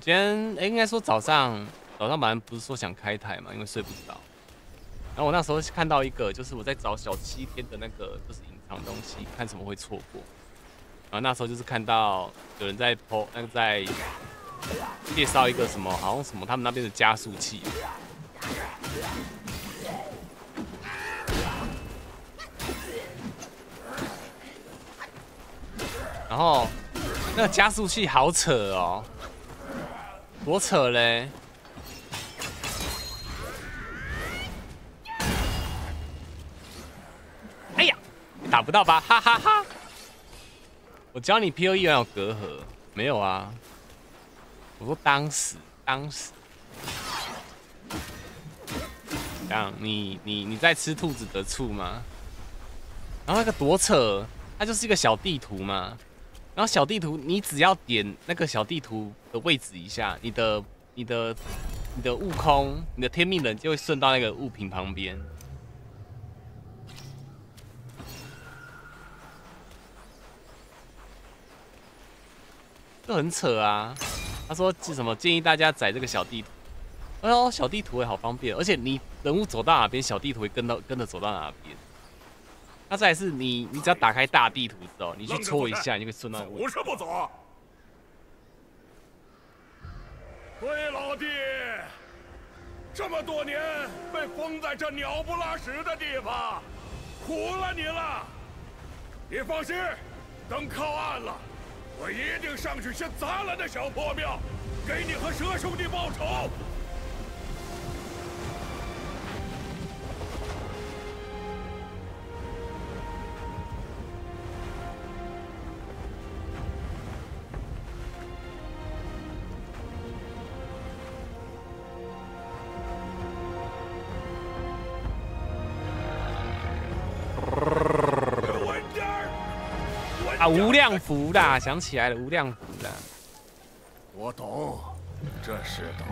今天哎，应该说早上早上本来不是说想开台嘛，因为睡不着。然后我那时候看到一个，就是我在找小七天的那个，就是隐藏东西，看什么会错过。然后那时候就是看到有人在 po 那个在介绍一个什么，好像什么他们那边的加速器。然后那个加速器好扯哦。多扯嘞！哎呀，打不到吧？哈哈哈！我教你 P O E 有隔阂，没有啊？我说当时，当时，这样你你你在吃兔子的醋吗？然后那个多扯，它就是一个小地图嘛。然后小地图，你只要点那个小地图的位置一下，你的、你的、你的悟空、你的天命人就会顺到那个物品旁边，这很扯啊！他说是什么建议大家载这个小地图，哎呦，小地图也好方便，而且你人物走到哪边，小地图会跟到跟着走到哪边。那再是你，你只要打开大地图之后，你去戳一下，你就可以顺到。我是不走。龟老弟，这么多年被封在这鸟不拉屎的地方，苦了你了。你放心，等靠岸了，我一定上去先砸了那小破庙，给你和蛇兄弟报仇。无量福啦，想起来了，无量福啦。我懂，这世道，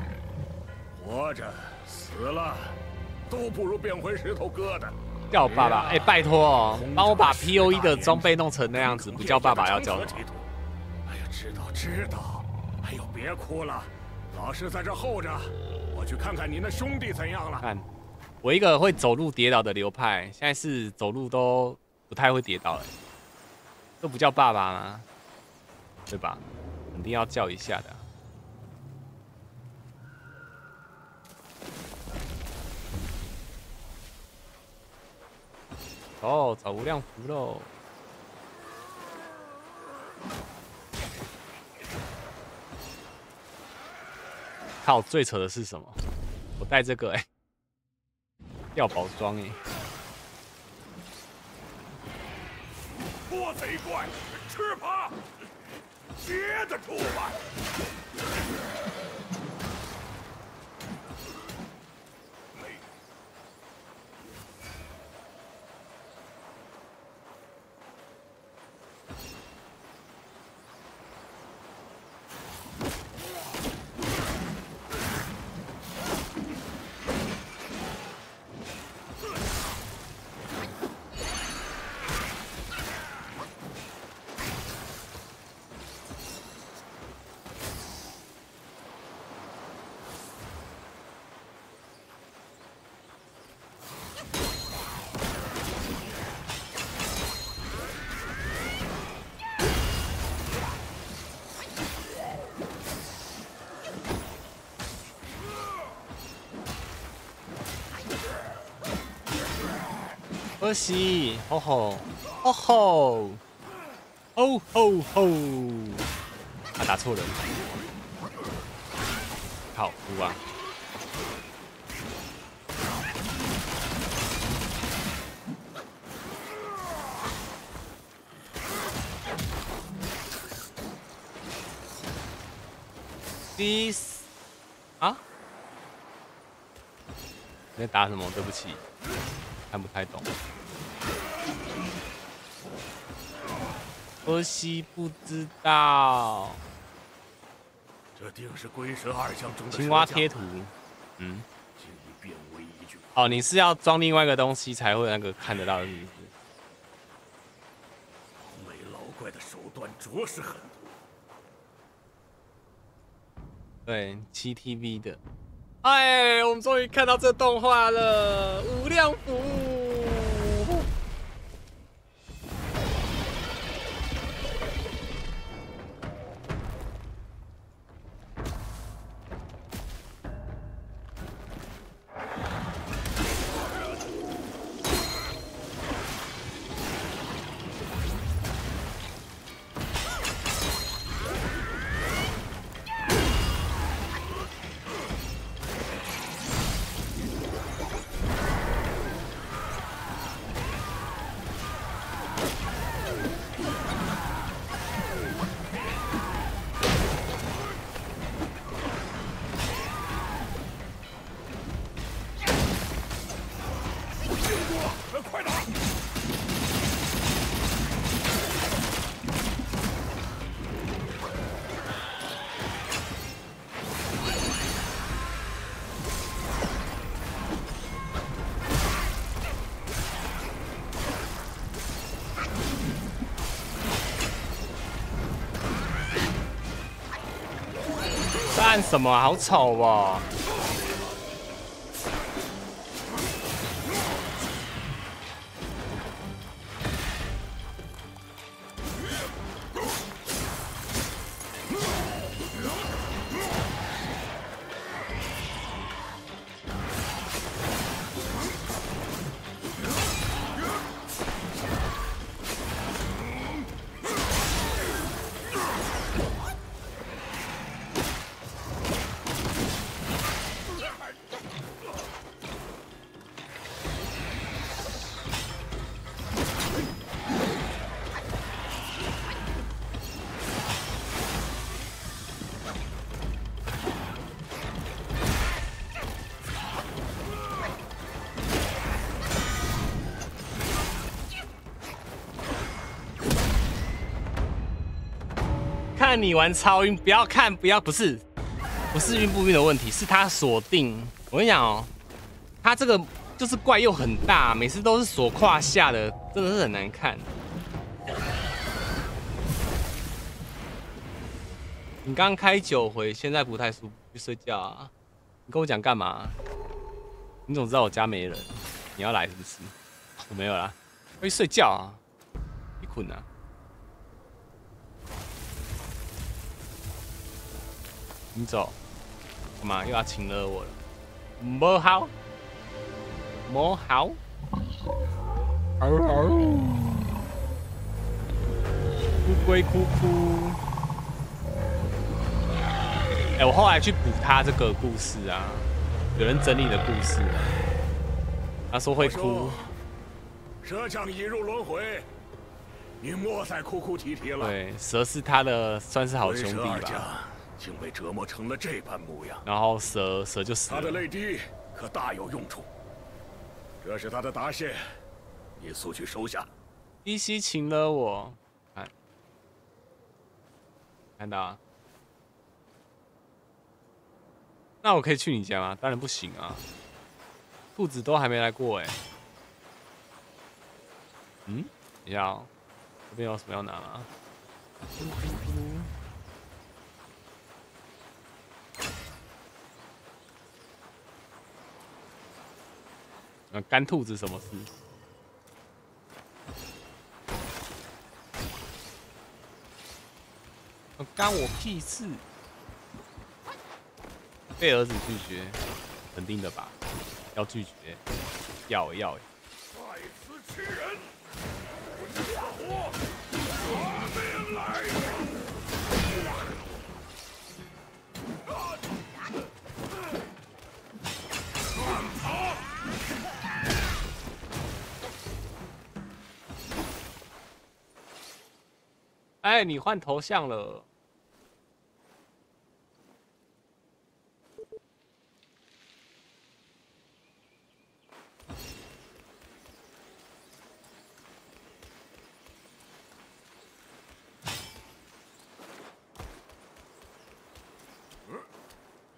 活着死了都不如变回石头疙瘩。叫爸爸，哎，拜托哦，帮我把 P O E 的装备弄成那样子，不叫爸爸要叫。哎呀，知道知道。哎呦，别哭了，老师在这候着，我去看看你那兄弟怎样了。看，我一个会走路跌倒的流派，现在是走路都不太会跌倒了。都不叫爸爸吗？对吧？肯定要叫一下的。哦，找无量符喽！靠，最扯的是什么？我带这个哎，掉宝装哎！没怪吃法接得出来。可惜，吼吼，吼吼，吼吼吼！他打错人，好哭啊！This 啊？你在打什么？对不起。看不太懂，可惜不知道。这定是龟蛇二将中的青蛙贴图，嗯。哦，你是要装另外一个东西才会那个看得到，是不是？没老怪的手段着实狠毒。对，七 TV 的。哎，我们终于看到这动画了，无量福。什么？好丑哦！你玩超晕，不要看，不要，不是，不是晕不晕的问题，是他锁定。我跟你讲哦，他这个就是怪又很大，每次都是锁胯下的，真的是很难看。你刚开九回，现在不太舒服，去睡觉啊？你跟我讲干嘛？你总知道我家没人，你要来是不是？我没有啦，去睡觉啊，你困啊？你走，干嘛又要请了我了？不好，不好，乌龟哭哭。哎，我后来去补他这个故事啊，有人整理的故事，他说会哭。蛇将已入轮回，你莫再哭哭啼啼了。对，蛇是他的算是好兄弟吧。竟被折磨成了这般模样。然后蛇蛇就死了。他的泪滴可大有用处。这是他的答谢，你速去收下。依稀请了我，看，看到。那我可以去你家吗？当然不行啊！兔子都还没来过哎。嗯，你好，这边有什么要拿吗？那干兔子什么事？干我屁事！被儿子拒绝，肯定的吧？要拒绝，要要。在此欺人！哎，你换头像了。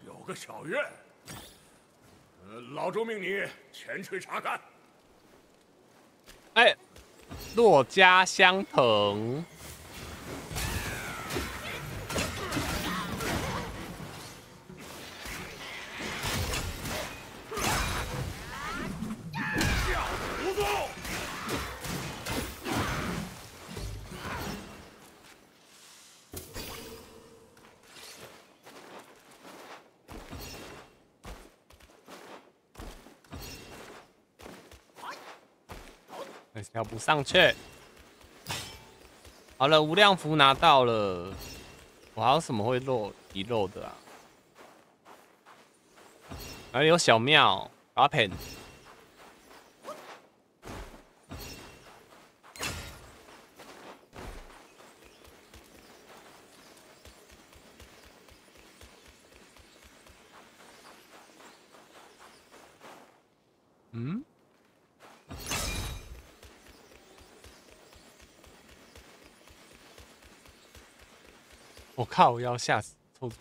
有个小院，呃，老周命你前去查看。哎，洛家香藤。上去？好了，无量符拿到了。我还有什么会漏遗漏的啊？还有小庙？阿我。靠！我要吓死臭猪！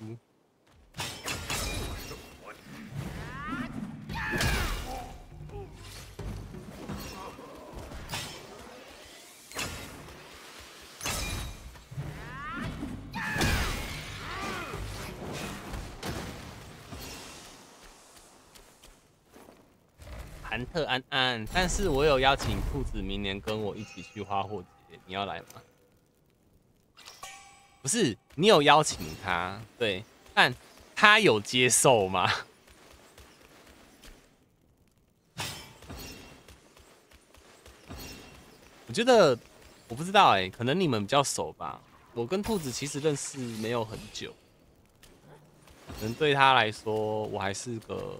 韩特安安，但是我有邀请兔子明年跟我一起去花火节，你要来吗？不是你有邀请他，对，但他有接受吗？我觉得我不知道哎，可能你们比较熟吧。我跟兔子其实认识没有很久，可能对他来说，我还是个。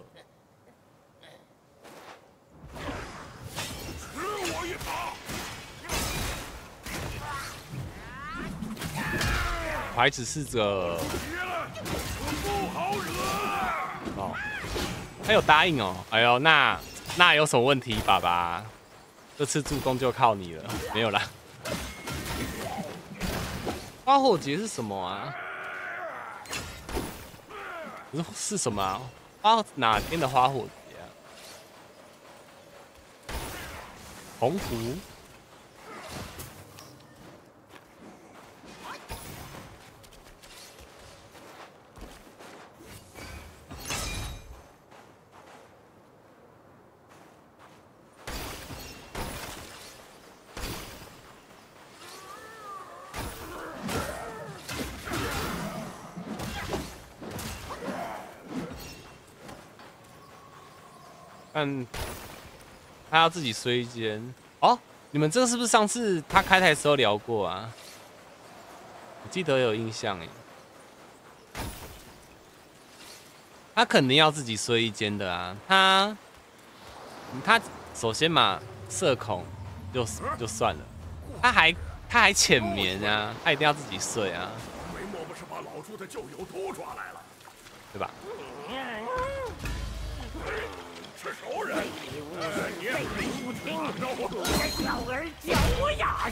还只是个哦，他有答应哦。哎呦，那那有什么问题，爸爸？这次助攻就靠你了。没有啦。花火节是什么啊？是是什么啊？花哪天的花火节啊？洪湖。但他要自己睡一间，哦，你们这个是不是上次他开台时候聊过啊？我记得有印象哎。他肯定要自己睡一间的啊，他他首先嘛，社恐就就算了，他还他还浅眠啊，他一定要自己睡啊。莫不是把老朱的旧友都抓来了，对吧？你不听，小儿叫我雅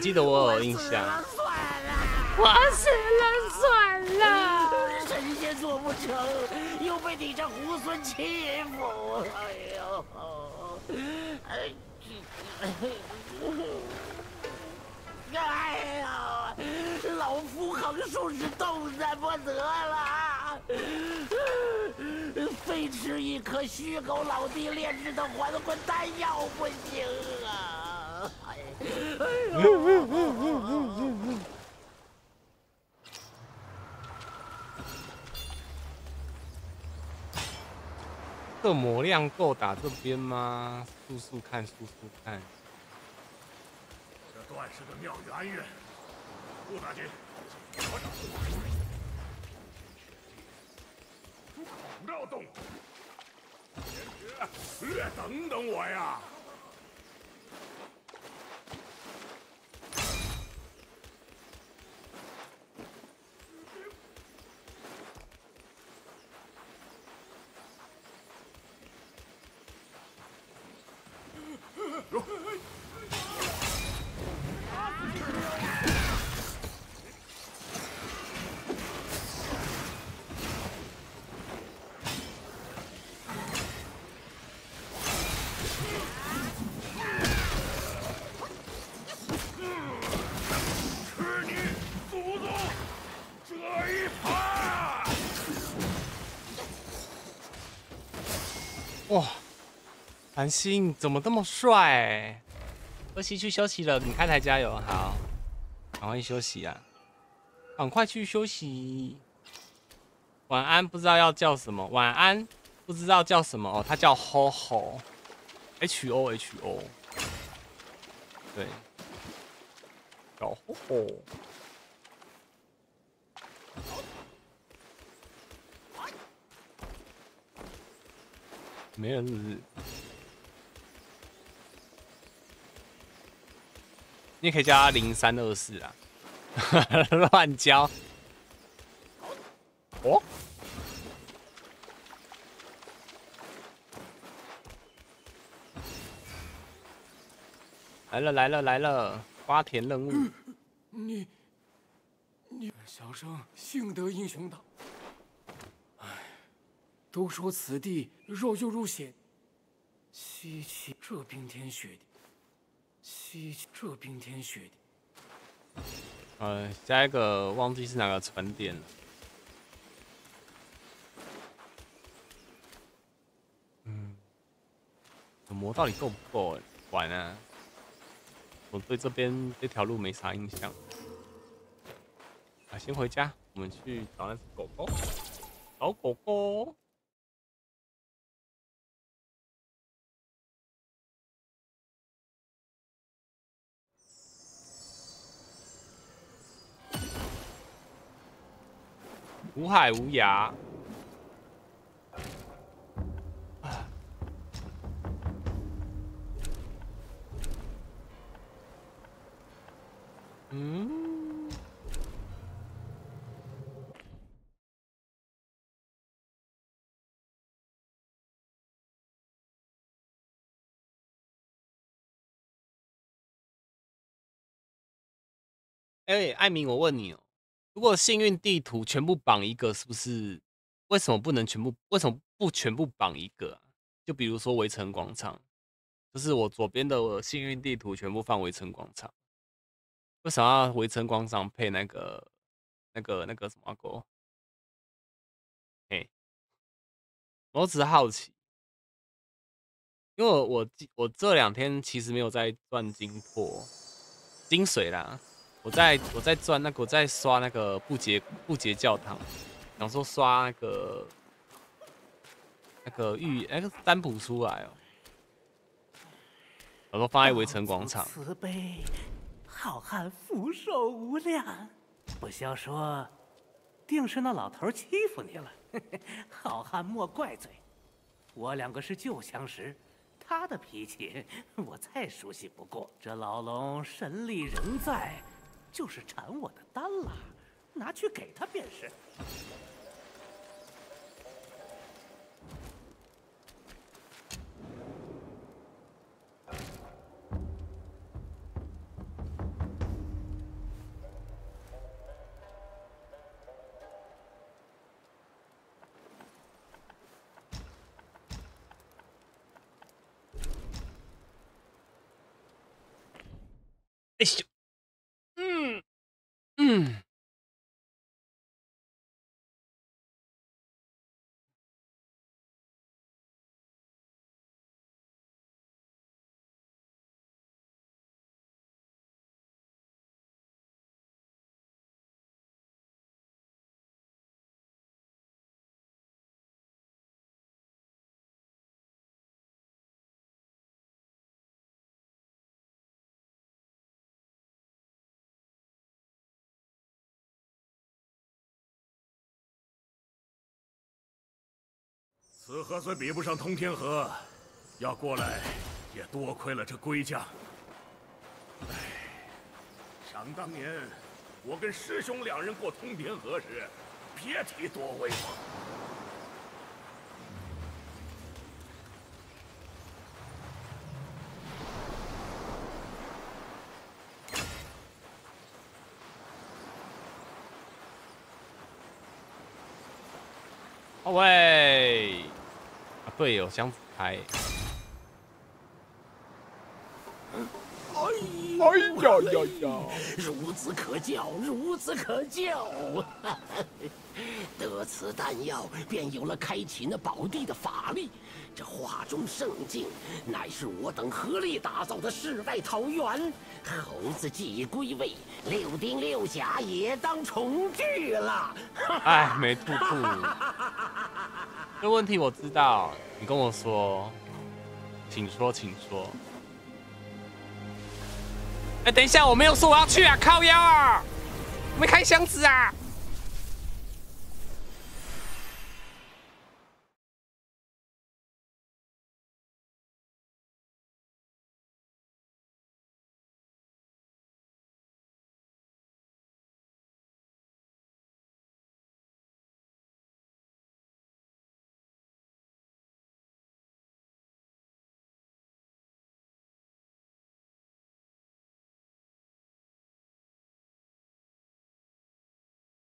我记得我有印象。我死了算了，神仙做不成，又被你这猢狲欺负。哎呦，哎，哎呀，老夫横竖是动弹不得了，非吃一颗虚狗老弟炼制的还魂丹药不行啊！这魔量够打这边吗？速速看，速速看。这断是个妙缘缘，顾大军，不要动！等等我呀！哇，韩星怎么这么帅？荷西去休息了，你开台加油，好，赶快休息啊！赶快去休息，晚安，不知道要叫什么，晚安，不知道叫什么哦，他叫 Ho Ho，H O H O，对，叫 Ho Ho。没人不是？你也可以叫他零三二四啊，乱教。哦，来了来了来了，花田任务。你，你小生幸得英雄到。都说此地若就如险，稀奇这冰天雪地，这冰天雪地。呃，下一个忘记是哪个船点了。嗯，魔到底够不够玩啊？我对这边这条路没啥印象。啊，先回家，我们去找那只狗狗，找狗狗。无海无涯。嗯。哎，艾明，我问你哦。如果幸运地图全部绑一个，是不是？为什么不能全部？为什么不全部绑一个？就比如说围城广场，就是我左边的幸运地图全部放围城广场，为什么要围城广场配那个、那个、那个什么狗？哎，我只是好奇，因为我我我这两天其实没有在赚金破金水啦，我在我在赚那个我在刷那个不洁不洁教堂。想说刷那个那个玉那个占卜出来哦，我说放在围城广场。慈悲，好汉福寿无量。不消说，定是那老头欺负你了。好汉莫怪罪，我两个是旧相识，他的脾气我再熟悉不过。这老龙神力仍在，就是馋我的丹了，拿去给他便是。此河虽比不上通天河，要过来也多亏了这龟将。唉，想当年我跟师兄两人过通天河时，别提多威风。喂。对，有箱子开。哎呀呀呀！孺子可教，孺子可教。得此丹药，便有了开启那宝地的法力。这画中圣境，乃是我等合力打造的世外桃源。猴子既已归位，六丁六甲也当重聚了。哎，没兔兔。这问题我知道。你跟我说，请说，请说。哎，等一下，我没有说我要去啊，靠腰啊，没开箱子啊。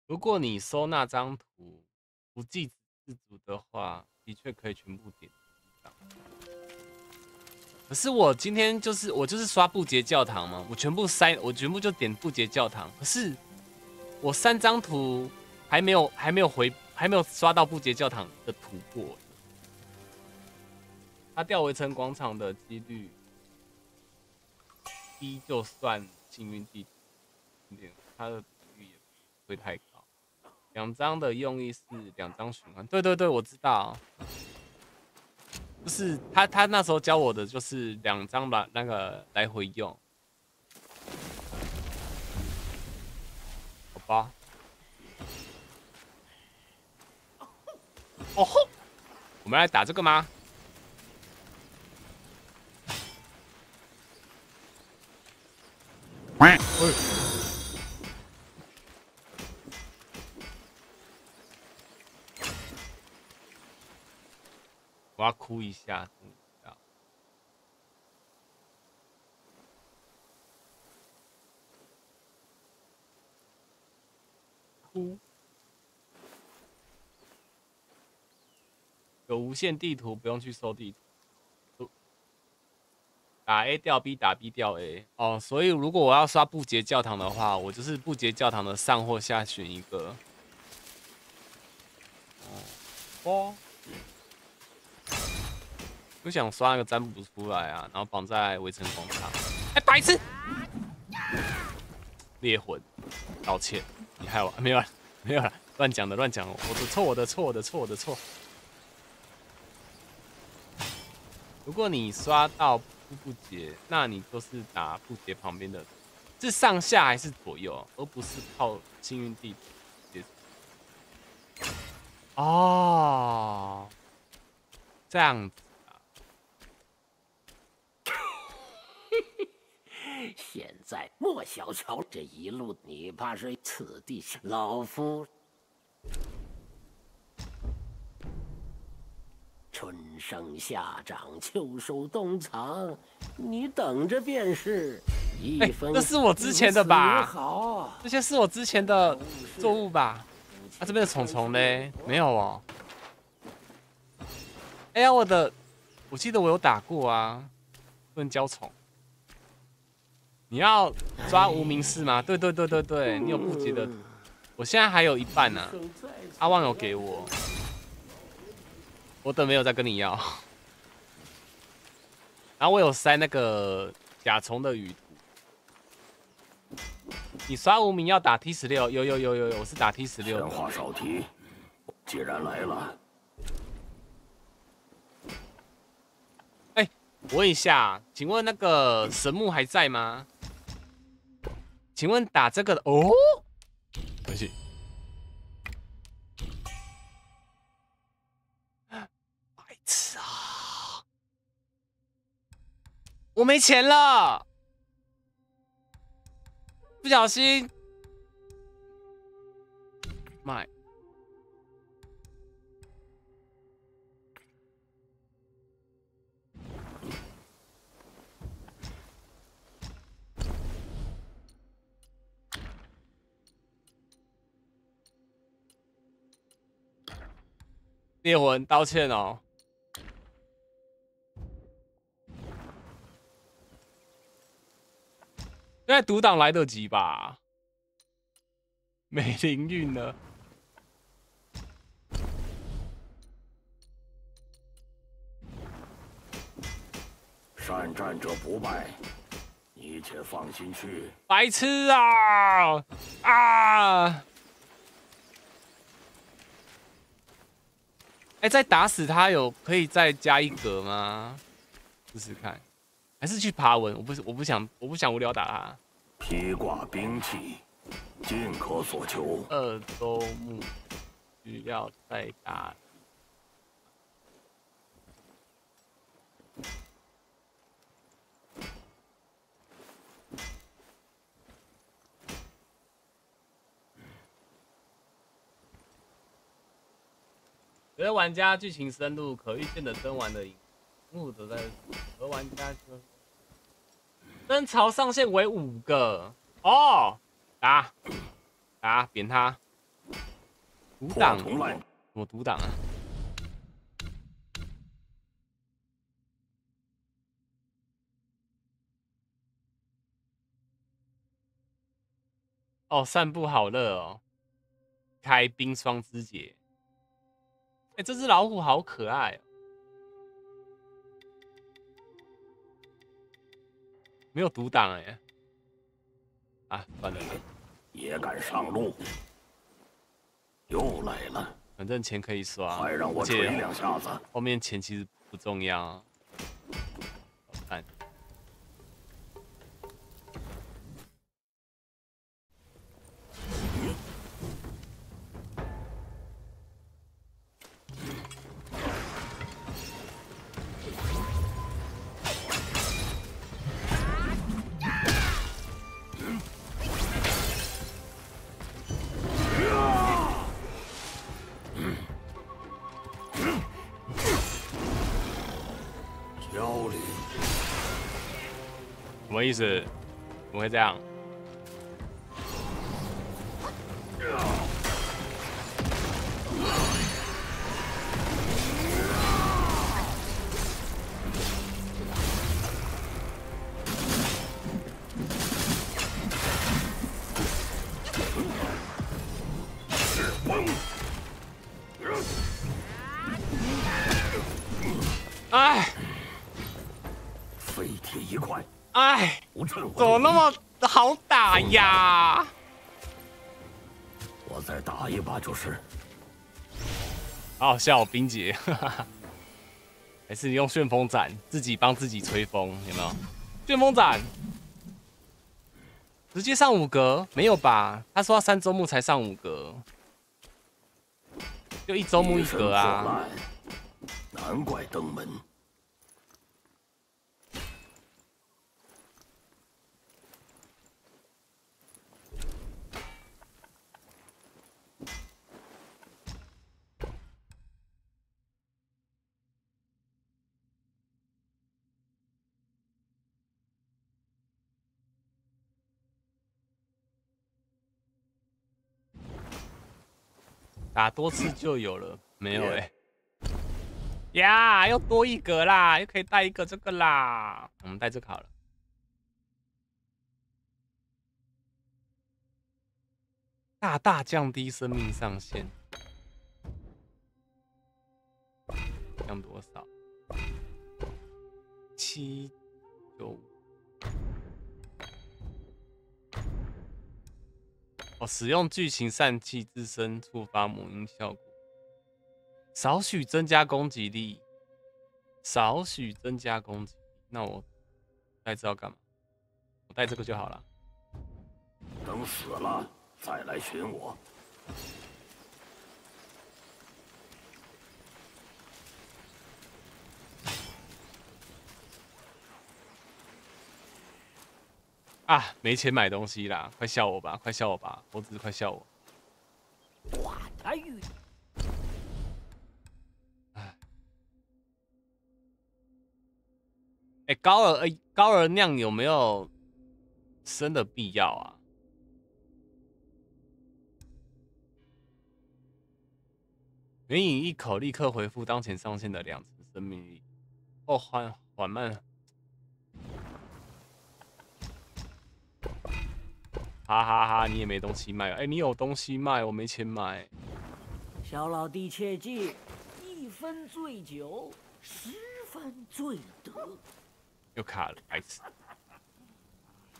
如果你收那张图不计自足的话，的确可以全部点可是我今天就是我就是刷不结教堂嘛，我全部塞，我全部就点不结教堂。可是我三张图还没有还没有回还没有刷到不结教堂的图过。他掉围城广场的几率低，就算幸运地点，他的几率也不会太高。两张的用意是两张循环，对对对，我知道，就是他他那时候教我的就是两张吧，那个来回用，好吧。哦吼，我们来打这个吗？喂。我要哭一下，图，有无限地图，不用去搜地图。打 A 掉 B，打 B 掉 A。哦，所以如果我要刷不洁教堂的话，我就是不洁教堂的上或下选一个。哦。不想刷那个占卜出来啊，然后绑在围城广场。哎，白痴！猎魂，道歉，你害我 没有了，没有了，乱讲的，乱讲，我的错，我的错，我的错，我的错。如果你刷到不不杰，那你就是打不杰旁边的，是上下还是左右，而不是靠幸运地结。哦，这样。现在莫小瞧这一路，你怕是此地老夫春生夏长，秋收冬藏，你等着便是。一分这是我之前的吧？好，这些是我之前的作物吧？啊，这边的虫虫嘞？没有哦。哎呀，我的，我记得我有打过啊，不能交虫。你要抓无名氏吗？对对对对对，你有不接的，我现在还有一半呢。阿旺有给我，我等没有再跟你要。然后我有塞那个甲虫的鱼。你刷无名要打 T 十六，有有有有有，我是打 T 十六。闲话少提，既然来了，哎，问一下，请问那个神木还在吗？请问打这个的哦，回去。白痴啊！我没钱了，不小心买。猎魂，道歉哦。现在独挡来得及吧？没灵运呢。善战者不败，你且放心去。白痴啊！啊！哎，再打死他有可以再加一格吗？试试看，还是去爬文？我不是，我不想，我不想无聊打他。披挂兵器，尽可所求。二周目需要再打。有的玩家剧情深入，可预见的真玩的影幕都在。和玩家就真潮上限为五个哦，打打扁他，独挡，我独挡啊！哦，散步好热哦，开冰霜之节。哎，这只老虎好可爱哦！没有独挡哎，啊，算了，也敢上路，又来了。反正钱可以刷，快让我锤两下子。后面钱其实不重要。看。意思？怎么会这样？怎么那么好打呀？我再打一把就是。好笑，冰姐，还是用旋风斩自己帮自己吹风，有没有？旋风斩直接上五格？没有吧？他说要三周目才上五格，就一周目一格啊。难怪登门。打多次就有了，没有哎。呀，又多一格啦，又可以带一个这个啦。我们带这个好了。大大降低生命上限，降多少？七九。哦，使用剧情散气自身触发母婴效果，少许增加攻击力，少许增加攻击。那我带这要干嘛？我带这个就好了。等死了再来寻我。啊，没钱买东西啦！快笑我吧，快笑我吧，猴子快笑我！哇，大鱼！哎，高尔哎，高尔酿有没有生的必要啊？每饮一口，立刻回复当前上限的两成生命力，哦，缓缓慢。哈哈哈！你也没东西卖，哎，你有东西卖，我没钱买。小老弟切记，一分醉酒，十分醉得。又卡了，白痴。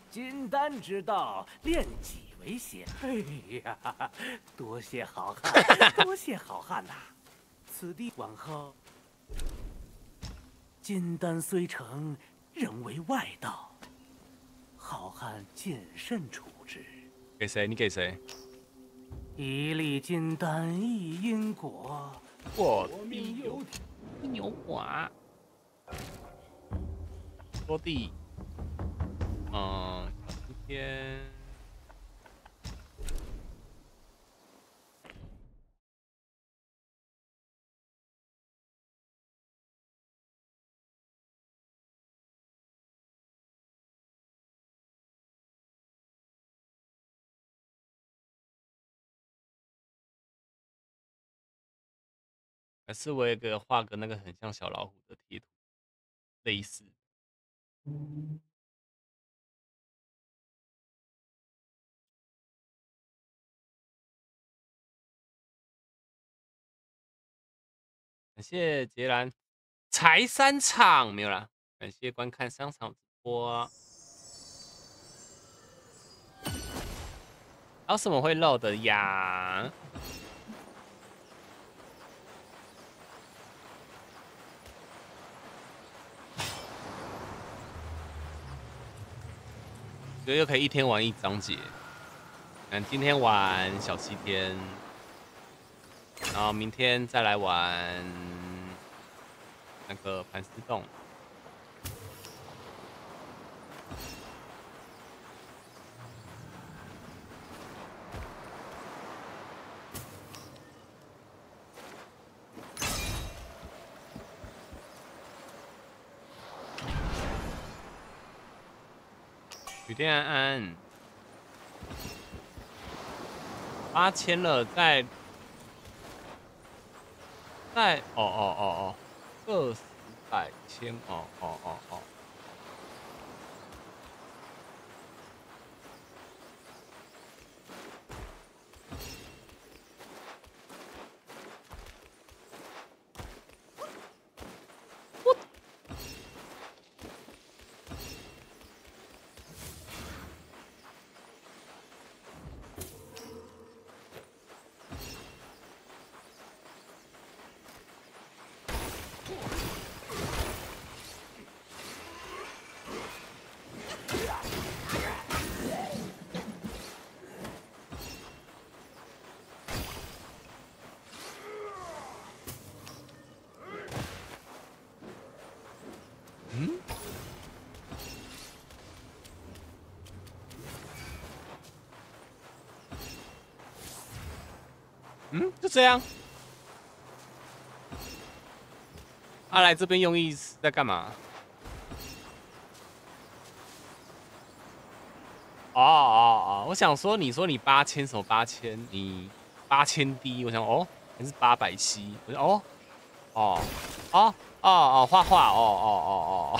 金丹之道，练己为先。哎呀，多谢好汉，多谢好汉呐！此地往后，金丹虽成，仍为外道，好汉谨慎处。给谁？你给谁？一粒金丹一因果，我命由牛寡。拖地。嗯，今天。还是我也给画个那个很像小老虎的贴图，类似。感谢杰兰，才三场没有了。感谢观看商场直播。还有什么会漏的呀？又可以一天玩一章节，嗯，今天玩小西天，然后明天再来玩那个盘丝洞。许天安，八千了，在在哦哦哦哦，二十百千哦哦哦哦。嗯，就这样。他来这边用意是在干嘛？哦哦哦！我想说，你说你八千什么八千？你八千 D，我想哦，还是八百 C？我想哦哦哦哦哦，画画哦哦哦哦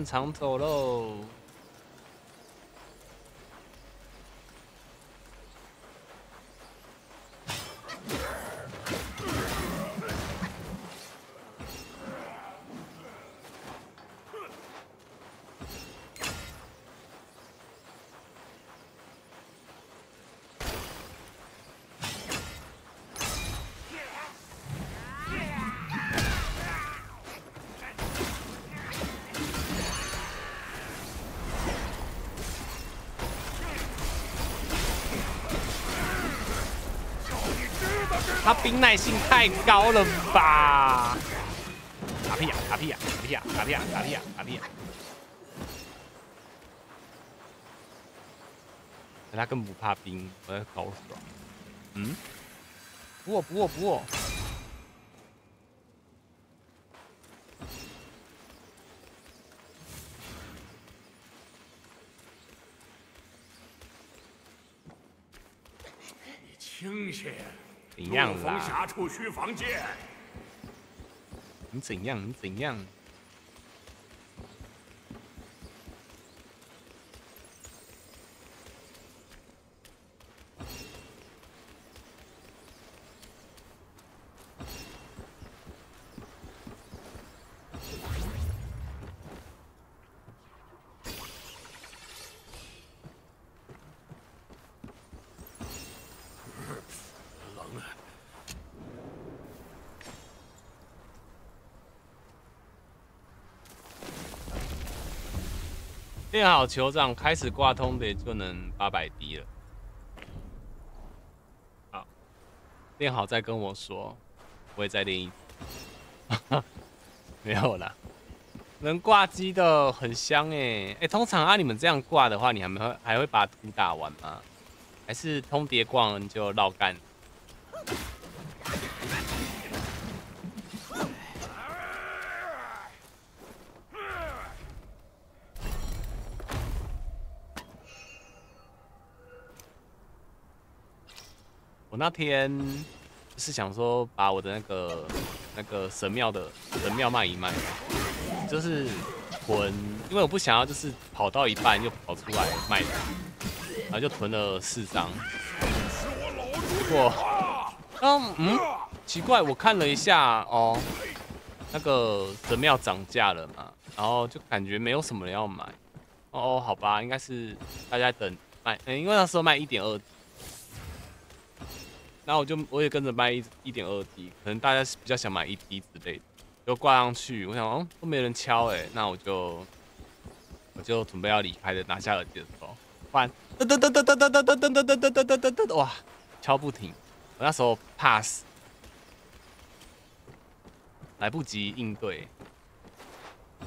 正常走喽。兵耐性太高了吧！打屁呀！打屁呀！打屁呀！打屁呀！打屁呀！打屁呀！他更不怕兵，我在搞爽。嗯？不我不我不我。你清醒。两分侠处须防剑，你怎样？你怎样？练好酋长，开始挂通的就能八百滴了。好，练好再跟我说，我会再练一。没有了，能挂机的很香哎哎，通常按你们这样挂的话，你还没会还会把图打完吗？还是通牒挂完就绕干？那天是想说把我的那个那个神庙的神庙卖一卖，就是囤，因为我不想要就是跑到一半又跑出来卖，然后就囤了四张。结果，嗯嗯，奇怪，我看了一下哦，那个神庙涨价了嘛，然后就感觉没有什么人要买。哦，好吧，应该是大家等卖，嗯，因为那时候卖一点二。然后我就我也跟着卖一一点二 D，可能大家比较想买一 D 之类的，就挂上去。我想哦都没人敲哎，那我就我就准备要离开的，拿下耳机的时候，换噔噔噔噔噔噔噔噔噔噔噔噔噔噔噔，哇，敲不停。我那时候 pass，来不及应对，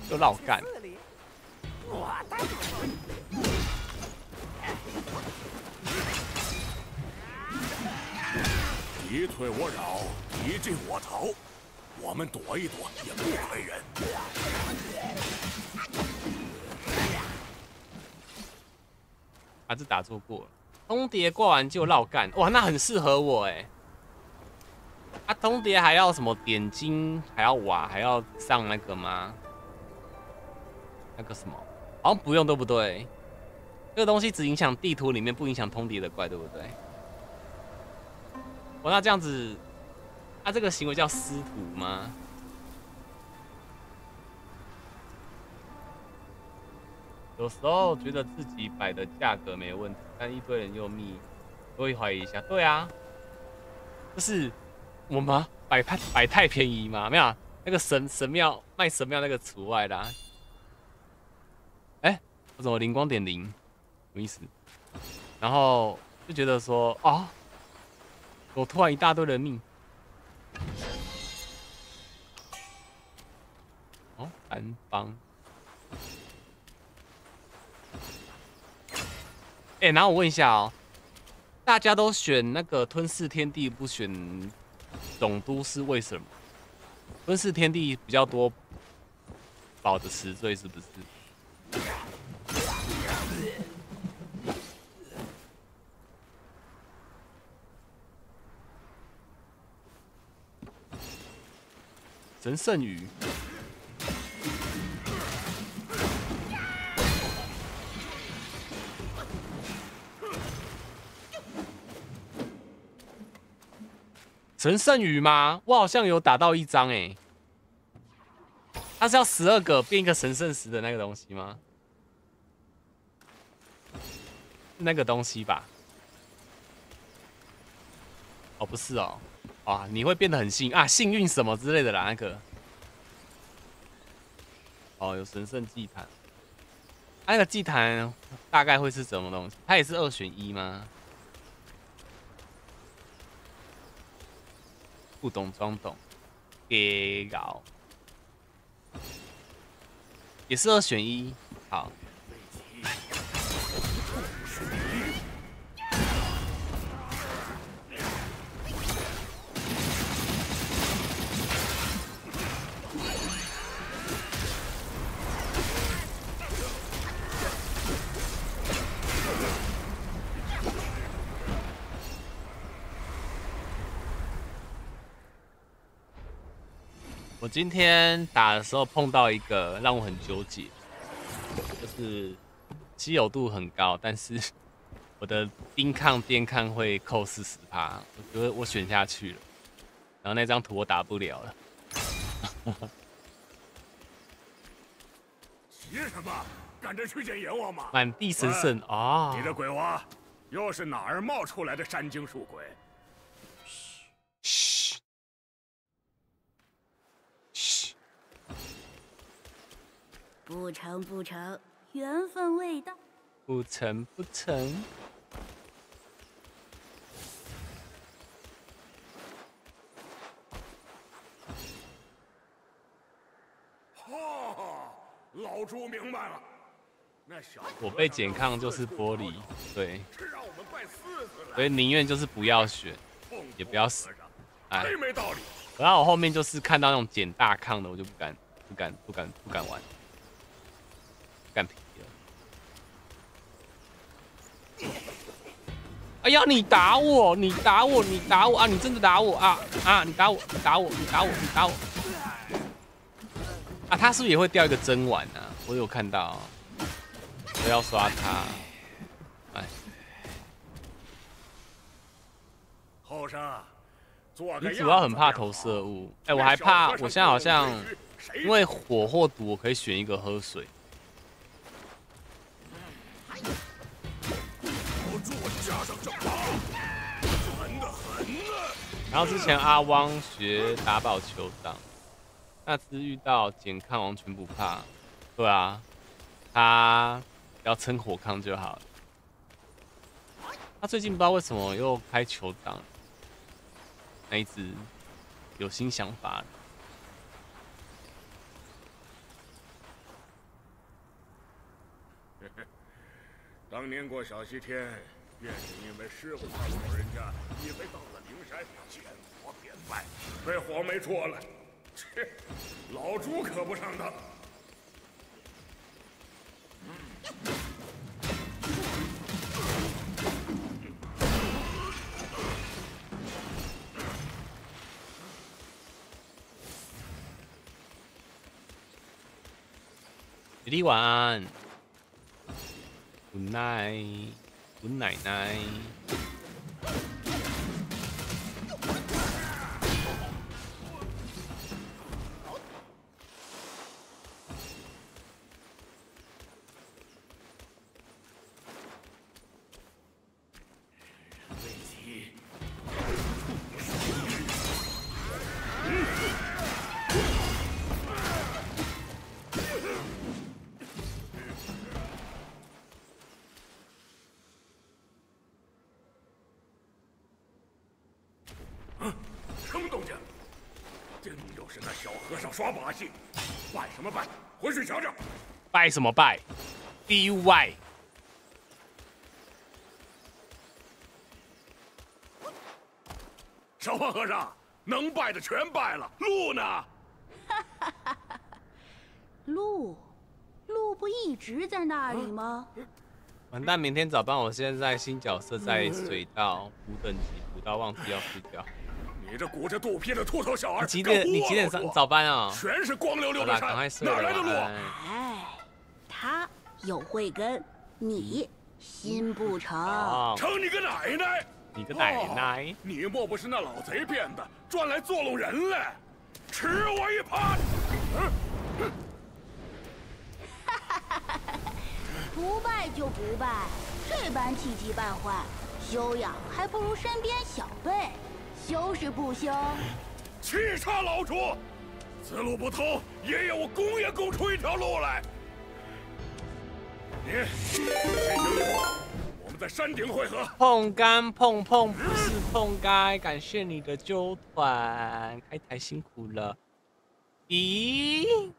就绕干。一退我扰，一进我逃，我们躲一躲也不亏人。还是打错过了，通牒挂完就绕干，哇，那很适合我哎。啊，通牒还要什么点金，还要瓦，还要上那个吗？那个什么，好像不用，对不对？这个东西只影响地图里面，不影响通牒的怪，对不对？我那这样子，他这个行为叫师徒吗？有时候觉得自己摆的价格没问题，但一堆人又密，我会怀疑一下。对啊，就是我吗？摆太摆太便宜吗？没有，那个神神庙卖神庙那个除外啦。哎，我怎么灵光点灵？什么意思？然后就觉得说啊，我突然一大堆人命。哦，单方。哎，然后我问一下哦，大家都选那个吞噬天地，不选总督是为什么？吞噬天地比较多宝的词缀，是不是？神圣语。神圣雨吗？我好像有打到一张哎，它是要十二个变一个神圣石的那个东西吗？那个东西吧？哦，不是哦，啊，你会变得很幸啊，幸运什么之类的啦，那个。哦，有神圣祭坛，那个祭坛大概会是什么东西？它也是二选一吗？不懂装懂，给搞，也是二选一，好。我今天打的时候碰到一个让我很纠结，就是稀有度很高，但是 我的冰抗边抗会扣四十趴，我觉得我选下去了，然后那张图我打不了了。急什么？赶着去见阎王吗？满地神圣啊！你的鬼娃，又是哪儿冒出来的山精树鬼？不成不成，缘分未到。不成不成。哈，老朱明白了。那小我被减抗就是玻璃，对。所以宁愿就是不要选，也不要死。哎，没道理。然后我后面就是看到那种减大抗的，我就不敢、不敢、不敢、不敢玩。干皮了！哎呀，你打我！你打我！你打我啊！你真的打我啊啊！你打我！你打我！你打我！你打我！啊，他是不是也会掉一个真丸呢？我有看到，我要刷他。哎，后生，你主要很怕投射物。哎，我还怕，我现在好像因为火或毒，我可以选一个喝水。然后之前阿汪学打宝球掌，那次遇到减抗完全不怕，对啊，他要撑火抗就好了。他最近不知道为什么又开球掌，那一只有新想法。当年过小西天，便是因为师傅他老人家以为到了灵山见佛便拜，被黄梅捉了。切，老朱可不上当。弟弟晚安。滚奶滚奶奶拜什么拜？D U Y。小花和尚，能拜的全拜了，路呢？哈哈哈！路，路不一直在那里吗？完蛋！明天早班，我现在新角色在水道补等级，补到忘记要睡觉。你这鼓着肚皮的秃头小儿，你几点？你几点上早班啊？全是光溜溜的山，哪来的路？哎，他有慧根，你心不成。成你个奶奶！你个奶奶！你莫不是那老贼变的，专来作弄人来？吃我一耙！哈哈哈哈哈！不拜就不拜，这般气急败坏，修养还不如身边小辈。修是不修？气煞老主！此路不通，爷爷我攻也攻出一条路来。你先行一步。在山顶汇合，碰杆碰碰不是碰杆，感谢你的纠团，开台辛苦了。咦？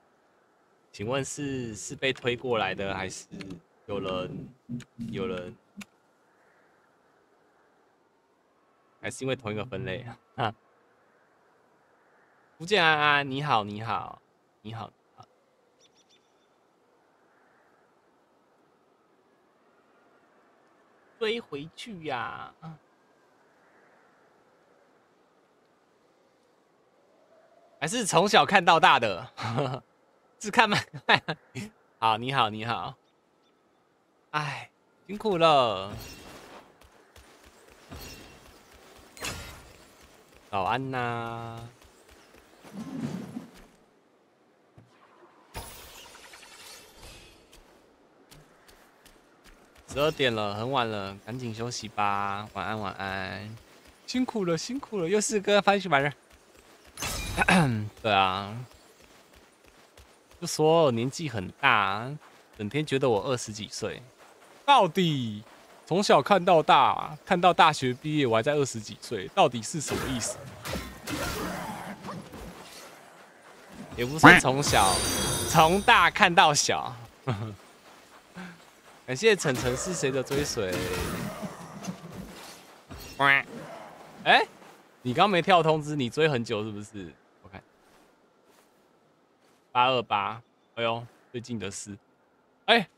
请问是是被推过来的，还是有人有人？还是因为同一个分类啊？福建安安，你好，你好，你好。追回去呀！还是从小看到大的，是看吗？好，你好，你好。哎，辛苦了。早安呐。十二点了，很晚了，赶紧休息吧。晚安，晚安，辛苦了，辛苦了，又是个翻译玩意儿。对啊，就说年纪很大，整天觉得我二十几岁。到底从小看到大，看到大学毕业，我还在二十几岁，到底是什么意思？也不是从小，从大看到小。感谢晨晨是谁的追随？喂，哎，你刚没跳通知，你追很久是不是？我看八二八，哎呦，最近的事，哎，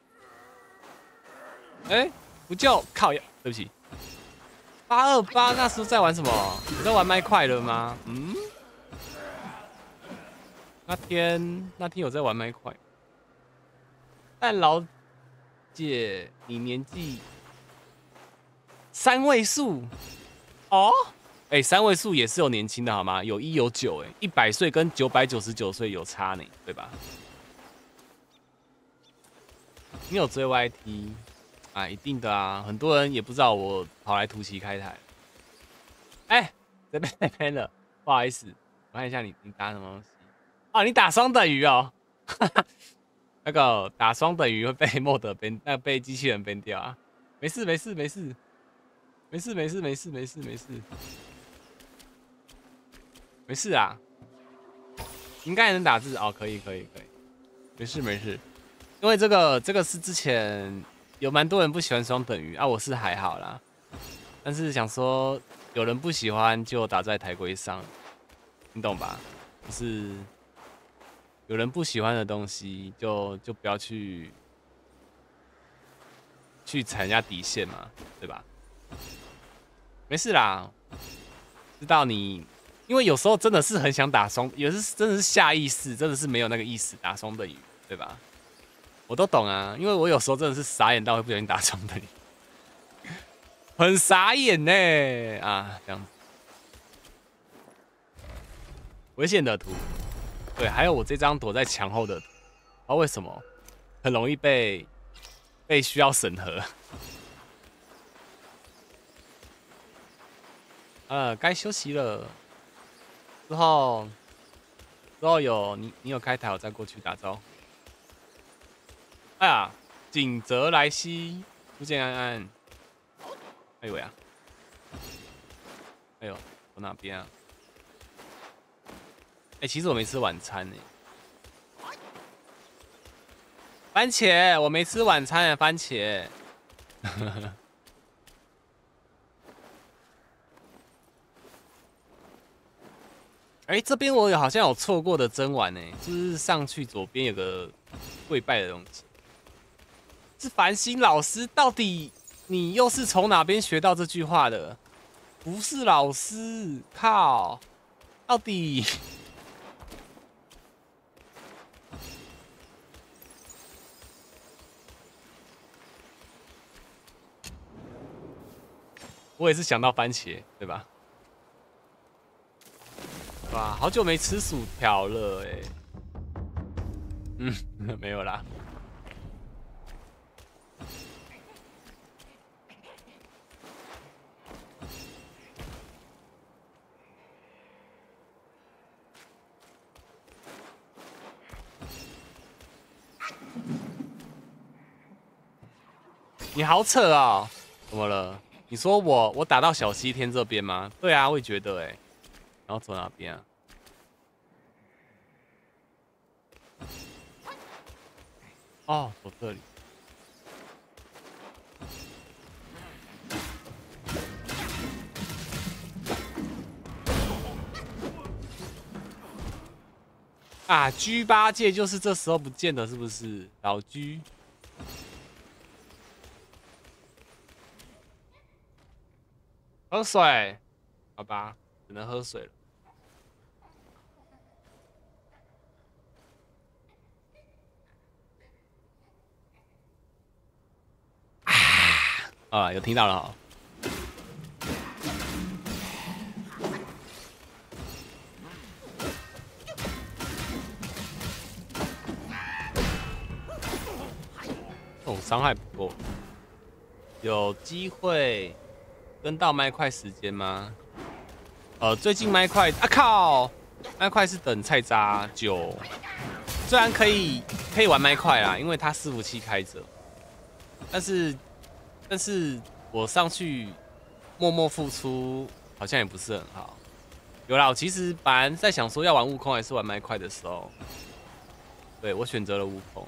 哎，不叫靠呀，对不起，八二八那时候在玩什么？你在玩麦快乐吗？嗯，那天那天有在玩麦快，但老。姐，你年纪三位数哦？哎，三位数也是有年轻的好吗？有一有九，哎，一百岁跟九百九十九岁有差呢，对吧？你有追 YT 啊？一定的啊，很多人也不知道我跑来图奇开台。哎，这边这边了，不好意思，我看一下你你打什么东西？啊，你打双等于哦。那个打双等于会被 莫德编，那被机器人编掉啊！没事没事没事，没事没事没事没事没事，没事啊！应该能打字哦，可以可以可以，没事没事，因为这个这个是之前有蛮多人不喜欢双等于啊，我是还好啦，但是想说有人不喜欢就打在台规上，你懂吧？就是。有人不喜欢的东西，就就不要去去踩人家底线嘛，对吧？没事啦，知道你，因为有时候真的是很想打双，也是真的是下意识，真的是没有那个意思打双的鱼，对吧？我都懂啊，因为我有时候真的是傻眼到会不小心打双的鱼，很傻眼呢啊，这样子危险的图。对，还有我这张躲在墙后的，不知道为什么很容易被被需要审核。呃，该休息了。之后之后有你你有开台，我再过去打招呼。哎呀，锦泽来兮，福建安安。哎呦呀！哎呦，我哪边啊？哎，其实我没吃晚餐呢。番茄，我没吃晚餐啊，番茄。哎，这边我有好像有错过的真丸呢，就是上去左边有个跪拜的东西。是繁星老师，到底你又是从哪边学到这句话的？不是老师，靠！到底？我也是想到番茄，对吧？哇，好久没吃薯条了哎。嗯，没有啦。你好扯啊！怎么了？你说我我打到小西天这边吗？对啊，我也觉得哎。然后走哪边啊？哦，走这里。啊，G 八戒就是这时候不见的，是不是？老 G。喝水，好吧，只能喝水了。啊，有听到了哈。哦，伤害不够，有机会。跟到麦块时间吗？呃，最近麦块啊靠，麦块是等菜渣九，虽然可以可以玩麦块啦，因为它伺服器开着，但是但是我上去默默付出好像也不是很好。有啦，我其实本来在想说要玩悟空还是玩麦块的时候，对我选择了悟空。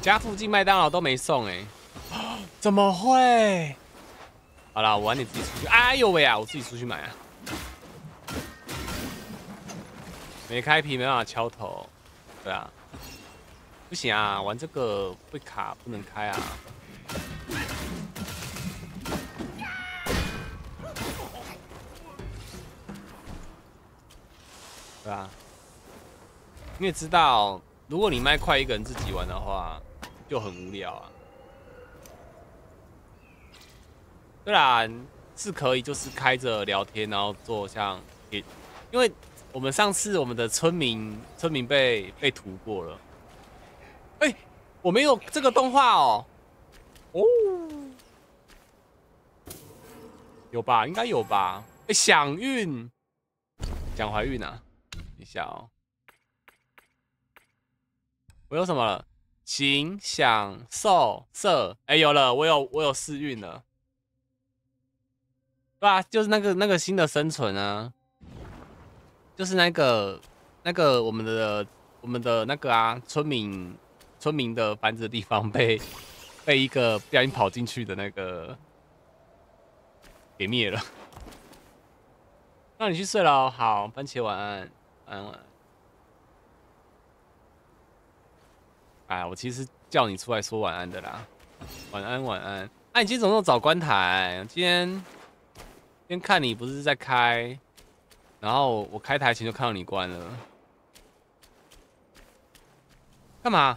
家附近麦当劳都没送哎，怎么会？好了，我晚点自己出去。哎呦喂啊，我自己出去买啊。没开皮没办法敲头，对啊，不行啊，玩这个会卡，不能开啊。对啊，你也知道，如果你麦快一个人自己玩的话。就很无聊啊！虽然是可以，就是开着聊天，然后做像，因为我们上次我们的村民村民被被屠过了。哎，我没有这个动画哦。哦，有吧？应该有吧？哎，享运，讲怀孕啊？一下哦，我有什么了？行享受色，哎，有了，我有我有试运了，对啊，就是那个那个新的生存啊，就是那个那个我们的我们的那个啊，村民村民的繁殖的地方被 被一个不小心跑进去的那个给灭了，那你去睡了，好，番茄晚安，晚安晚安。哎，我其实叫你出来说晚安的啦，晚安晚安。哎，你今天怎么这么早关台？今天今天看你不是在开，然后我开台前就看到你关了，干嘛？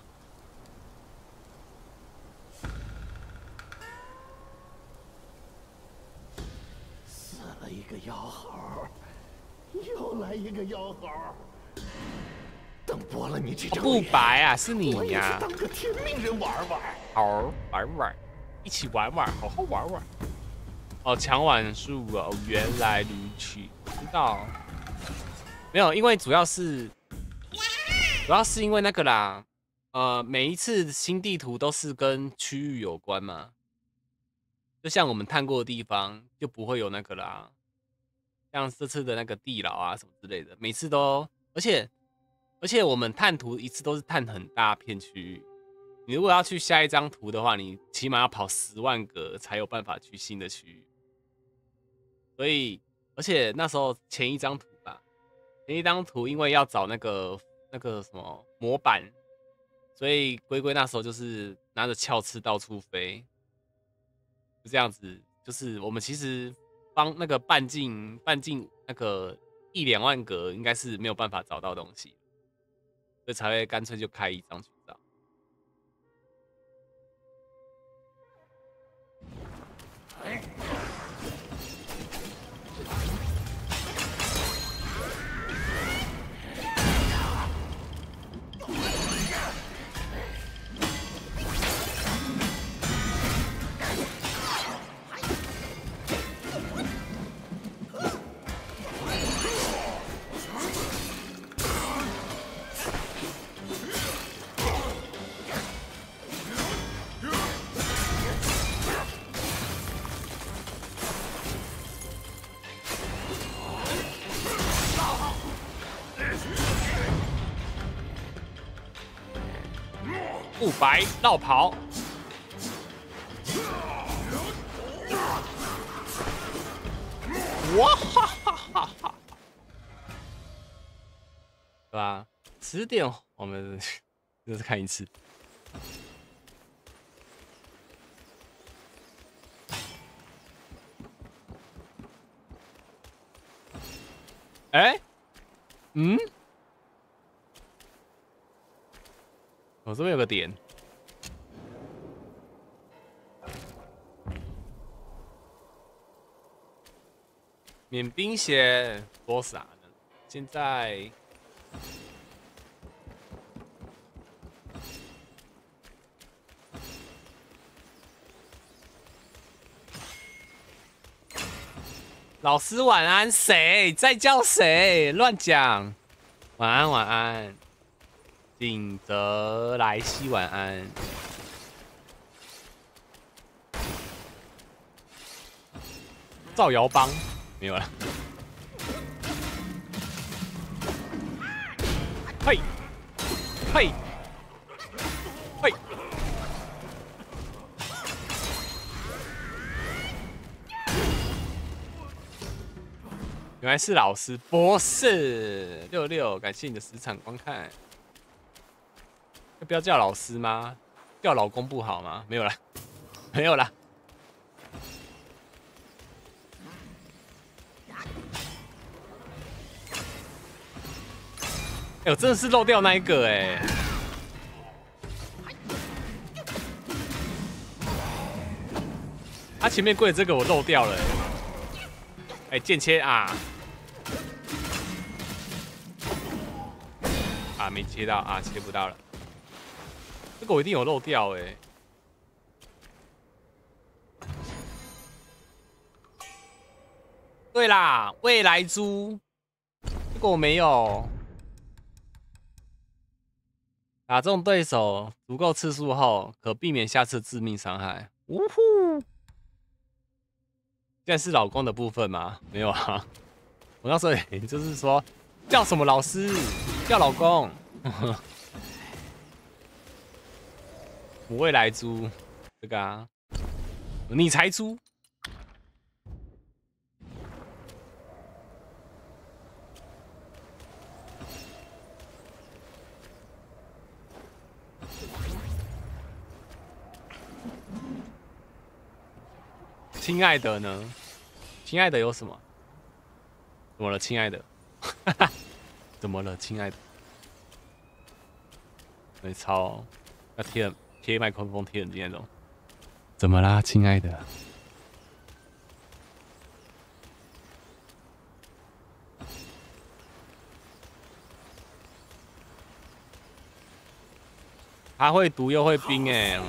死了一个妖猴，又来一个妖猴。了你这张不白啊，是你呀！当个天命人玩玩，好玩玩，一起玩玩，好好玩玩。哦，抢碗数哦，原来如此，知道。没有，因为主要是主要是因为那个啦，呃，每一次新地图都是跟区域有关嘛，就像我们探过的地方就不会有那个啦，像这次的那个地牢啊什么之类的，每次都，而且而且我们探图一次都是探很大片区域，你如果要去下一张图的话，你起码要跑十万个才有办法去新的区域，所以而且那时候前一张图吧，前一张图因为要找那个那个什么模板。所以龟龟那时候就是拿着鞘翅到处飞，就这样子。就是我们其实帮那个半径半径那个一两万格，应该是没有办法找到东西，所以才会干脆就开一张去找。不绕跑，哇哈哈哈哈！对吧？十点我们 就是看一次。哎，嗯？我这边有个点，免兵血多啥呢？现在老师晚安，谁在叫谁？乱讲，晚安晚安。景泽莱西晚安，造谣帮没有了，嘿，嘿，嘿，原来是老师，不是六六，感谢你的时场观看。要不要叫老师吗？叫老公不好吗？没有了，没有了。哎，我真的是漏掉那一个哎。他前面跪的这个我漏掉了。哎，剑切啊！啊，没切到啊，切不到了。这个我一定有漏掉哎！对啦，未来猪，这个我没有。打中对手足够次数后，可避免下次致命伤害。呜呼！现在是老公的部分吗？没有啊。我那时候就是说，叫什么老师？叫老公。我未来猪，这个啊，你才猪！亲爱的呢？亲爱的有什么？怎么了，亲爱的？怎么了，亲爱的？没超，要贴。贴麦克风贴很近那种，怎么啦，亲爱的？他会毒又会冰哎。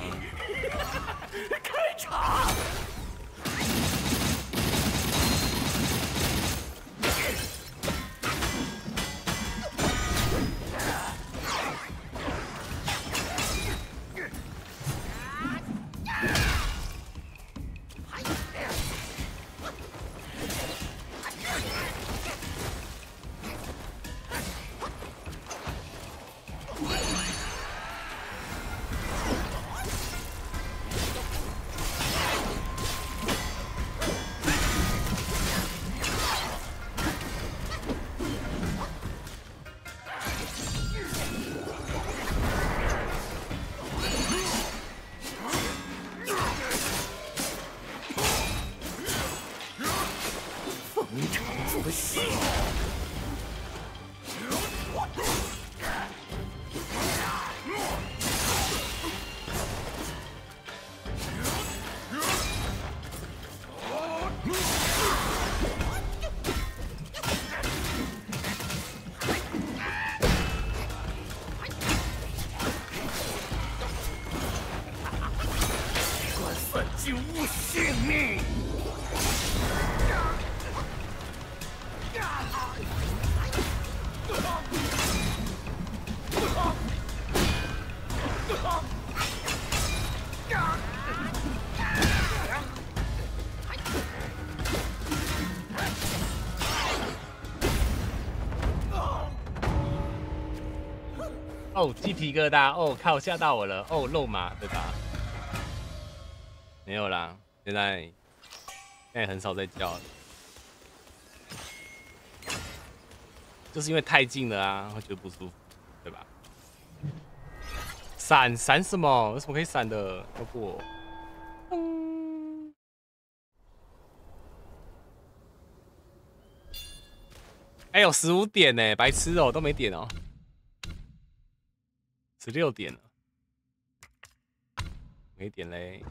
皮疙瘩！哦，靠，吓到我了！哦，肉麻，对吧？没有啦，现在现在很少在叫了，就是因为太近了啊，会觉得不舒服，对吧？闪闪什么？有什么可以闪的？要不，哎呦，十五点呢，白痴哦，都没点哦。十六点了，没点嘞。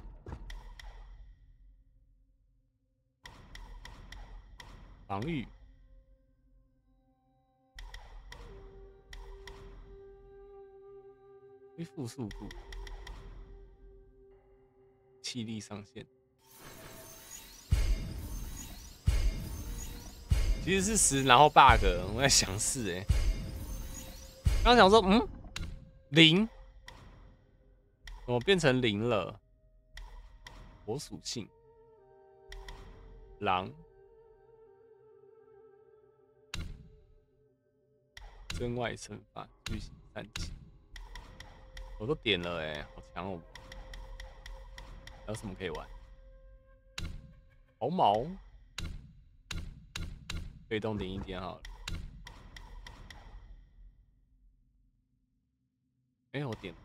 防御，恢复速度，气力上限，其实是十，然后 bug，我在想试哎，刚想说嗯。零，怎么变成零了？火属性，狼，真外惩罚，巨型三级，我都点了哎，好强哦！还有什么可以玩？毫毛，被动点一点好了。没有点。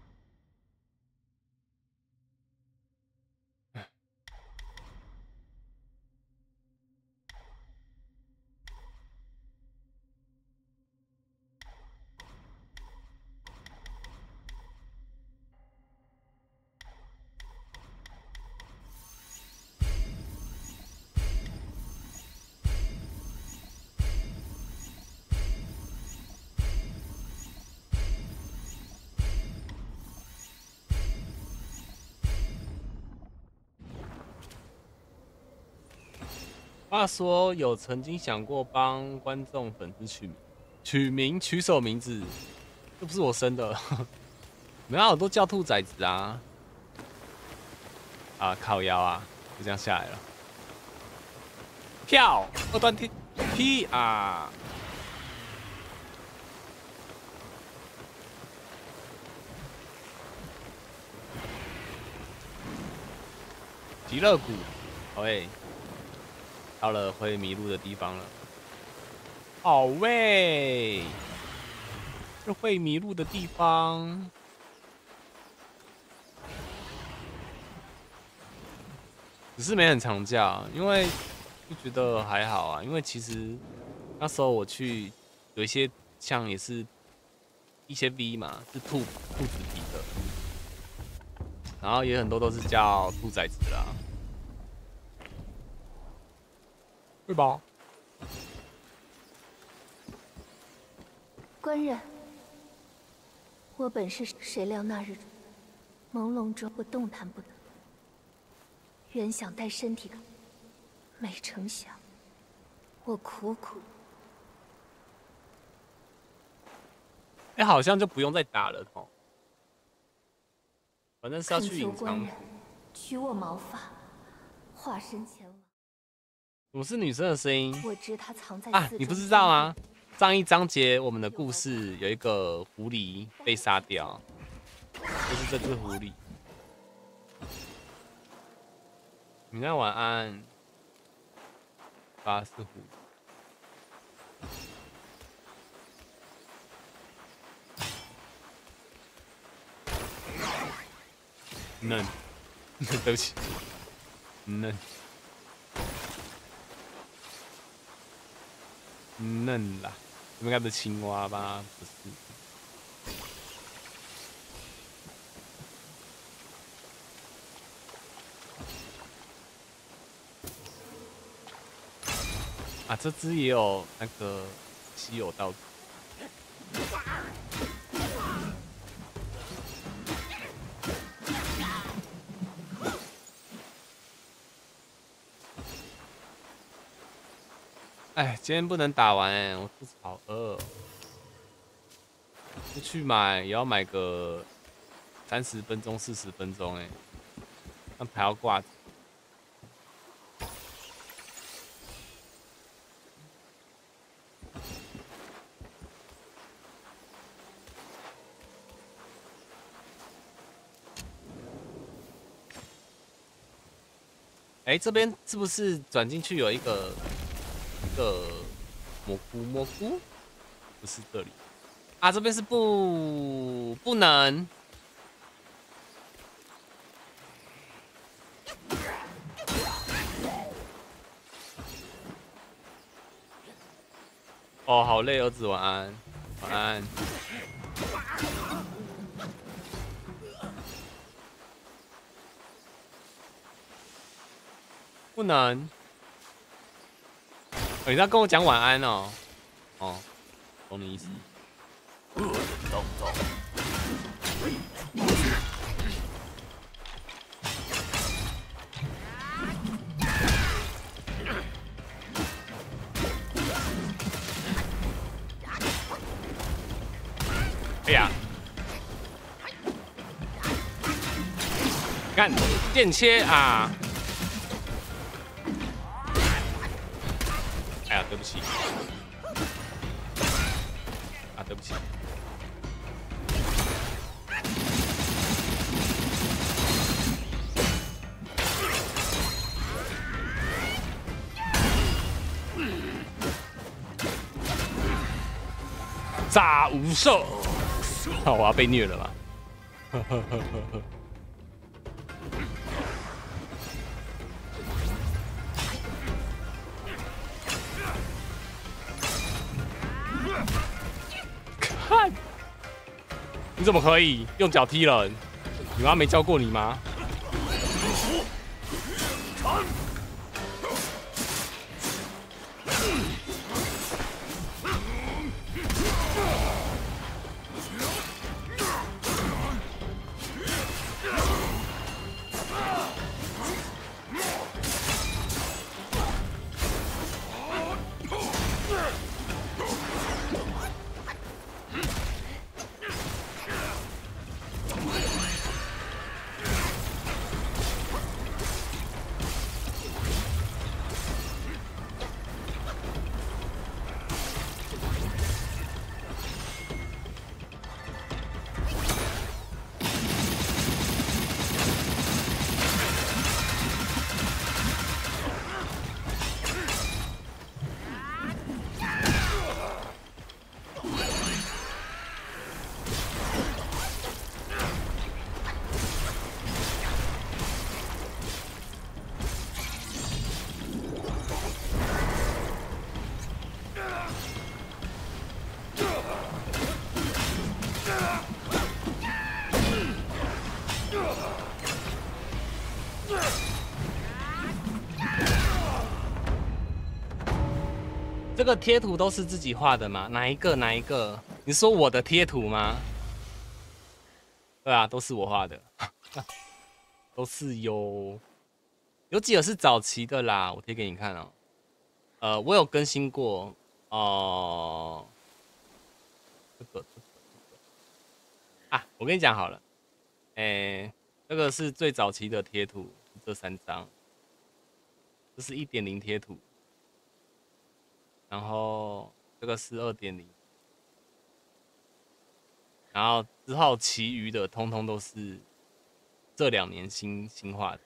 话说有曾经想过帮观众粉丝取名，取名取首名字，又不是我生的，没有，我都叫兔崽子啊！啊，靠腰啊，就这样下来了。跳二段踢踢啊！极乐谷，喂。到了会迷路的地方了，好喂，是会迷路的地方，只是没很常叫，因为就觉得还好啊。因为其实那时候我去有一些像也是一些 V 嘛，是兔兔子皮的，然后也很多都是叫兔崽子啦。对吧？官人，我本是谁料那日朦胧中我动弹不得，原想带身体的，没成想我苦苦。哎，好像就不用再打了哦。反正是要去隐藏。取我毛发，化身。我是女生的声音。我知他藏在啊，你不知道吗？上一章节我们的故事有一个狐狸被杀掉，就是这只狐狸。你那晚安，巴斯虎。嫩，对不起，嫩。嫩啦，应该是青蛙吧？不是。啊，这只也有那个稀有道具。哎，今天不能打完哎，我肚子好饿。出去买也要买个三十分钟、四十分钟哎，那还要挂。哎，这边是不是转进去有一个个蘑菇？蘑菇不是这里啊，这边是不不能。哦，好累，儿子，晚安，晚安。不能，你在跟我讲晚安哦，哦，懂你意思。哎呀！看电切啊！炸无兽！我要被虐了吗？呵呵呵呵呵。看，你怎么可以用脚踢人？你妈没教过你吗？个贴图都是自己画的吗？哪一个？哪一个？你说我的贴图吗？对啊，都是我画的，都是有有几个是早期的啦，我贴给你看哦。呃，我有更新过哦。这个这个这个啊，我跟你讲好了，哎，这个是最早期的贴图，这三张，这是一点零贴图。然后这个是二点零，然后之后其余的通通都是这两年新新画的，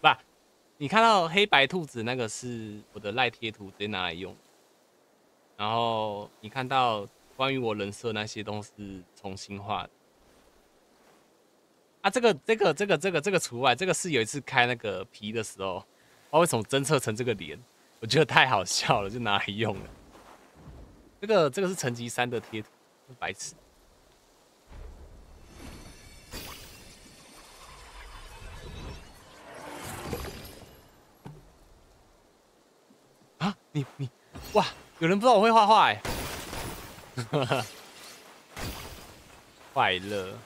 不，你看到黑白兔子那个是我的赖贴图，直接拿来用。然后你看到关于我人设那些都是重新画的。啊，这个这个这个这个这个除外，这个是有一次开那个皮的时候，不知道为什么侦测成这个脸。我觉得太好笑了，就拿来用了。这个这个是成吉三的贴图，白痴。啊，你你哇，有人不知道我会画画哎，快乐。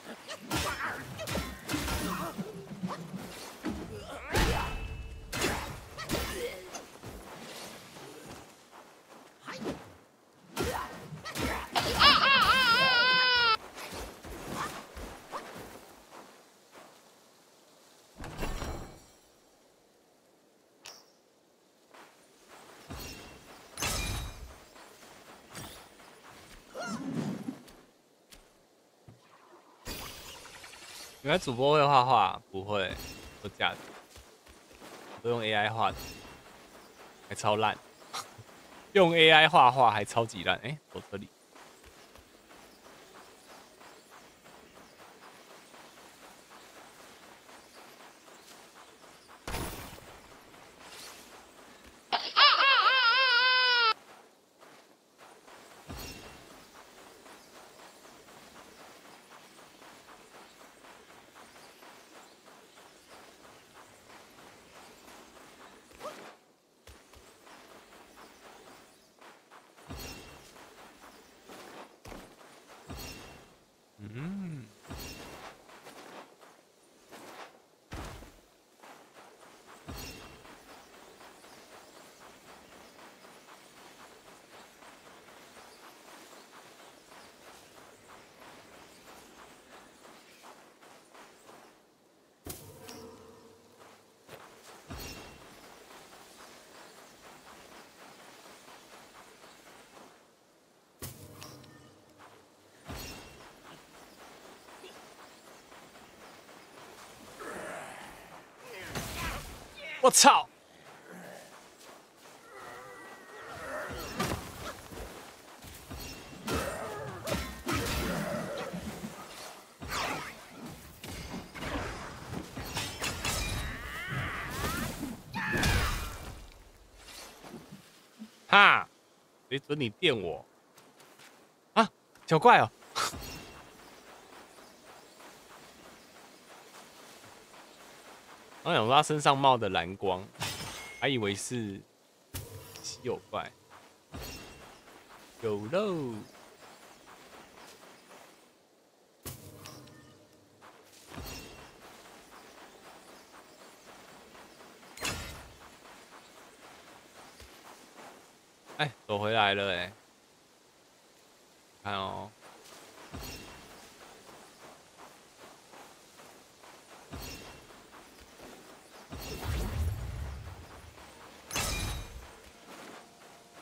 原来主播会画画，不会，都假的，都用 AI 画的，还超烂，用 AI 画画还超级烂，哎，我这里。我操！哈！没准你电我啊，小怪哦！我想说他身上冒的蓝光，还以为是稀有怪，有肉！哎，走回来了哎，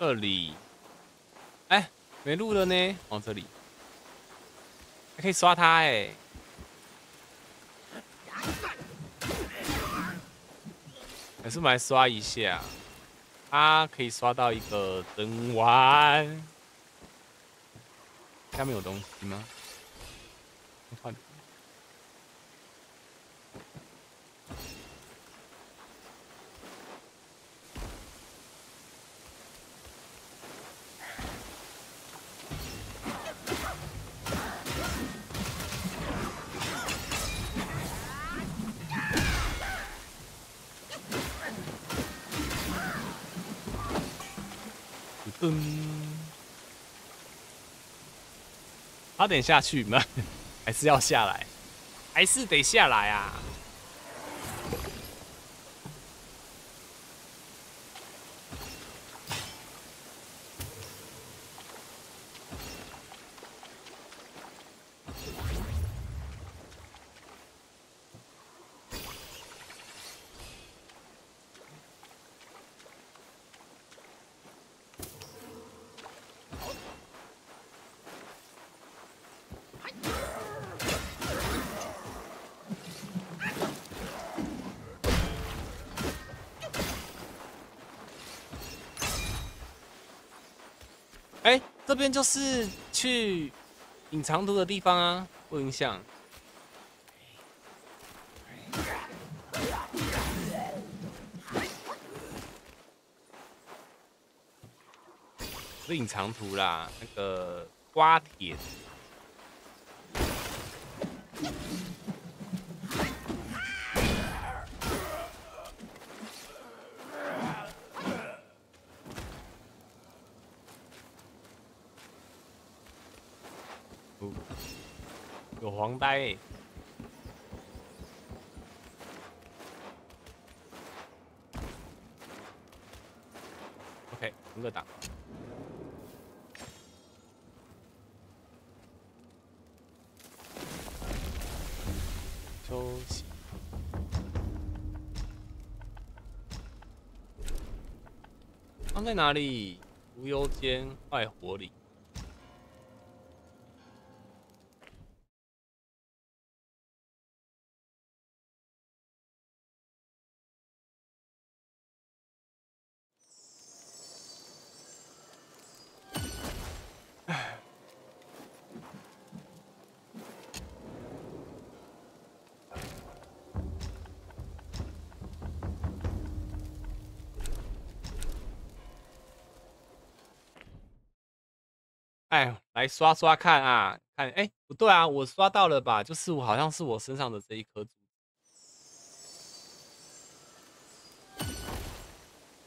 这里，哎，没路了呢。往这里，还可以刷它哎，还是我们来刷一下。它可以刷到一个灯丸，下面有东西吗？换。嗯，差点下去吗？还是要下来？还是得下来啊？这这边就是去隐藏图的地方啊，不影响。是隐藏图啦，那个瓜田。在哪里？无忧间坏火里。来刷刷看啊，看，哎，不对啊，我刷到了吧？就是我好像是我身上的这一颗珠。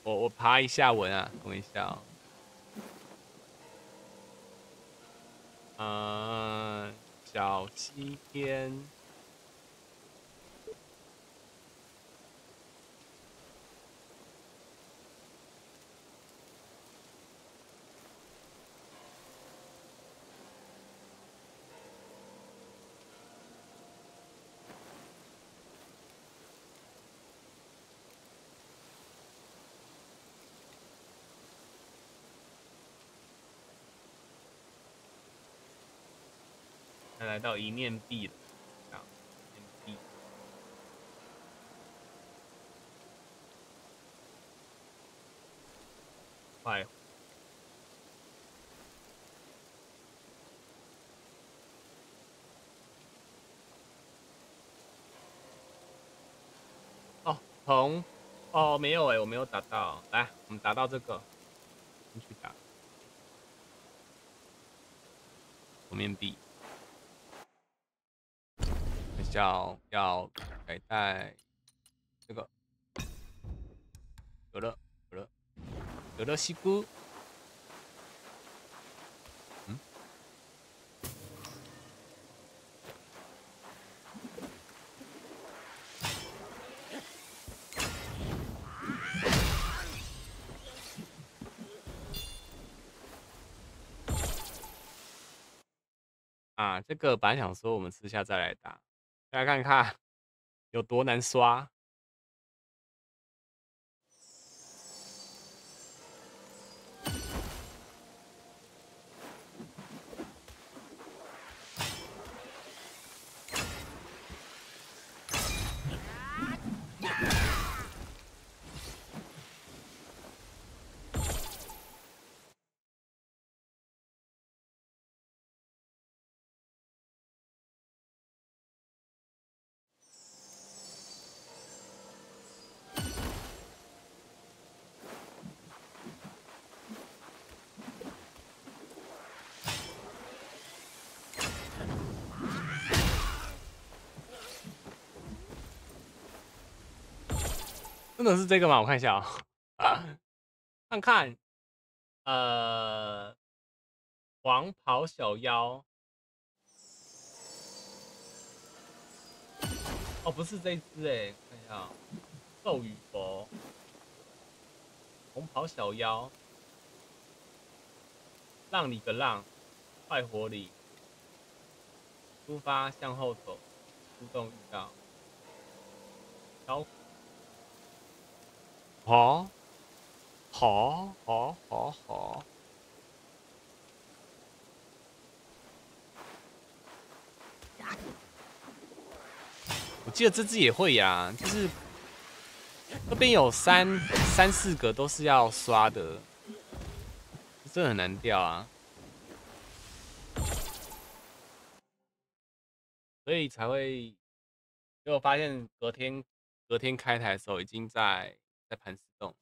我我爬一下文啊，等一下哦。嗯，小七天。来到一面壁了，啊，面壁，快！哦，红，哦，没有哎，我没有打到。来，我们打到这个，进去打，左面壁。要要改带这个有了有了有了西菇，嗯啊，这个本来想说我们私下再来打。大家看看有多难刷。真的是这个吗？我看一下啊，看看，呃，黄袍小妖，哦，不是这只哎，看一下，咒语佛，红袍小妖，浪里个浪，快活里，出发向后走，出动遇到，好，好，好，好，好。我记得这只也会呀，就是那边有三三四个都是要刷的，这很难掉啊，所以才会，因为我发现隔天隔天开台的时候已经在。在盘丝洞。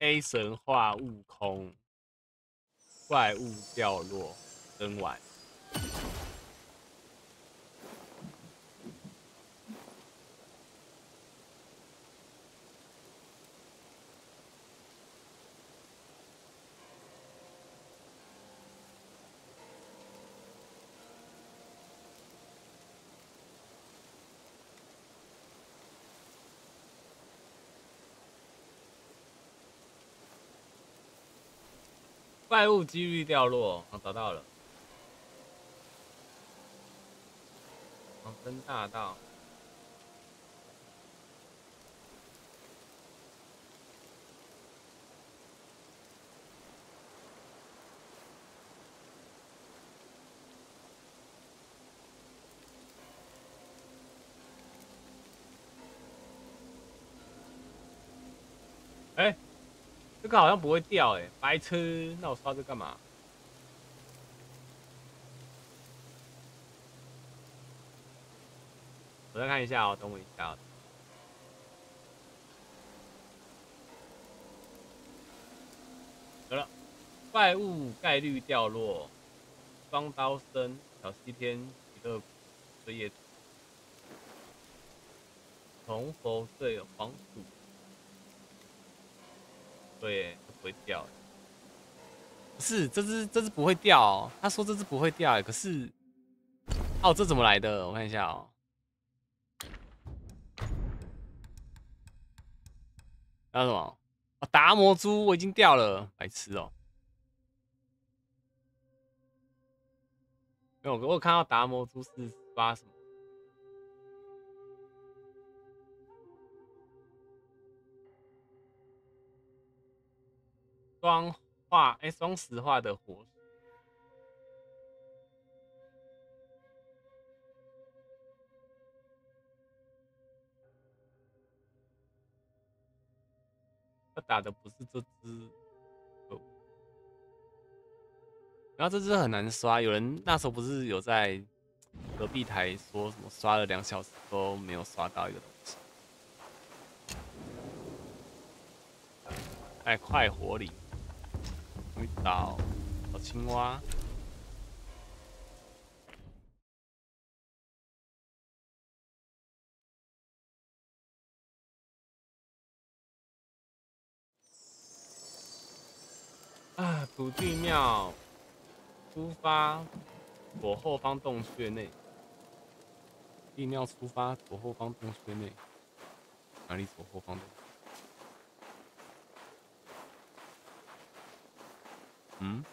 黑神话悟空。怪物掉落，真晚。怪物几率掉落，我找到了。黄大道。哎。这个好像不会掉哎，白痴！那我刷这干嘛？我再看一下哦，等我一下。得了，怪物概率掉落，双刀身，小西天，极乐碎叶，重佛对黄土，对，不会掉。不是，这只这只不会掉。他说这只不会掉，可是，哦，这怎么来的？我看一下哦。还有什么？达摩珠我已经掉了，白痴哦！没有，我看到达摩珠是发什么？双化哎，双石化的火。他打的不是这只，然后这只很难刷。有人那时候不是有在隔壁台说什么刷了两小时都没有刷到一个东西。哎，快活里，找找青蛙。啊！土地庙出发，左后方洞穴内。地庙出发，左后方洞穴内。哪里左后方的？嗯？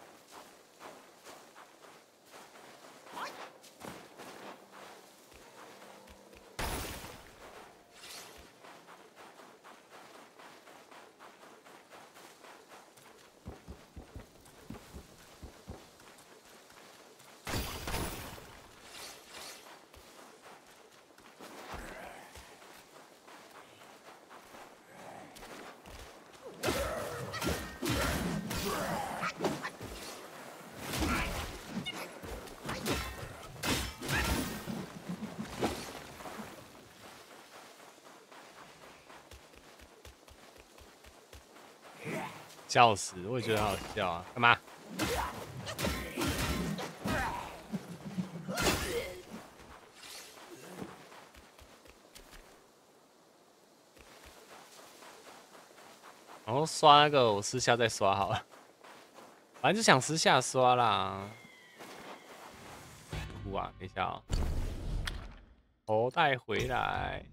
笑死！我也觉得好笑啊，干嘛？然后刷那个，我私下再刷好了。反正就想私下刷啦。哇，等一下啊！头带回来。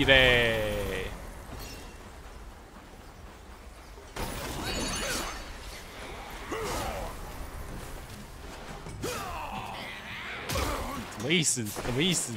什么！意思什么意思？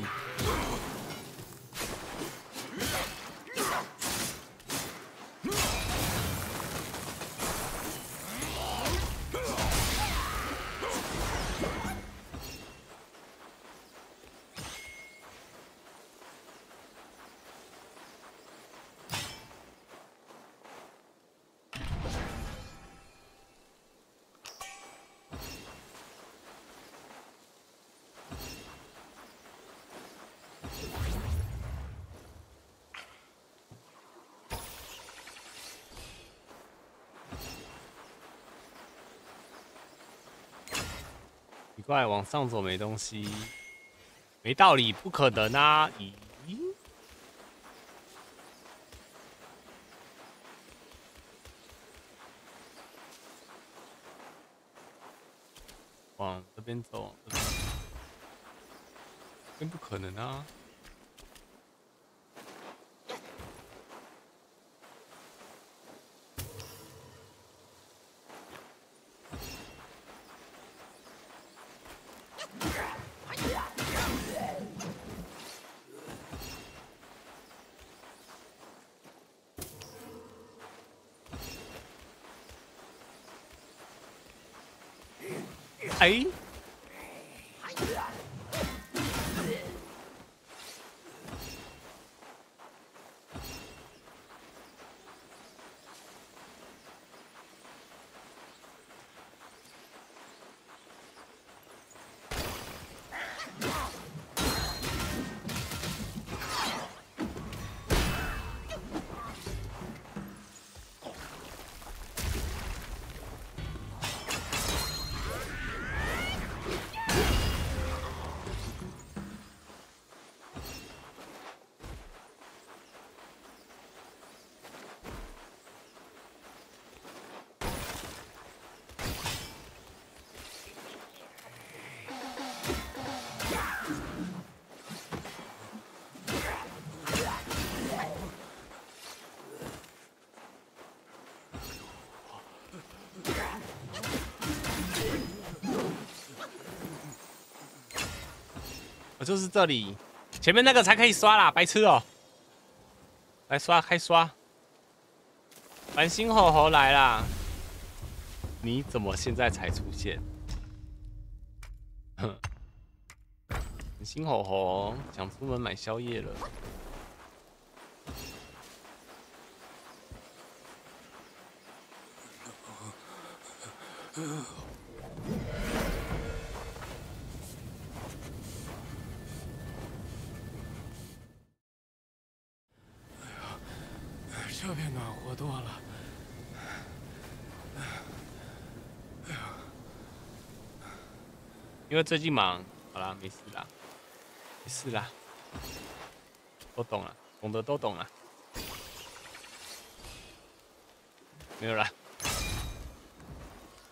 怪，往上走没东西，没道理，不可能啊！咦？往这边走，真不可能啊！哎。就是这里，前面那个才可以刷啦，白痴哦！来刷，开刷！繁星火猴来啦！你怎么现在才出现？哼！繁星猴猴想出门买宵夜了。这边暖和多了。因为最近忙，好啦，没事啦，没事啦，都懂了，懂的都懂了，没有啦。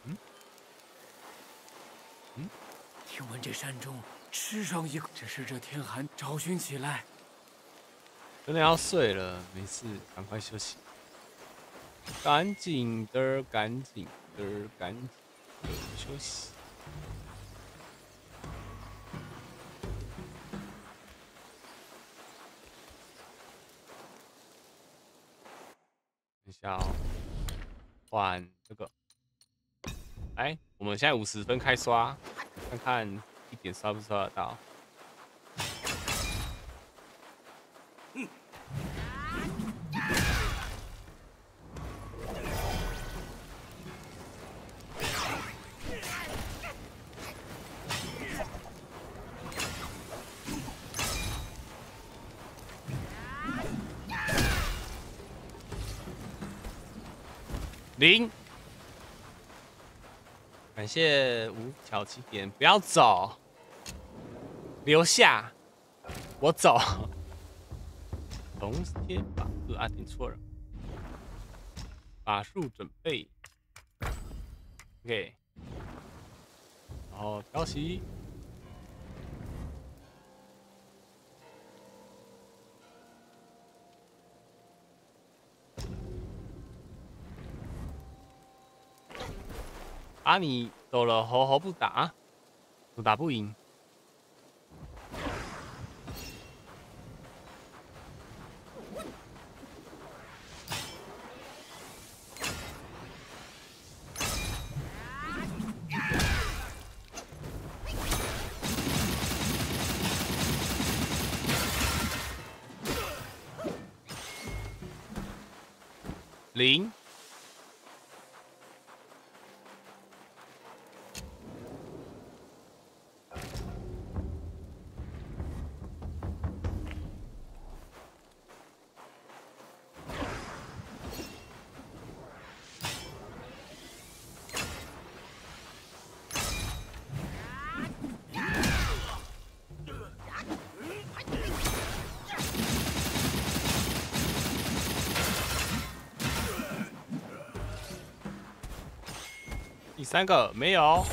嗯？嗯？听闻这山中吃上一个，只是这天寒，找寻起来。真的要睡了，没事，赶快休息。赶紧的，赶紧的，赶紧的休息。们现在五十分开刷，看看一点刷不刷得到。谢五巧七点，不要走，留下，我走。龙天法术啊，听错了，法术准备，OK，然后调息。啊！你走了，好好不打，不打不赢。三个没有。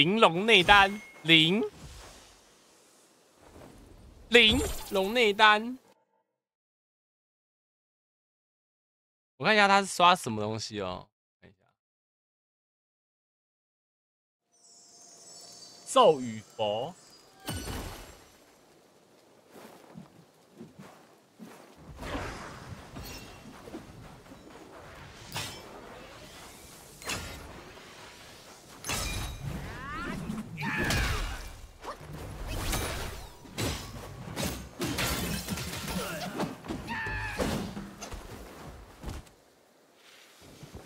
玲珑内丹零零龙内丹，我看一下他是刷什么东西哦。看一下，咒语佛。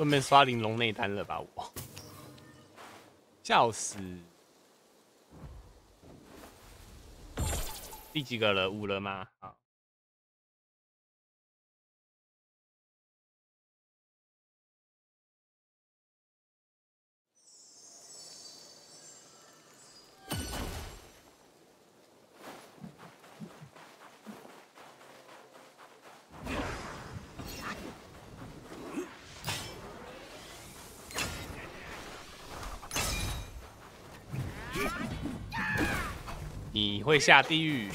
顺便刷玲珑内丹了吧？我笑死！第几个了？五了吗？好。你会下地狱？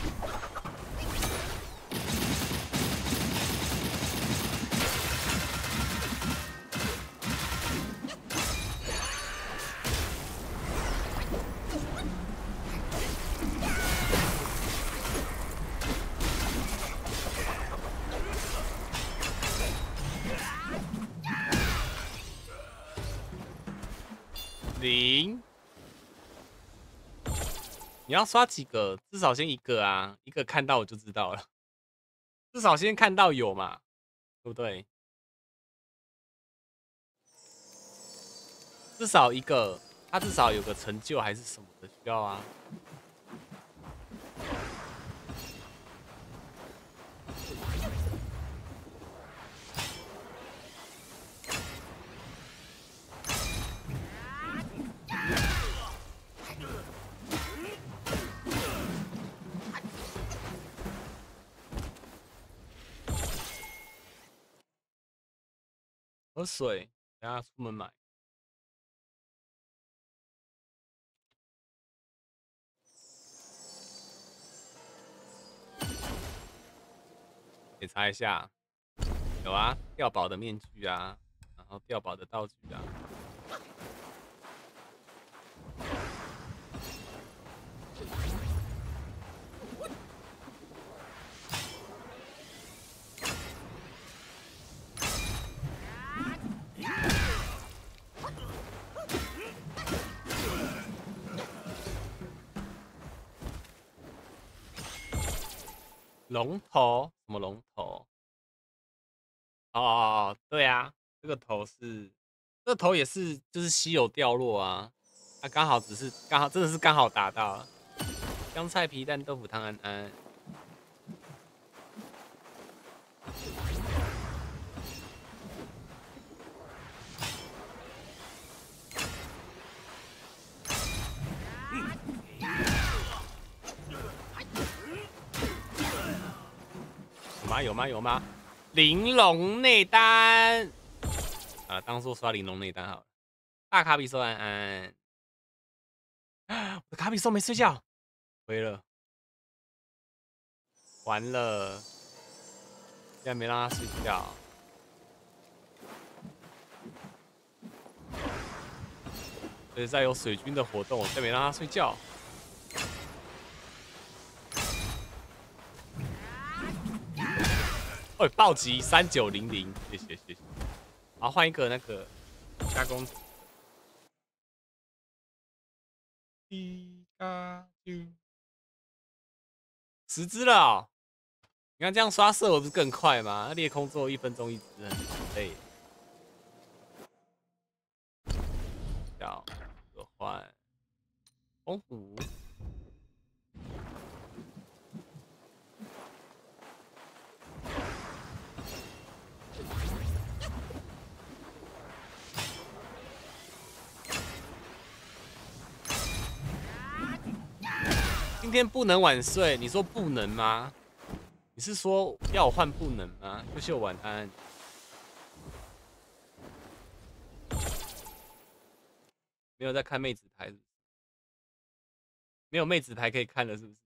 你要刷几个？至少先一个啊！一个看到我就知道了。至少先看到有嘛，对不对？至少一个，他至少有个成就还是什么的需要啊。喝水，等下出门买。检查一下，有啊，掉宝的面具啊，然后掉宝的道具啊。龙头？什么龙头？哦，对啊，这个头是，这头也是，就是稀有掉落啊。它刚好只是刚好，真的是刚好打到。香菜皮蛋豆腐汤安安。吗？有吗？有吗？玲珑内丹啊，当做刷玲珑内丹好了。大卡比兽安安，我的卡比兽没睡觉，回了，完了，现在没让他睡觉。所以在有水军的活动，我再没让他睡觉。哦，暴击三九零零，谢谢谢谢。好，换一个那个加工。一加九，十只了。你看这样刷色，我不是更快吗？裂空做一分钟一只，很累。要换风虎。今天不能晚睡，你说不能吗？你是说要我换不能吗？秀秀晚安。没有在看妹子台。没有妹子牌可以看了，是不是？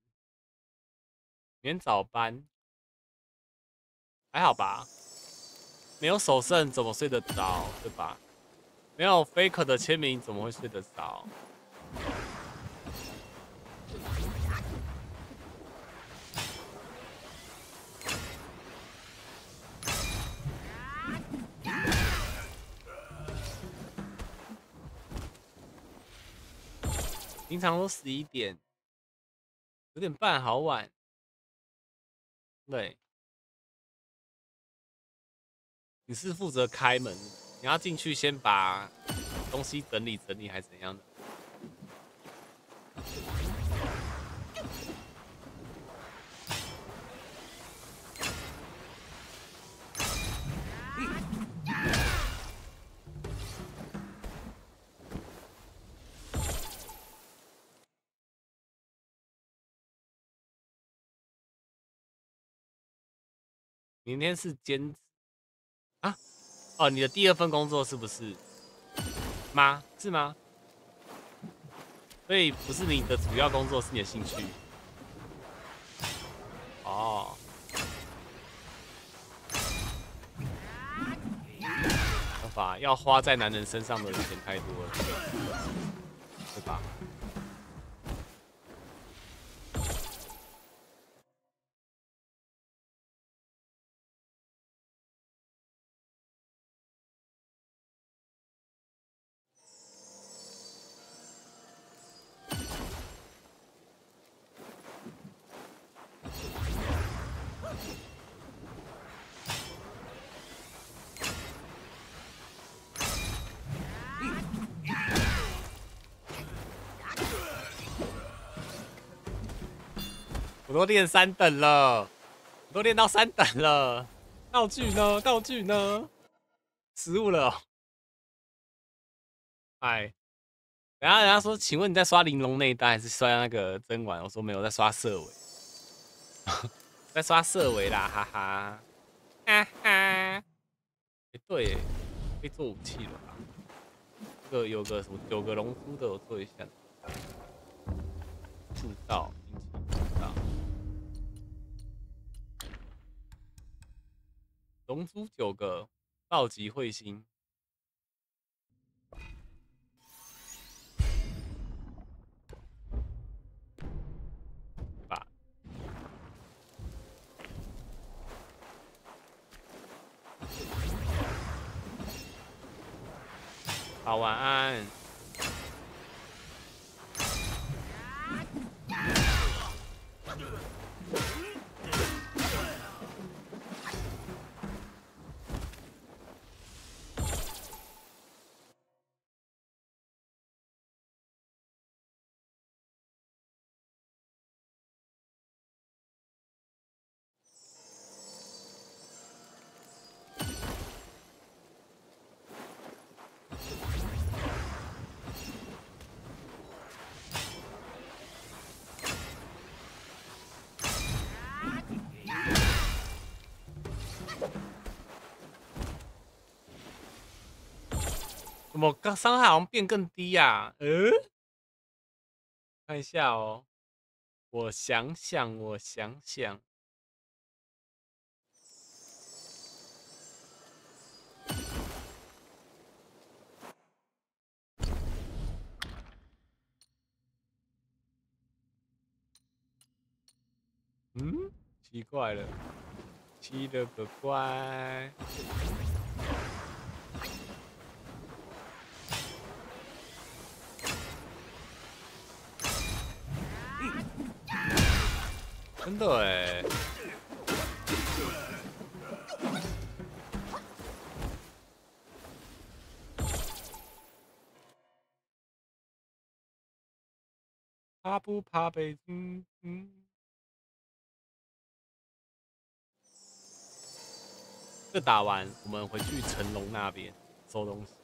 明天早班还好吧？没有首胜怎么睡得着，对吧？没有 Faker 的签名怎么会睡得着？平常都十一点，九点半好晚。对，你是负责开门，你要进去先把东西整理整理，还是怎样的？明天是兼职啊？哦，你的第二份工作是不是吗？是吗？所以不是你的主要工作，是你的兴趣。哦。办法要花在男人身上的钱太多了，对吧？我都练三等了，我都练到三等了。道具呢？道具呢？失误了。哎，等下人家说，请问你在刷玲珑那一单，还是刷那个真丸？我说没有，在刷色尾，在刷色尾啦，哈哈，哈哈。哎，对，可以做武器了吧？这个有个什么九个龙珠的，我做一下。铸造，龙珠九个，暴击彗星，好，晚安。么刚伤害好像变更低呀？嗯，看一下哦，我想想，我想想，嗯，奇怪了，奇了个怪。真的哎！怕不怕被嗯嗯？这打完，我们回去成龙那边收东西。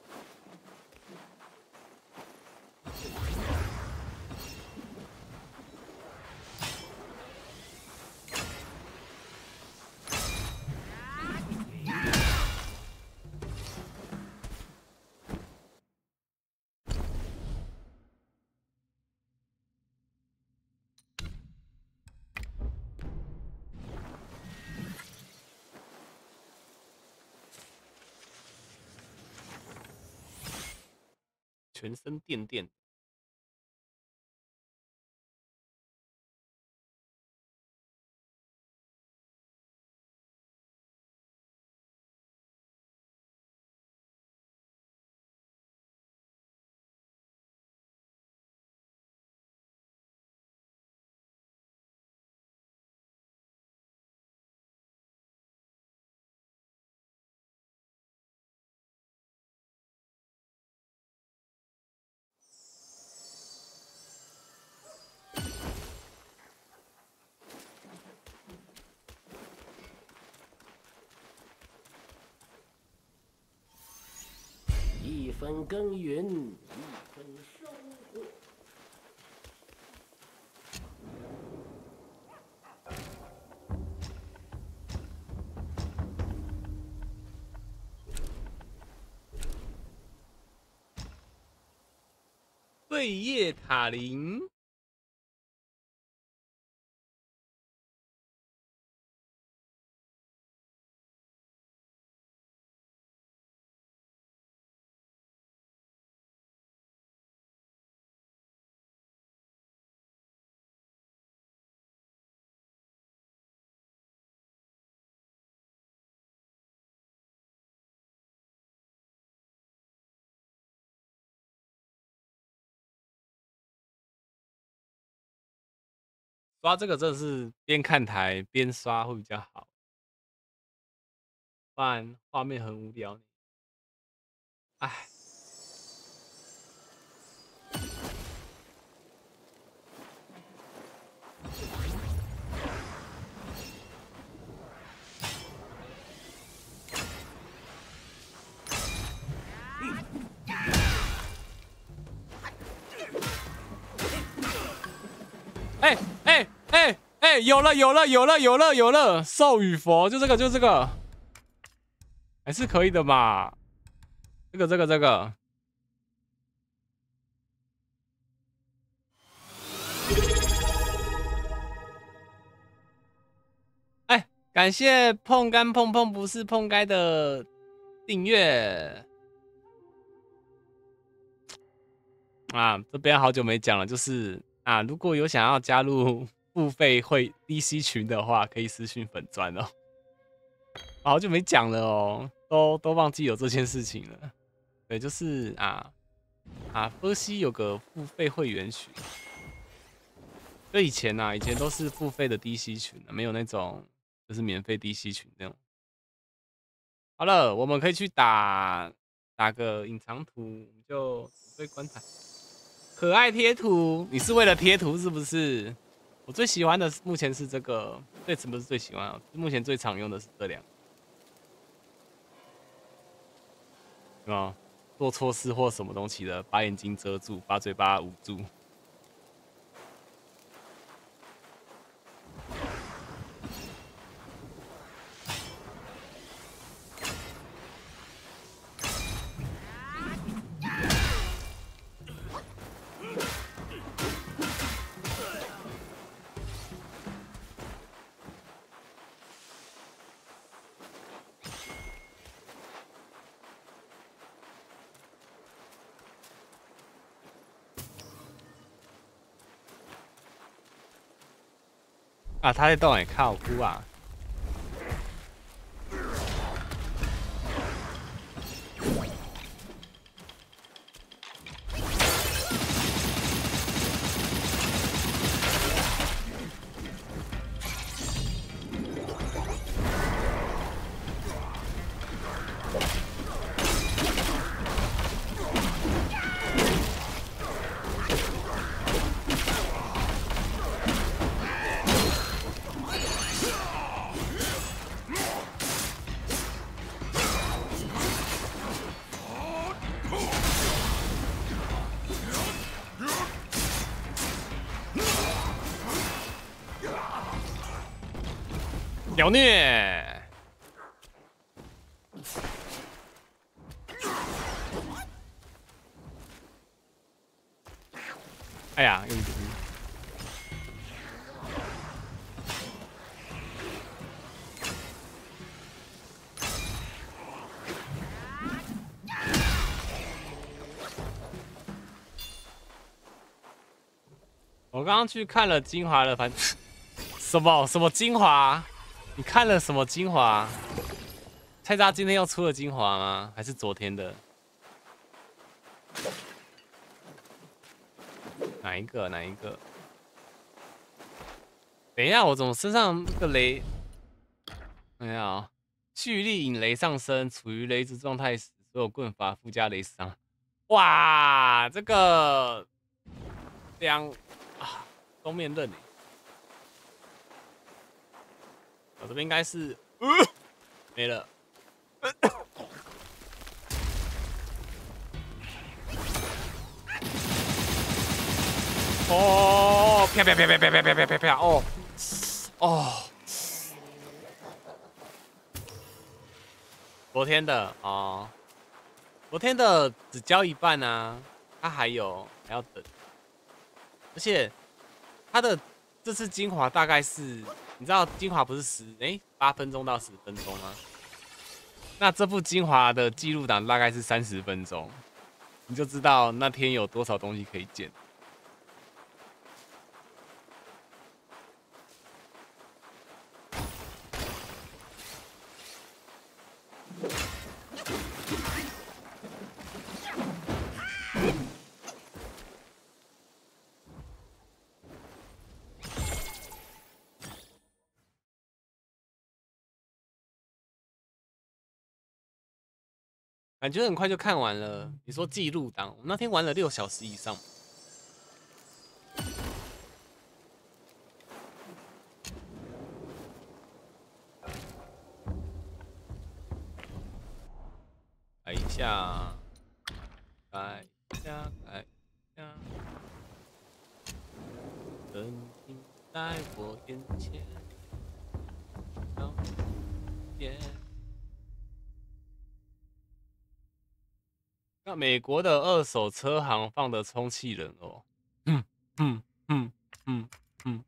全身电电。分耕耘，一分收获。贝叶塔林。刷这个真的是边看台边刷会比较好，不然画面很无聊。哎。哎哎哎哎，有了有了有了有了有了，兽与佛就这个就这个，还是可以的嘛。这个这个这个，哎，感谢碰干碰碰不是碰该的订阅啊，这边好久没讲了，就是。啊，如果有想要加入 付费会 DC 群的话，可以私信粉钻哦。好久没讲了哦，都都忘记有这件事情了。对，就是啊啊，波西有个付费会员群。就以前呐，以前都是付费的 DC 群啊，没有那种就是免费 DC 群那种。好了，我们可以去打打个隐藏图，就准备观察。可爱贴图，你是为了贴图是不是？我最喜欢的目前是这个，这次不是最喜欢啊，目前最常用的是这两个，啊，做错事或什么东西的，把眼睛遮住，把嘴巴捂住。他在洞里靠哭啊！我刚刚去看了精华了反，什么什么精华？你看了什么精华？菜渣今天要出了精华吗？还是昨天的？哪一个？哪一个？等一下，我怎么身上那个雷？哎呀，蓄力引雷上升，处于雷之状态时，所有棍法附加雷伤。哇，这个两，东面刃我这边应该是呃没了。哦，啪啪啪啪啪啪啪啪啪啪哦哦，昨天的哦，昨天的只交一半啊，他还有还要等，而且他的这次精华大概是，你知道精华不是十哎八分钟到十分钟吗？那这部精华的记录档大概是三十分钟，你就知道那天有多少东西可以剪。感觉很快就看完了。你说记录档，我们那天玩了六小时以上。改一下，改一下，改一下。等你在我眼前，那美国的二手车行放的充气人哦，嗯嗯嗯嗯嗯。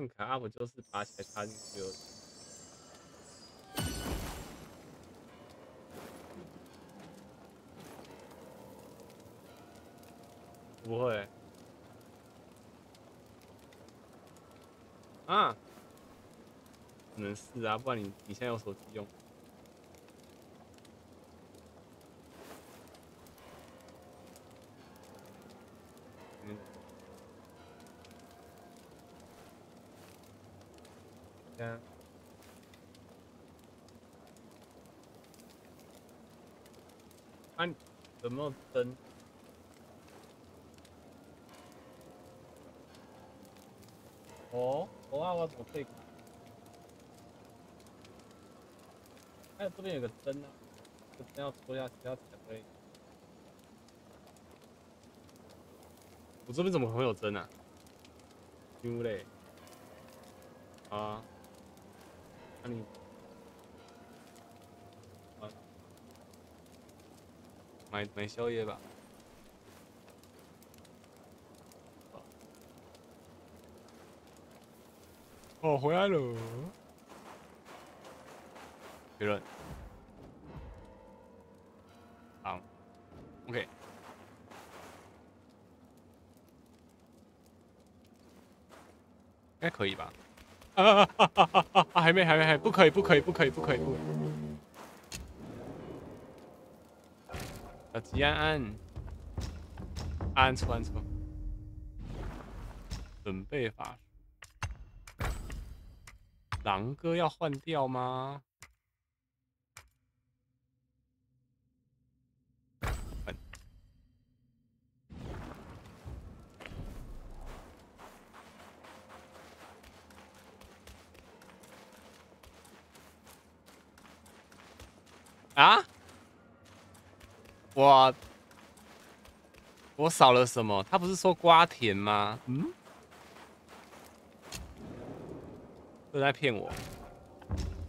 换卡不就是拔起来插进去了？不会啊？可能是啊，不然你你现在有手机用。看有没有灯？哦，我啊，我怎么可以？哎，这边有个灯啊，这灯要戳下去要才可以。我这边怎么会有灯啊？丢嘞！啊？那你？买买宵夜吧。哦，回来了。别人。好。OK。应该可以吧？啊啊啊啊啊！还没，还没，还不可以，不可以，不可以，不可以，不。延安安，安错安错，准备法术，狼哥要换掉吗？啊？我我少了什么？他不是说瓜田吗？嗯，都在骗我。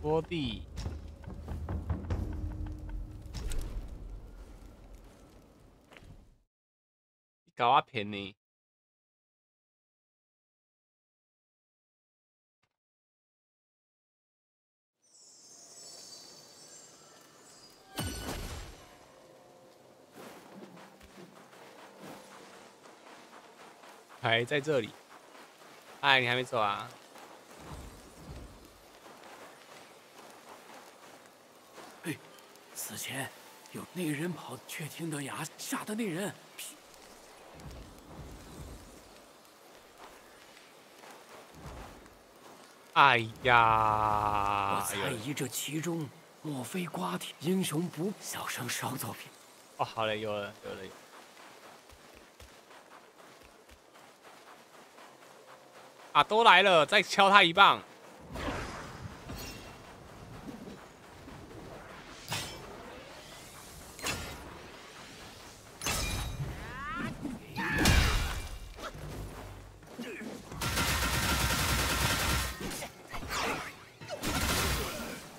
波地，你搞啊骗你？还在这里，哎，你还没走啊？哎，此前有那人跑，却听得崖吓得那人，哎呀！我猜疑这其中莫非瓜田英雄不？小声稍作品。哦，好嘞，有了，有了。啊，都来了，再敲他一棒。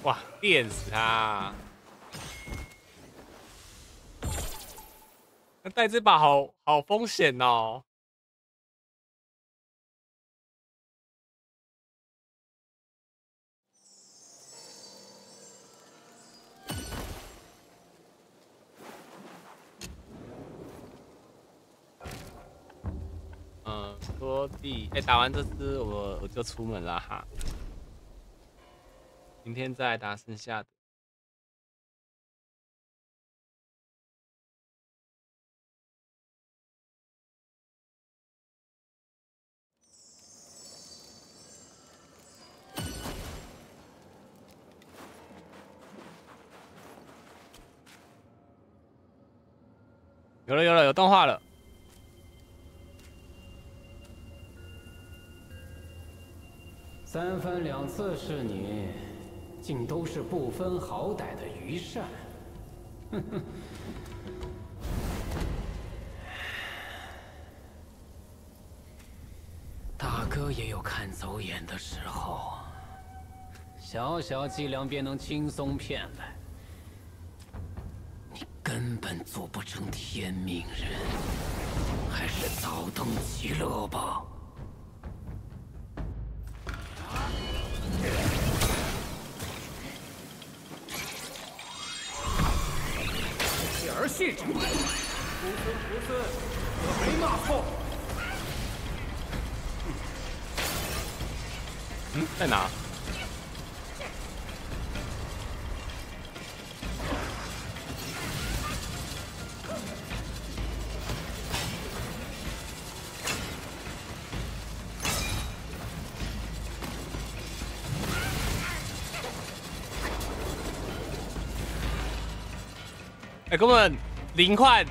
哇，电死他！那带这把好好风险哦。拖地，哎，打完这只我我就出门了哈。明天再打剩下的。有了有了有动画了。三番两次是你，竟都是不分好歹的愚善。哼哼，大哥也有看走眼的时候，小小伎俩便能轻松骗来，你根本做不成天命人，还是早登极乐吧。儿戏之徒孙徒孙，可没骂错。嗯，在哪？哎，哥们，零换。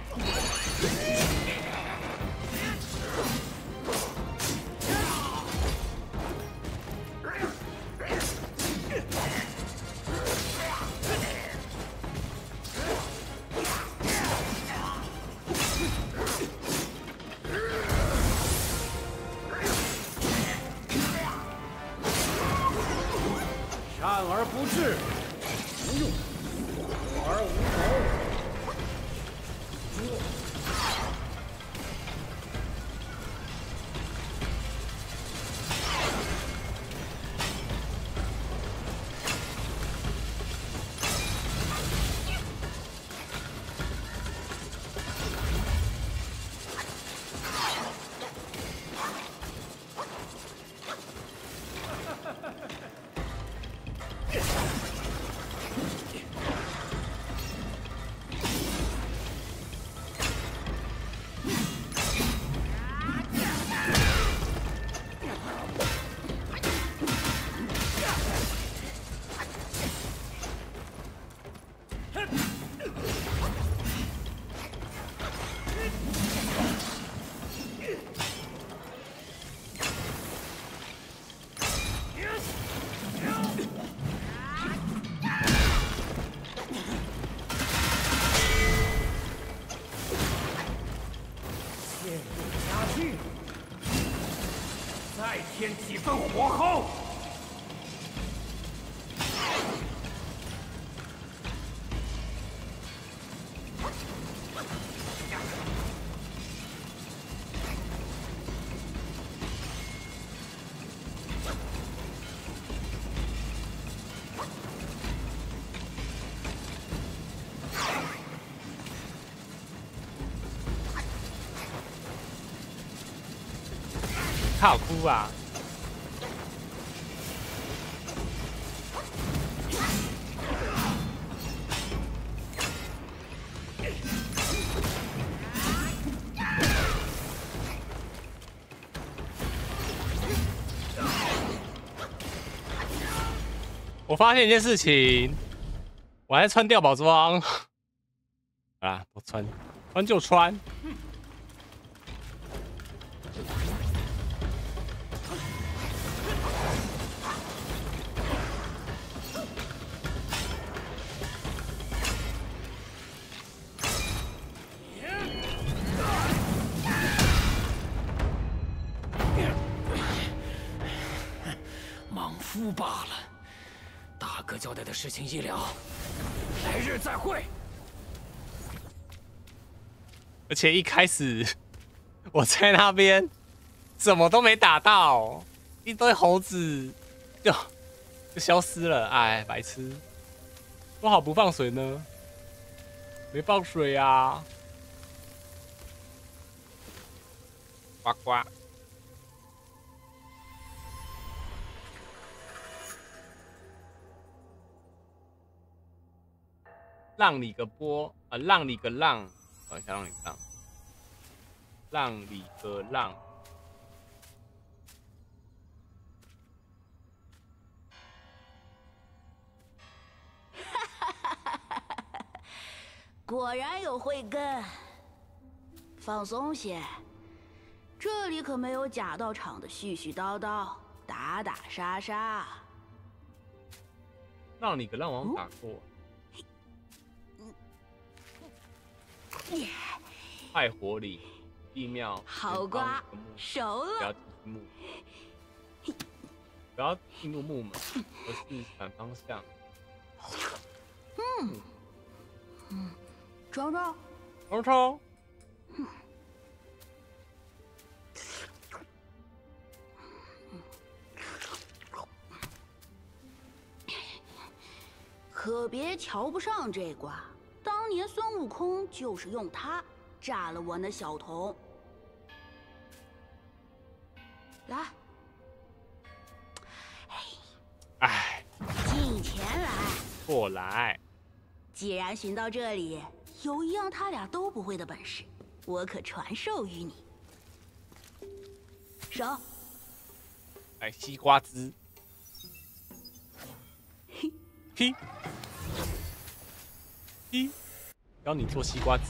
发现一件事情，我还穿掉宝装啊，我穿，穿就穿。且一开始我在那边怎么都没打到，一堆猴子就就消失了，哎，白痴！说好不放水呢，没放水啊！呱呱！浪你个波啊，浪你个浪，等一下让你浪，让你个浪。果然有慧根。放松些，这里可没有假道场的絮絮叨叨、打打杀杀。让你个浪王打过。爱活里，地庙。好瓜，熟了。不要进木，不要进入木门，而是反方向。嗯，嗯，瞅瞅，瞅瞅。可别瞧不上这瓜。当年孙悟空就是用它炸了我那小童。来，哎，进前来，过来。既然寻到这里，有一样他俩都不会的本事，我可传授于你。手，来西瓜汁。嘿，嘿。嘿，教你做西瓜汁。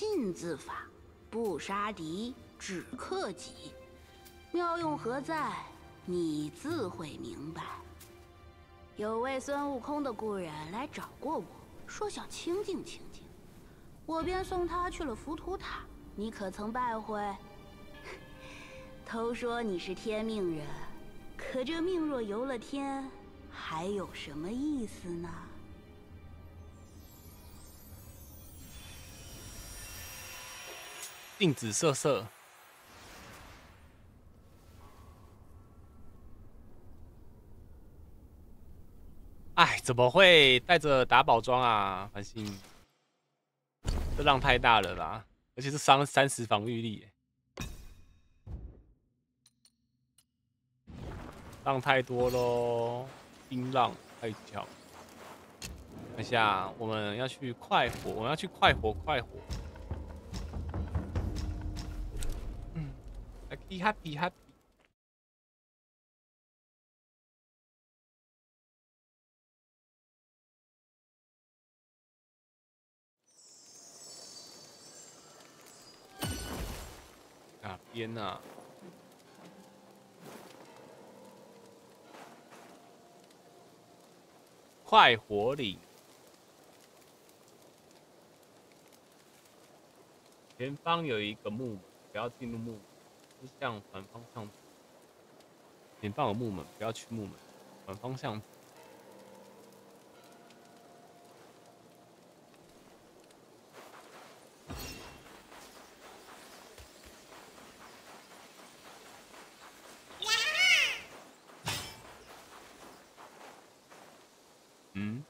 禁字法，不杀敌，只克己。妙用何在？你自会明白。有位孙悟空的故人来找过我，说想清静清静，我便送他去了浮屠塔。你可曾拜会？都说你是天命人。可这命若游了天，还有什么意思呢？定紫色色。哎，怎么会带着打宝装啊？繁星，这浪太大了吧？而且是伤三十防御力。浪太多喽，冰浪太强。等一下，我们要去快活，我们要去快活快活。，happy happy happy。哪边啊？快活岭，前方有一个木门，不要进入木门，向反方向走。前方有木门，不要去木门，反方向。嗯？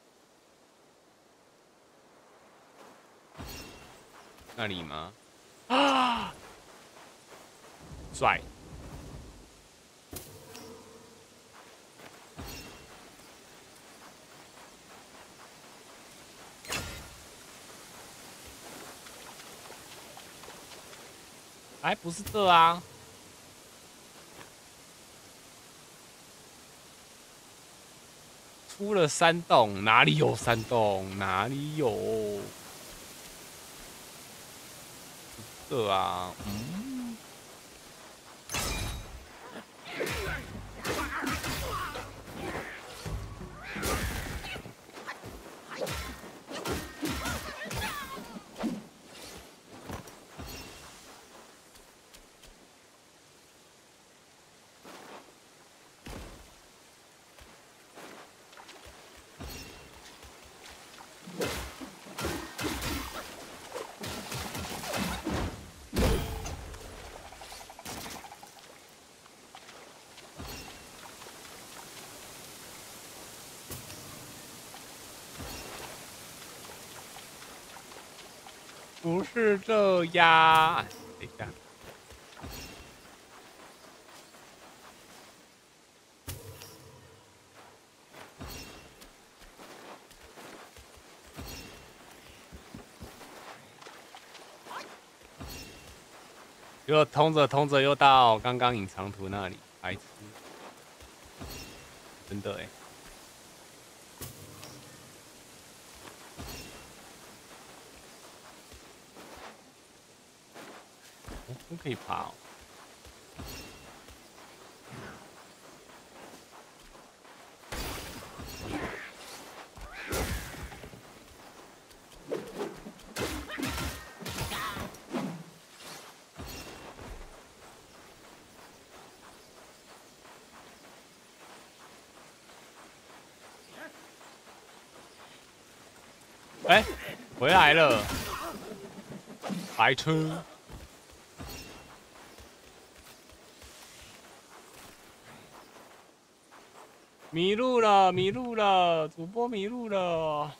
那里吗？啊！帅！哎，不是这啊！出了山洞，哪里有山洞？哪里有？这啊，嗯。不是这样，等一下。又通着通着又到刚刚隐藏图那里，白痴，真的哎。以爬哦！哎，回来了，白痴！迷路了，迷路了，主播迷路了。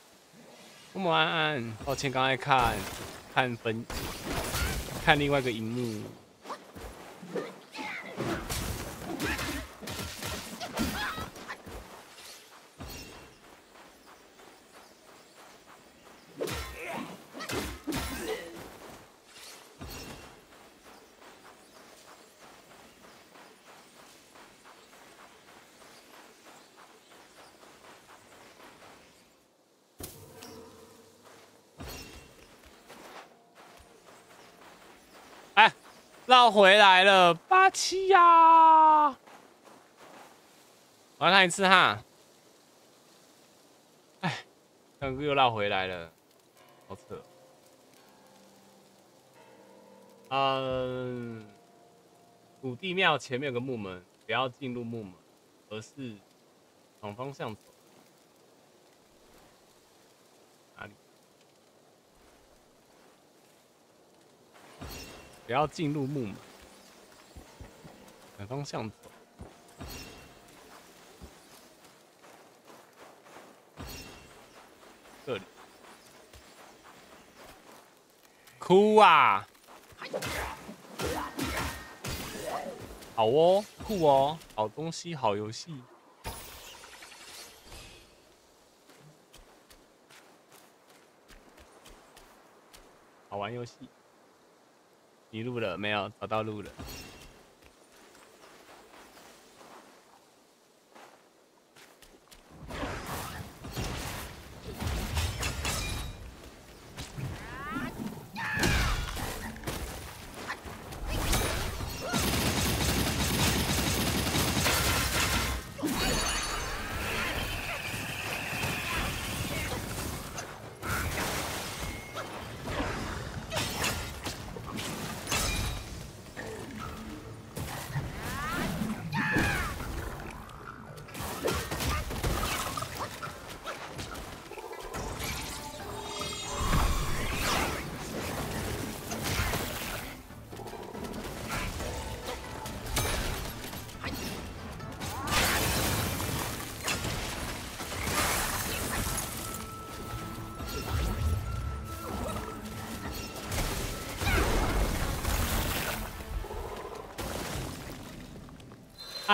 木晚安，抱歉，刚才看看分看另外一个荧幕。绕回来了，八七呀！我要看一次哈。哎，刚哥又绕回来了，好扯。嗯，土地庙前面有个木门，不要进入木门，而是往方向走。不要进入木门，反方向走。这里，哭啊！好哦，酷哦，好东西，好游戏，好玩游戏。迷路了没有？找到路了。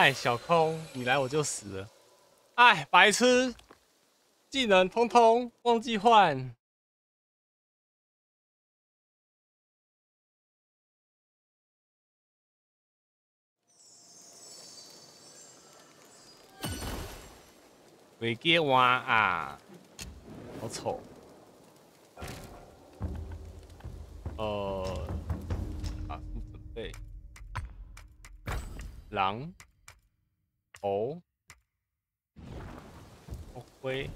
哎，小空，你来我就死了。哎，白痴，技能通通忘记换。未给我啊，好丑。呃，啊，准备狼。哦，我不会。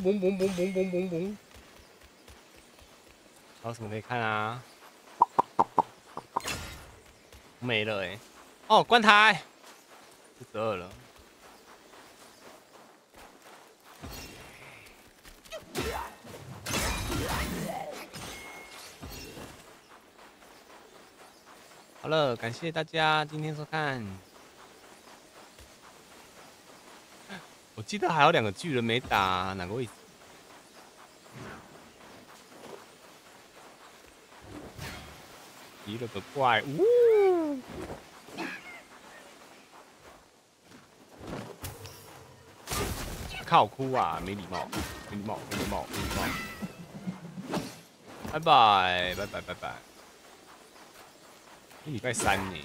嘣嘣嘣嘣嘣嘣嘣！还有什么可以看啊？没了哎！哦，关台，四十二了。好了，感谢大家今天收看。记得还有两个巨人没打，哪个位置？提了个怪物，靠哭啊！没礼貌，没礼貌，没礼貌，没礼貌。拜拜，拜拜，拜拜。礼拜三呢？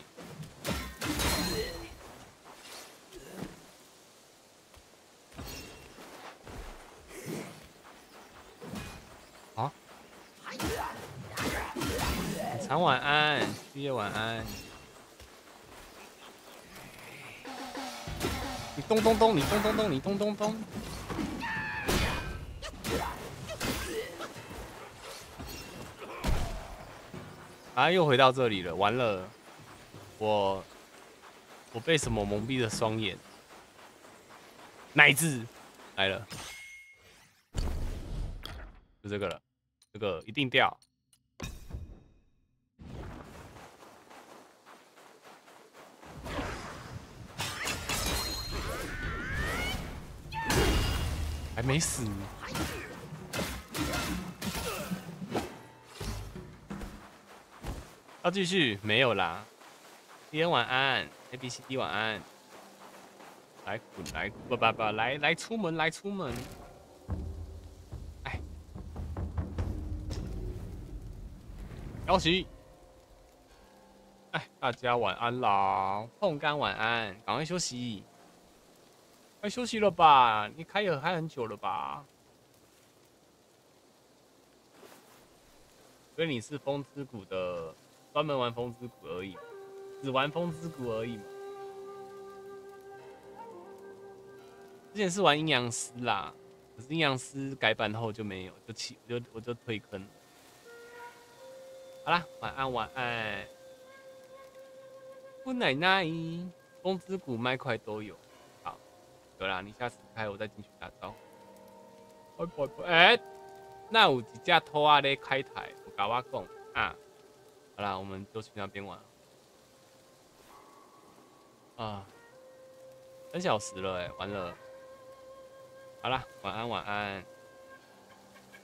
晚安，七夜晚安。你咚咚咚，你咚咚咚，你咚咚咚。啊，又回到这里了，完了，我我被什么蒙蔽了双眼？奶子来了，就这个了，这个一定掉。没死，要继续？没有啦。今天晚安，A B C D 晚安。来滚来不不不来来出门来出门。哎，休息。哎，大家晚安啦，碰干晚安，赶快休息。该休息了吧？你开也开很久了吧？所以你是风之谷的，专门玩风之谷而已，只玩风之谷而已嘛。之前是玩阴阳师啦，可是阴阳师改版后就没有，就弃，就我就退坑。好啦，晚安晚安，姑奶奶，风之谷麦块都有。有啦，你下次开我再进去打招呼。拜拜哎，那有一架拖啊咧开台，我甲我讲啊。好啦，我们就去那边玩。啊，三小时了哎，完了。好了，晚安晚安。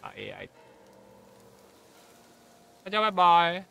啊 AI，大家拜拜。